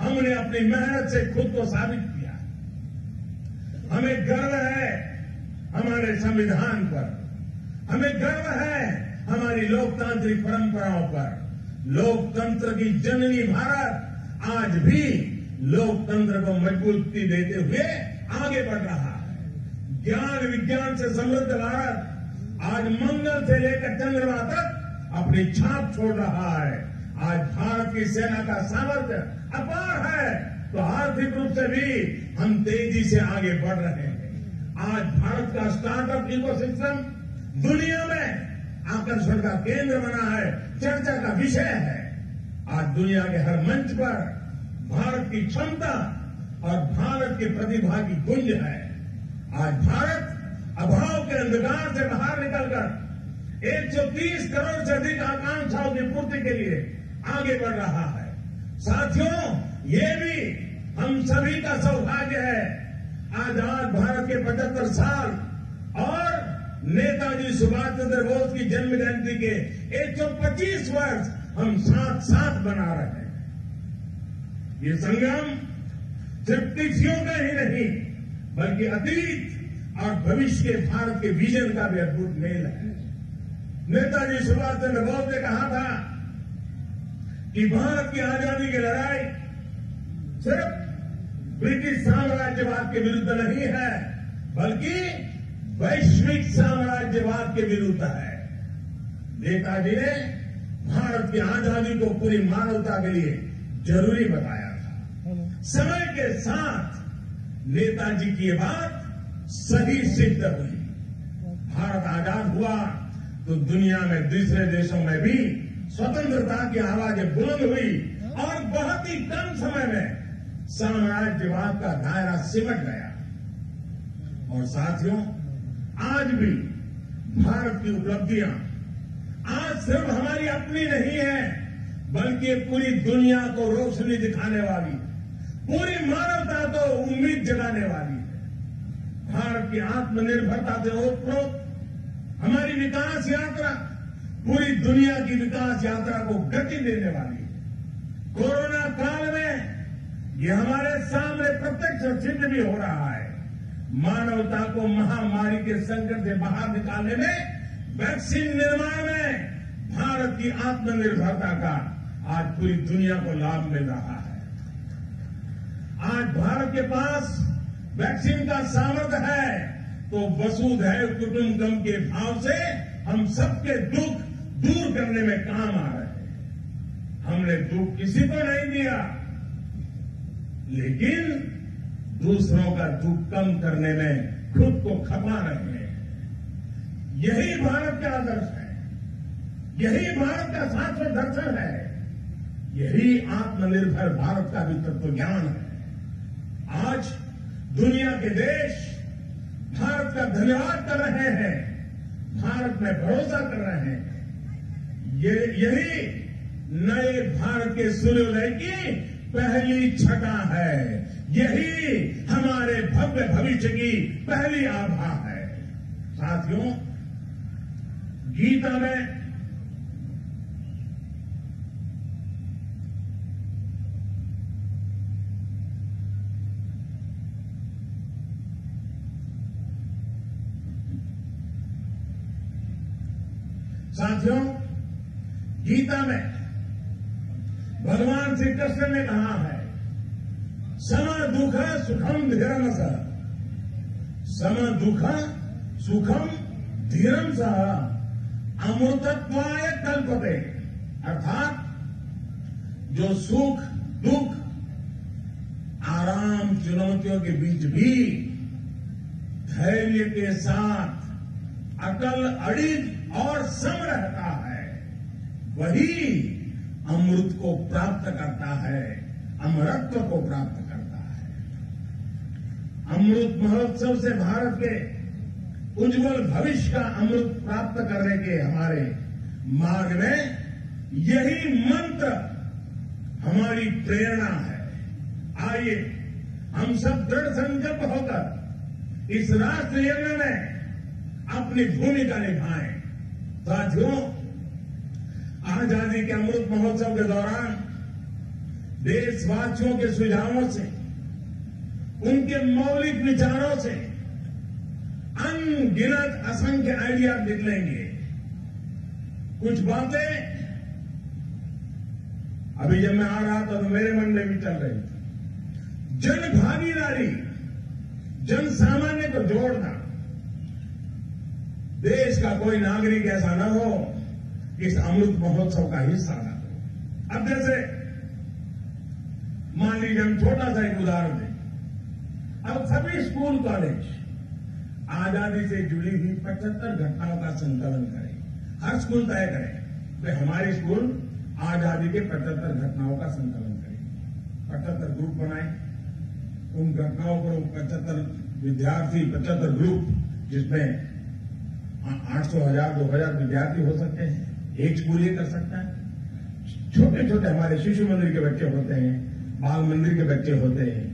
[SPEAKER 14] हमने अपनी मेहनत से खुद को साबित किया। हमें गर्व है हमारे संविधान पर। हमें गर्व है हमारी लोकतांत्रिक परंपराओं पर। लोकतंत्र की जननी भारत आज भी लोकतंत्र को मजबूती देते हुए आगे बढ़ रहा है। ज्ञान विज्ञान से समृद्ध भारत आज मंगल से लेकर चंद्रमा तक अपनी छाप छोड़ रहा है। आज भारत की सेना का सामर्थ्य अपार है तो आर्थिक रूप से भी हम तेज़ी से आगे बढ़ रहे हैं। आज भारत का स्टार्टअप इकोसिस्टम दुनिया में आकर्षण का केंद्र बना है, चर्चा का विषय है। आज दुनिया के हर मंच पर भारत की क्षमता और भारत की प्रतिभा की गुंज है। आज भारत अभाव के अंधकार से बाहर निकलकर 130 करोड़ से अधिक आकांक्षाओं की पूर्ति के लिए आगे बढ़ रहा है। साथियों, ये भी हम सभी का सौभाग्य है। आज़ाद भारत के 75 साल और नेताजी सुभाष चंद्र बोस की जन्म जयंती के 125 वर्ष हम साथ साथ मना रहे हैं। ये संग्राम सिर्फ़ तिथियों का ही नहीं, बल्कि अतीत और भविष्य के भारत के विजन का भी अद्भुत मेल है। नेताजी सुभाष चंद्र बोस ने कहा था कि भारत की आज़ादी की लड़ाई सिर्फ़ ब्रिटिश साम्राज्यवाद के विरुद्ध नहीं है, बल्कि वैश्विक साम्राज्यवाद के विरुद्ध है। नेताजी ने भारत की आज़ादी को पूरी मानवता के लिए ज़रूरी बताया था। समय के साथ नेताजी की बात सही सिद्ध हुई। भारत आज़ाद हुआ तो दुनिया में दूसरे देशों में भी स्वतंत्रता की आवाज़ें बुलंद हुई और बहुत ही कम समय में साम्राज्यवाद का दायरा सिमट गया। और साथियों, आज भी भारत की उपलब्धियाँ आज सिर्फ़ हमारी अपनी नहीं है, बल्कि पूरी दुनिया को रोशनी दिखाने वाली, पूरी मानवता को उम्मीद जगाने वाली है। भारत की आत्मनिर्भरता से ओतप्रोत हमारी विकास यात्रा पूरी दुनिया की विकास यात्रा को गति देने वाली। है कोरोना काल में ये हमारे सामने प्रत्यक्ष सिद्ध भी हो रहा है। मानवता को महामारी के संकट से बाहर निकालने में, वैक्सीन निर्माण में भारत की आत्मनिर्भरता का आज पूरी दुनिया को लाभ मिल रहा है। आज भारत के पास वैक्सीन का सामर्थ्य है तो वसुधैव कुटुंबकम के भाव से हम सबके दुख दूर करने में काम आ रहे हैं। हमने दुख किसी को नहीं दिया, लेकिन दूसरों का दुख कम करने में खुद को खपा रहे हैं। यही भारत का आदर्श है। यही भारत का शाश्वत दर्शन है। यही आत्मनिर्भर भारत का भी तत्व ज्ञान है। आज दुनिया के देश भारत का धन्यवाद कर रहे हैं। भारत में भरोसा कर रहे हैं। ये यही नए भारत के सूर्योदय की पहली छटा है। यही हमारे भव्य भविष्य की पहली आभा है। साथियों, गीता में साथियों गीता में भगवान श्री कृष्ण ने कहा है, सम दुख सुखम धीरम सह सम दुख सुखम धीरम सह अमृतत्वाय कल्पते। अर्थात जो सुख, दुख, आराम, चुनौतियों के बीच भी धैर्य के साथ अकल, अड़िग और सम रहता है वही अमृत को प्राप्त करता है, अमरत्व को प्राप्त करता है। अमृत महोत्सव से भारत के उज्जवल भविष्य का अमृत प्राप्त करने के हमारे मार्ग में यही मंत्र हमारी प्रेरणा है। आइए, हम सब दृढ़ संकल्प होकर इस राष्ट्र यज्ञ में अपनी भूमिका निभाएँ। साथियों आज़ादी के अमृत महोत्सव के दौरान देशवासियों के सुझावों से, उनके मौलिक विचारों से अनगिनत असंख्य आइडिया निकलेंगे कुछ बातें, अभी जब मैं आ रहा था तो मेरे मन में भी चल रही थी। जन भागीदारी, जन सामान्य को जोड़ना, देश का कोई नागरिक ऐसा न हो इस अमृत महोत्सव का हिस्सा हो अब जैसे मान लीजिए हम छोटा सा एक उदाहरण दें। अब सभी स्कूल, कॉलेज आज़ादी से जुड़ी हुई पचहत्तर घटनाओं का संकलन करें। हर स्कूल तय करें कि हमारे स्कूल आज़ादी के पचहत्तर घटनाओं का संकलन करें पचहत्तर ग्रुप बनाए। उन घटनाओं पर पचहत्तर विद्यार्थी, पचहत्तर ग्रुप जिसमें आठ सौ हज़ार, दो हज़ार विद्यार्थी हो सकते हैं। एक स्कूल ये कर सकता है। छोटे छोटे हमारे शिशु मंदिर के बच्चे होते हैं, बाल मंदिर के बच्चे होते हैं।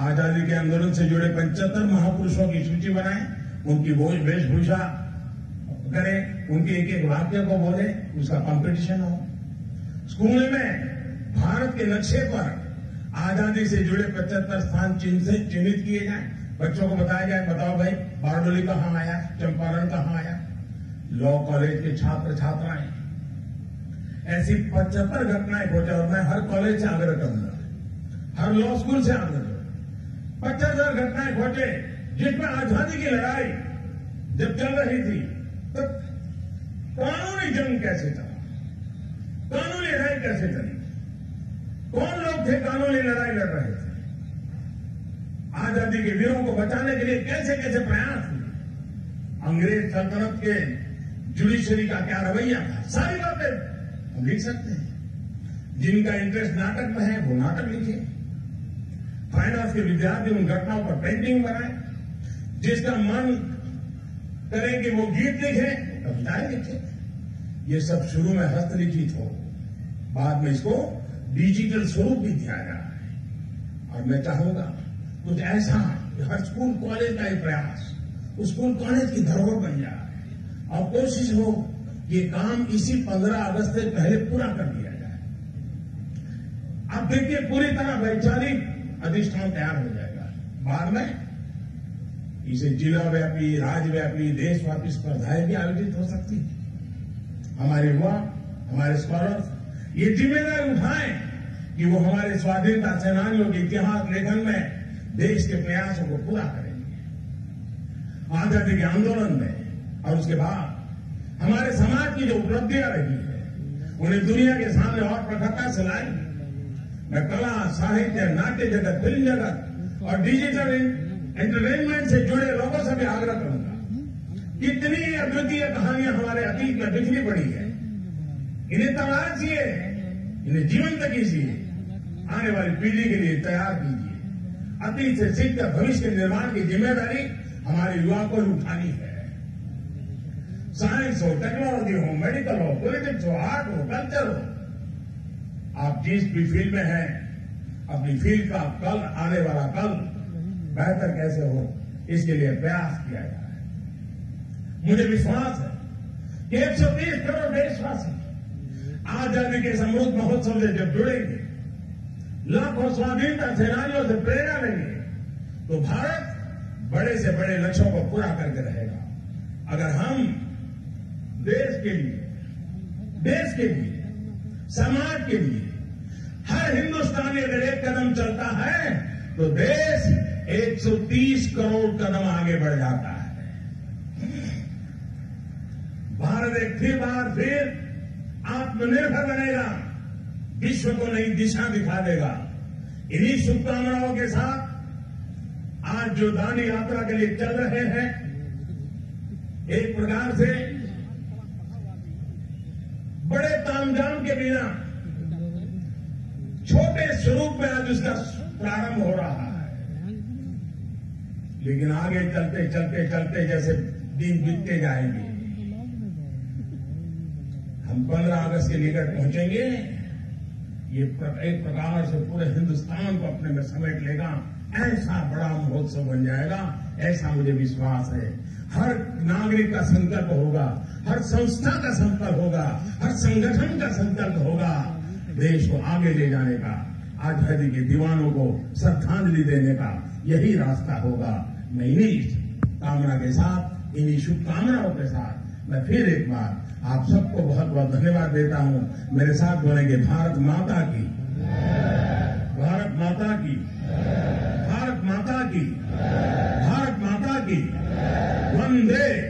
[SPEAKER 14] आज़ादी के आंदोलन से जुड़े पंचहत्तर महापुरुषों की सूची बनाएँ, उनकी वेशभूषा करें, उनके एक एक वाक्य को बोले, उसका कंपटीशन हो। स्कूल में भारत के नक्शे पर आज़ादी से जुड़े पचहत्तर स्थान चिन्ह से चिन्हित किए जाए। बच्चों को बताया जाए, बताओ भाई, बारडोली कहाँ आया, चंपारण कहाँ आया? लॉ कॉलेज के छात्र छात्राएँ ऐसी पचहत्तर घटनाएँ पहुँचा और मैं हर कॉलेज से आग्रह करूँगा। हर लॉ स्कूल से आग्रह करूँगा। पचहत्तर घटनाएँ पहुँचे जिसमें आज़ादी की लड़ाई जब चल रही थी तो कानूनी जंग कैसे चला कानूनी लड़ाई कैसे चली? कौन लोग थे कानूनी लड़ाई लड़ रहे थे? आज़ादी के वीरों को बचाने के लिए कैसे कैसे प्रयास हुए? अंग्रेज़ सल्तनत के जुडिशरी का क्या रवैया था? सारी बातें हम लिख सकते हैं। जिनका इंटरेस्ट नाटक में है, वो नाटक लिखे फाइनेंस के विद्यार्थी उन घटनाओं पर पेंटिंग बनाए जिसका मन करे कि वो गीत लिखे कविताएँ लिखे। ये सब शुरू में हस्तलिखित हो। बाद में इसको डिजिटल स्वरूप भी दिया जा रहा है। और मैं चाहूँगा, कुछ ऐसा हर स्कूल कॉलेज का एक प्रयास स्कूल कॉलेज की धरोहर बन जा रहा है और कोशिश हो ये काम इसी 15 अगस्त से पहले पूरा कर दिया जाए। अब देखिए पूरी तरह वैचारिक अधिष्ठान तैयार हो जाएगा। बाद में इसे जिला व्यापी राज्यव्यापी देशव्यापी स्पर्धाएँ भी आयोजित हो सकती है। हमारे युवा, हमारे स्कॉलर ये ज़िम्मेदारी उठाएँ कि वो हमारे स्वाधीनता सेनानियों के इतिहास लेखन में देश के प्रयासों को पूरा करेंगे। आज़ादी के आंदोलन में और उसके बाद हमारे समाज की जो उपलब्धियाँ रही है, उन्हें दुनिया के सामने और प्रखरता से लाई मैं कला, साहित्य, नाट्य जगत, फ़िल्म जगत और डिजिटल एंटरटेनमेंट से जुड़े लोगों से भी आग्रह करूँगा। कितनी अद्वितीय कहानियाँ हमारे अतीत में बिखरी पड़ी है। इन्हें तलाशिए इन्हें जीवंत कीजिए। आने वाली पीढ़ी के लिए तैयार कीजिए। अतीत से सीखकर भविष्य के निर्माण की ज़िम्मेदारी हमारे युवा को उठानी है। साइंस हो टेक्नोलॉजी हो मेडिकल हो पॉलिटिक्स हो आर्ट हो कल्चर हो, आप जिस भी फ़ील्ड में हैं, अपनी फ़ील्ड का कल, आने वाला कल बेहतर कैसे हो, इसके लिए प्रयास किया जा रहा है। मुझे विश्वास है कि 130 करोड़ देशवासी आज़ादी के समृद्ध महोत्सव से जब जुड़ेंगे, लाखों स्वाधीनता सेनानियों से प्रेरणा लेंगे तो भारत बड़े से बड़े लक्ष्यों को पूरा करके रहेगा। अगर हम देश के लिए, देश के लिए, समाज के लिए। हर हिंदुस्तानी अगर एक कदम चलता है तो देश 130 करोड़ कदम आगे बढ़ जाता है। भारत एक फिर बार फिर आत्मनिर्भर बनेगा, विश्व को नई दिशा दिखा देगा। इन्हीं शुभकामनाओं के साथ आज जो दांडी यात्रा के लिए चल रहे हैं, एक प्रकार से बड़े तामझाम के बिना छोटे स्वरूप में आज उसका प्रारंभ हो रहा है। लेकिन आगे चलते चलते चलते जैसे दिन बीतते जाएँगे। हम 15 अगस्त के निकट पहुँचेंगे। ये एक प्रकार से पूरे हिंदुस्तान को अपने में समेट लेगा। ऐसा बड़ा महोत्सव बन जाएगा, ऐसा मुझे विश्वास है। हर नागरिक का संकल्प होगा, हर संस्था का संकल्प होगा, हर संगठन का संकल्प होगा, देश को आगे ले जाने का आज़ादी के दीवानों को श्रद्धांजलि देने का यही रास्ता होगा। मैं इन्हीं कामना के साथ, इन्हीं शुभकामनाओं के साथ, मैं फिर एक बार आप सबको बहुत बहुत धन्यवाद देता हूँ। मेरे साथ बोलेंगे भारत माता की। भारत माता की भारत माता की भारत माता की वंदे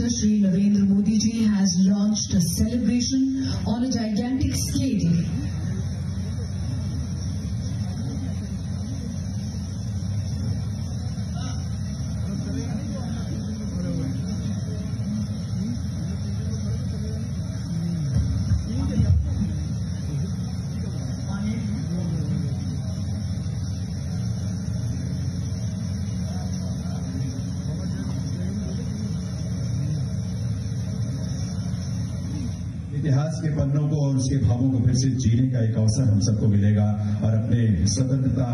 [SPEAKER 15] Minister Shri Narendra Modi ji has launched a celebration on a gigantic scale.
[SPEAKER 11] उसके भावों को फिर से जीने का एक अवसर हम सबको मिलेगा और अपने स्वतंत्रता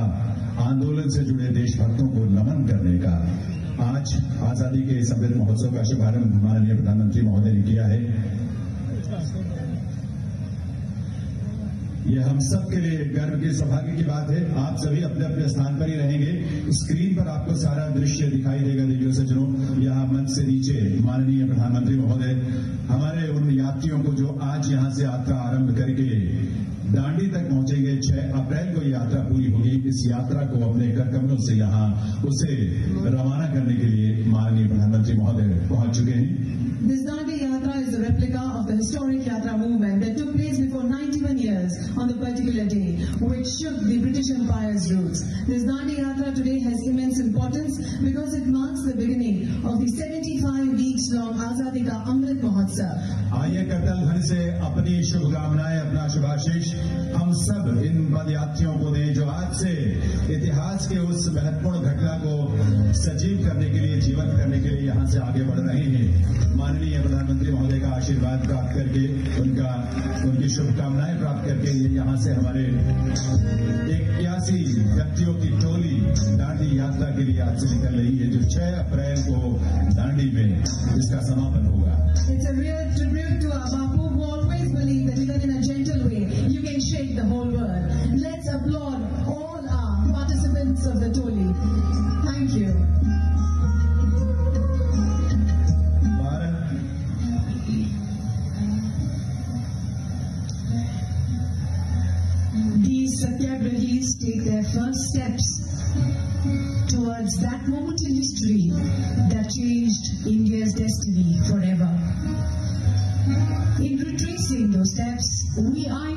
[SPEAKER 11] आंदोलन से जुड़े देशभक्तों को नमन करने का आज आज़ादी के इस अमृत महोत्सव का शुभारंभ माननीय प्रधानमंत्री महोदय ने किया है। हम सब के लिए गर्व की सौभाग्य की बात है। आप सभी अपने अपने स्थान पर ही रहेंगे। स्क्रीन पर आपको सारा दृश्य दिखाई देगा देवियों सज्जनों यहाँ मंच से नीचे माननीय प्रधानमंत्री महोदय, हमारे उन यात्रियों को जो आज यहाँ से यात्रा आरंभ करके दांडी तक पहुँचेंगे 6 अप्रैल को यात्रा पूरी होगी। इस यात्रा को अपने कर कमलों से यहाँ, उसे रवाना करने के लिए माननीय प्रधानमंत्री महोदय पहुँच चुके हैं।
[SPEAKER 15] This Replica of the historic Yatra movement that took place before 91 years on the particular day, which shook the British Empire's roots. This Dandi Yatra today has immense importance because it marks the beginning of the 75 weeks long Azadi Ka Amrit Mahotsav.
[SPEAKER 11] आइए करतल ध्वनि से अपनी शुभकामनाएँ अपना शुभाशीष हम सब इन पद यात्रियों को दें जो आज से इतिहास के उस महत्वपूर्ण घटना को सजीव करने के लिए जीवंत करने के लिए यहाँ से आगे बढ़ रहे हैं माननीय प्रधानमंत्री महोदय का आशीर्वाद प्राप्त करके उनका, उनकी शुभकामनाएँ प्राप्त करके ये यहाँ से हमारे इक्यासी व्यक्तियों की टोली दांडी यात्रा के लिए आज से निकल रही है, जो छह अप्रैल को दांडी में इसका समापन होगा।
[SPEAKER 15] Thank you. Satyagrahis take their first steps towards that moment in history that changed India's destiny forever. In retracing those steps, we are